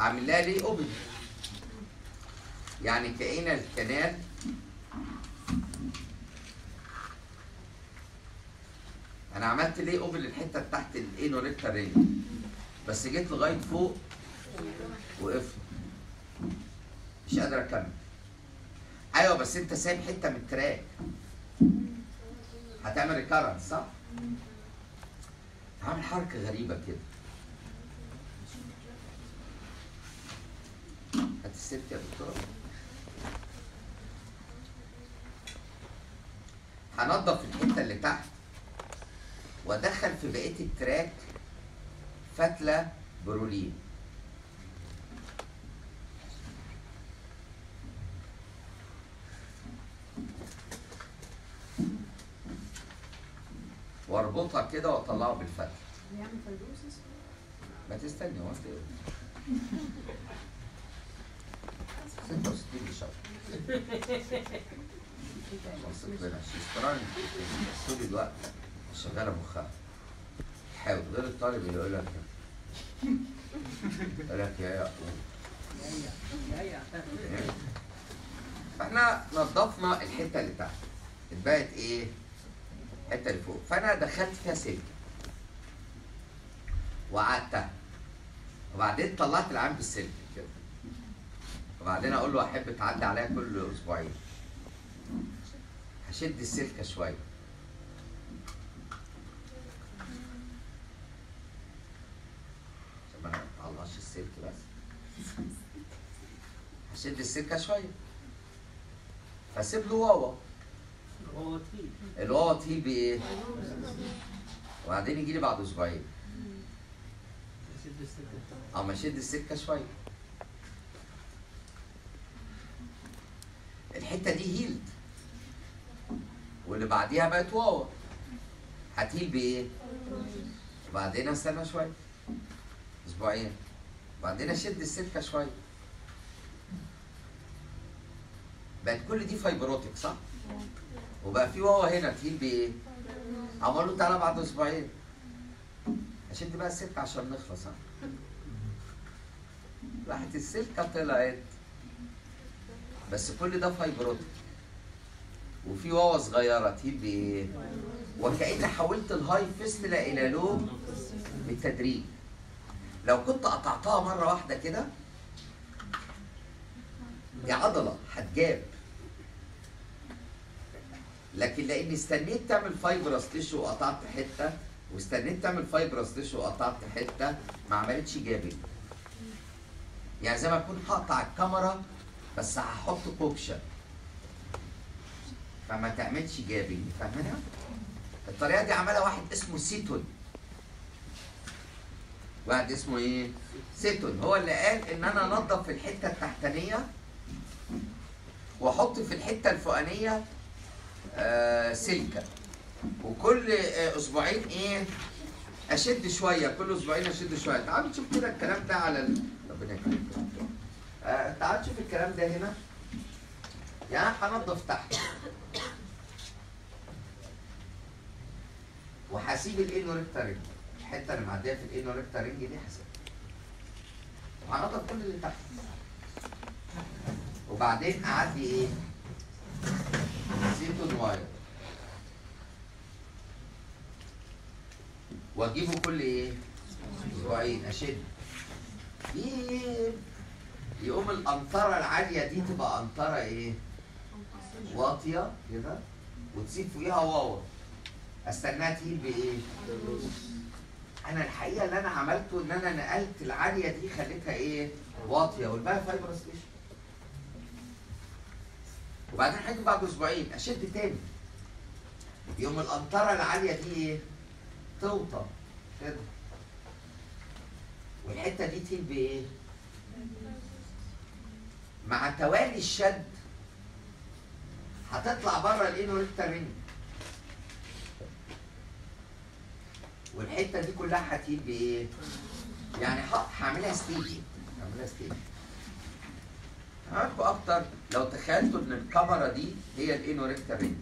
أعمل لها lay open يعني كأن ال canal؟ أنا عملت lay open الحتة تحت ال anorectal ring بس جيت لغاية فوق وقفت. مش قادر أكمل. أيوه بس أنت سايب حتة من ال track. هتعمل recurrent صح؟ هعمل حركة غريبة كده. هات يا دكتورة. هنضف الحتة اللي تحت. وادخل في بقية التراك فتلة برولين. واربطها كده واطلعه بالفتح. ما تستني هو انت 66 شهر طول الوقت شغالة مخها. حاول. غير الطالب اللي يقول لك يقول لك يا يعقوب فاحنا نظفنا الحتة اللي تحت. اتبقت إيه؟ الحته اللي فوق فأنا دخلت فيها سلك وقعدتها وبعدين طلعت العام بالسلك كده. وبعدين أقول له أحب تعدي عليا كل أسبوعين. هشد السلكه شوية. عشان ما تعلقش السلك بس. هشد السلكه شوية. فاسيب له واوا هو تقيل الواوا تهيل بايه؟ وبعدين يجي لي بعد أسبوعين. أما أشد السكة شوية. الحتة دي هيلد واللي بعديها بقت واوا هتهيل بإيه؟ وبعدين أستنى شوية. أسبوعين. وبعدين أشد السكة شوية. بقت كل دي fibrotic صح؟ وبقى في واوا هنا ت heal بإيه؟ عمال له تعالى بعد أسبوعين. أشد بقى السلك عشان نخلص. ها راحت السلكة طلعت. بس كل ده fibrotic وفي واوا صغيرة ت heal بإيه؟ وكأني حولت ال high fistula إلى low بالتدريج. لو كنت قطعتها مرة واحدة كده دي عضلة هت gap. لكن لاني استنيت تعمل fibrous tissue وقطعت حتة واستنيت تعمل fibrous tissue وقطعت حتة ما عملتش جابل يعني زي ما أكون هقطع الكمرة بس هحط كوكشه فما تعملش جابل فاهمينها؟ الطريقة دي عملها واحد اسمه سيتون واحد اسمه إيه؟ سيتون هو اللي قال إن أنا أنضف في الحتة التحتانية وأحط في الحتة الفوقانية سلكة. وكل آه أسبوعين إيه؟ أشد شوية كل أسبوعين أشد شوية. تعالوا نشوف كده الكلام ده على ال... ربنا يكرمك. آه تعالوا نشوف الكلام ده هنا. يعني هنضف تحت. وهسيب ring. الحتة اللي معدية في ring دي هسيبها. وهنضف كل اللي تحت. وبعدين اعدي إيه؟ seton wire واجيبه كل إيه أسبوعين اشد يجيب يقوم القنطره العاليه دي تبقى قنطره إيه واطيه كده وتسيب فوقيها واوا استناها ت heal بايه أنا الحقيقة اللي أنا عملته إن أنا نقلت العالية دي خليتها إيه؟ واطية. والباقي فايبرس تيشو وبعدين هاجي بعد أسبوعين أشد تاني. يقوم القنطره العالية دي إيه؟ توطى. كده والحتة دي ت heal بايه مع توالي الشد هتطلع بره ال anorectal ring والحتة دي كلها هت heal بايه يعني هعملها staged هعملها staged هعرفوا أكتر. لو تخيلتوا إن الكمرة دي هي ال anorectal ring.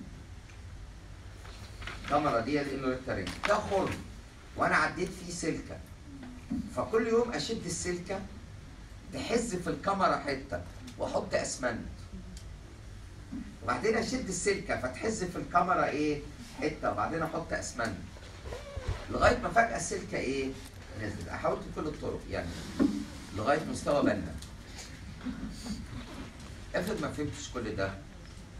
الكمرة دي هي ال anorectal ring. ده خرم. وأنا عديت فيه سلكة. فكل يوم أشد السلكة تحز في الكمرة حتة وأحط أسمنت. وبعدين أشد السلكة فتحز في الكمرة إيه؟ حتة. وبعدين أحط أسمنت. لغاية ما فجأة السلكة إيه؟ نزلت. حاولت بكل الطرق يعني لغاية مستوى بنا افرض ما فهمتش كل ده.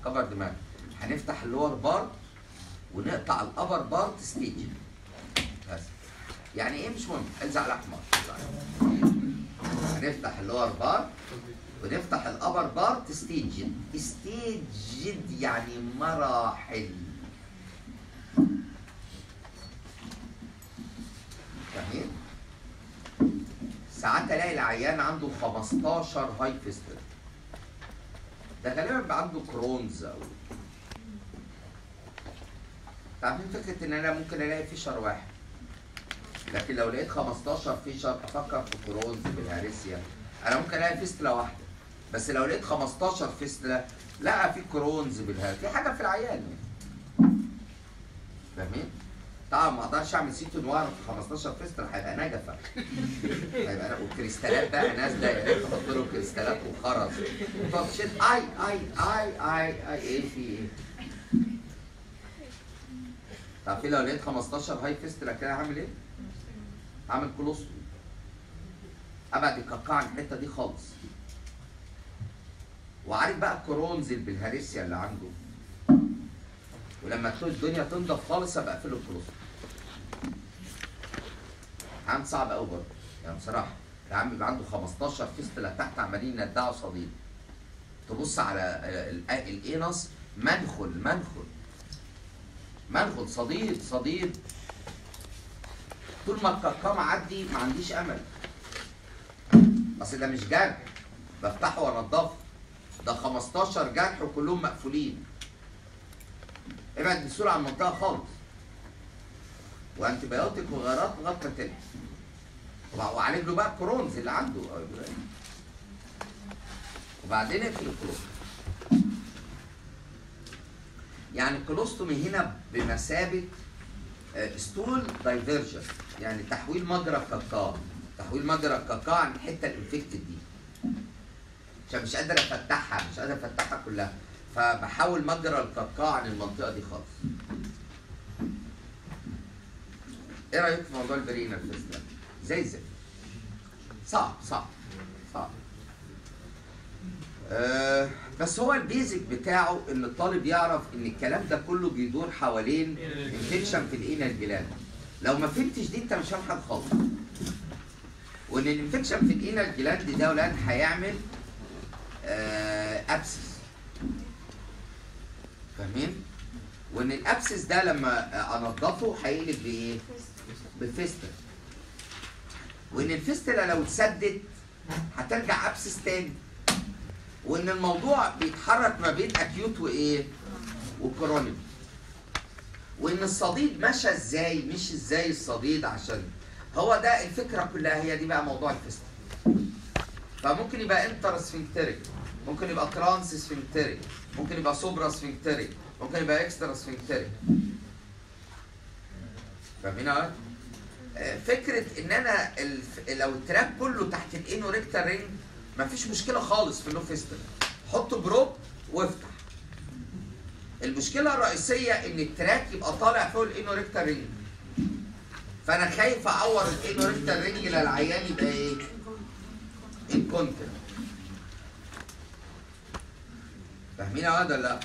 كبر دماغك هنفتح ال lower part ونقطع ال upper part staged بس. يعني إيه مش مهم؟ الزق الأحمر. هنفتح ال lower part ونفتح ال upper part staged staged يعني مراحل. جميل. ساعات الاقي العيان عنده 15 high fistula ده غالبا بيبقى عنده Crohn's أو عارفين فكرة إن أنا ممكن ألاقي fissure واحد. لكن لو لقيت 15 fissure أفكر في Crohn's بلهارسيا أنا ممكن ألاقي fistula واحدة. بس لو لقيت 15 fistula لا في Crohn's بلهارسيا في حاجة في العيان يعني. فاهمين؟ طبعا ما أقدرش أعمل seton wire في 15 fistula هيبقى نجفة. [laughs] هيبقى أنا- والكريستالات بقى نازلة تحط له كريستالات وخرز. وتقعد تشد آي آي آي آي آي إيه في إيه؟ في لو لقيت 15 high fistula كده هعمل إيه؟ هعمل colostomy أبعد الكاكا عن الحتة دي خالص. وعارف بقى ال Crohn's بلهارسيا اللي عنده؟ ولما الدنيا تنضف خالص أبقى اقفله الكولوستومي عم صعب قوي برضه. يعني بصراحة العم يبقى عنده 15 فيستلا تحت عمالين يندعوا صديد تبص على ال- الانس منخل منخل منخل صديد صديد طول ما الكاكا معدي ما عنديش أمل. أصل ده مش جرح. بفتحه وانضفه ده 15 جرح وكلهم مقفولين. ابعد بسرعة عن المنطقة خالص. و antibiotic وغيرات لغاية ما وعالج له بقى ال Crohn's اللي عنده. وبعدين اقفل ال colostomy يعني ال colostomy هنا بمثابة آه، stool diversion يعني تحويل مجرى الكاكا تحويل مجرى الكاكا عن الحتة ال infected دي. عشان مش قادر أفتحها مش قادر أفتحها كلها. فبحول مجرى الكاكا عن المنطقة دي خالص. إيه رأيك في موضوع ال perianal fistula زي الزفت. صعب صعب صعب. أه بس هو ال basic بتاعه إن الطالب يعرف إن الكلام ده كله بيدور حوالين infection في ال anal gland. لو ما فهمتش دي أنت مش حاجة خالص. وإن ال infection في ال anal gland ده ولاد هيعمل آه abscess فاهمين؟ وإن ال abscess ده لما أنضفه هيقلب بإيه؟ ب fistula وإن ال fistula لو اتسدت هترجع abscess تاني. وإن الموضوع بيتحرك ما بين acute وإيه؟ و chronic. وإن الصديد مشى إزاي؟ مشى إزاي الصديد؟ عشان هو ده الفكرة كلها. هي دي بقى موضوع ال fistula فممكن يبقى intersphincteric ممكن يبقى transsphincteric ممكن يبقى suprasphincteric ممكن يبقى extrasphincteric فاهمين فكرة إن أنا. لو ال track كله تحت ال anorectal ring مفيش مشكلة خالص في ال low fistula حط probe وافتح المشكلة الرئيسية إن ال track يبقى طالع فوق ال anorectal ring فأنا خايف اعور ال anorectal ring للعيان يبقى إيه؟ incontinent فاهمين يا ولا لأ؟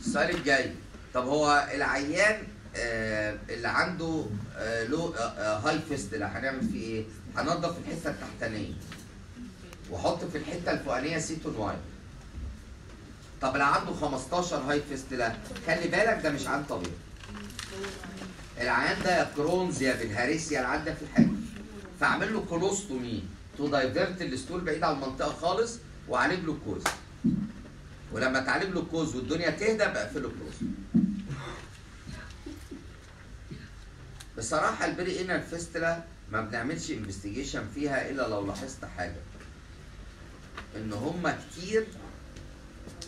السؤال الجاي طب هو العيان اللي عنده آه له آه آه high fistula هنعمل فيه إيه؟ هنضف الحتة التحتانية. واحط في الحتة الفوقانية seton wait طب اللي عنده 15 high fistula خلي بالك ده مش عيان طبيعي. العيان ده يا Crohn's يا بلهارسيا العيان ده في الحاجة فاعمل له colostomy to divert ال stool بعيد عن المنطقة خالص وأعالج له ال cause. ولما تعالج له ال cause والدنيا تهدى بقفله ال cause. بصراحة ال perianal fistula ما بنعملش investigation فيها إلا لو لاحظت حاجة. إن هم كتير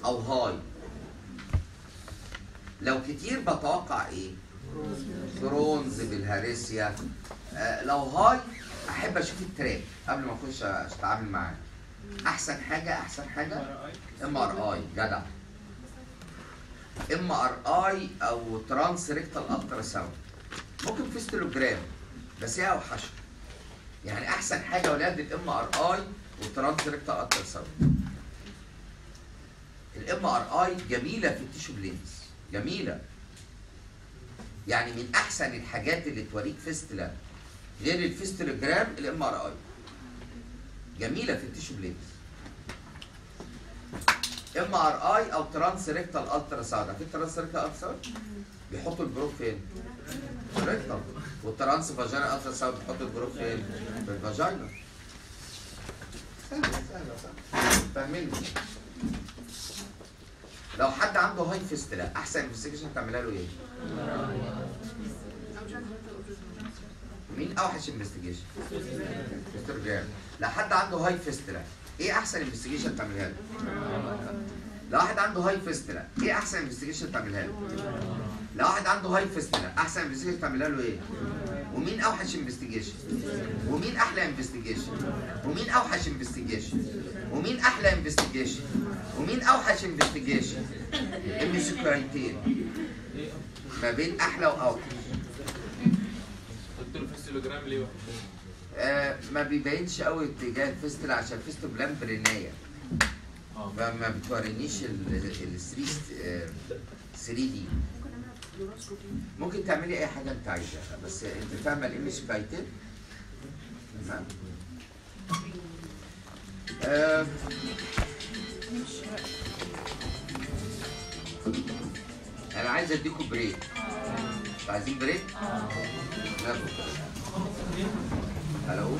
أو high. لو كتير بتوقع إيه؟ Crohn's بلهارسيا آه لو high أحب أشوف ال track قبل ما أخش أتعامل معاه. أحسن حاجة أحسن حاجة؟ MRI جدع. MRI أو transrectal ultrasound ممكن fistulogram بس هي اوحش يعني أحسن حاجة ولاد ال MRI وال transrectal ultrasound ال MRI جميلة في ال tissue planes جميلة. يعني من أحسن الحاجات اللي توريك fistula غير ال fistulogram ال MRI. جميلة في ال tissue planes MRI أو transrectal ultrasound عارفين transrectal ultrasound بيحطوا ال probe فين؟ وال transvaginal ultrasound بيحطوا ال probe فين؟ في ال vagina سهله سهله سهله فاهمين لو حد عنده high fistula أحسن investigation تعملها له إيه؟ مين أوحش investigation؟ مستر جاب لو حد عنده high fistula إيه أحسن investigation تعملها له؟ لو واحد عنده high fistula إيه احسن investigation تعملها له؟ لو واحد عنده high fistula احسن investigation تعملها له إيه؟ ومين اوحش investigation؟ ومين أحلى investigation؟ ومين اوحش investigation؟ ومين أحلى investigation؟ ومين اوحش investigation؟ الميوزيكايتين ما بين أحلى وأوحش قلت له فيستيلوجرام ليه وحش آه ما بيبينش قوي اتجاه الفيستل عشان الفيستل بلان برنايه آه فما بتورينيش ال 3 3 دي ممكن تعملي أي حاجة أنت عايزاها بس أنت فاهمة الايمج كايتين تمام. آه، أنا عايز اديكم بريك عايزين بريك؟ يلا. ألو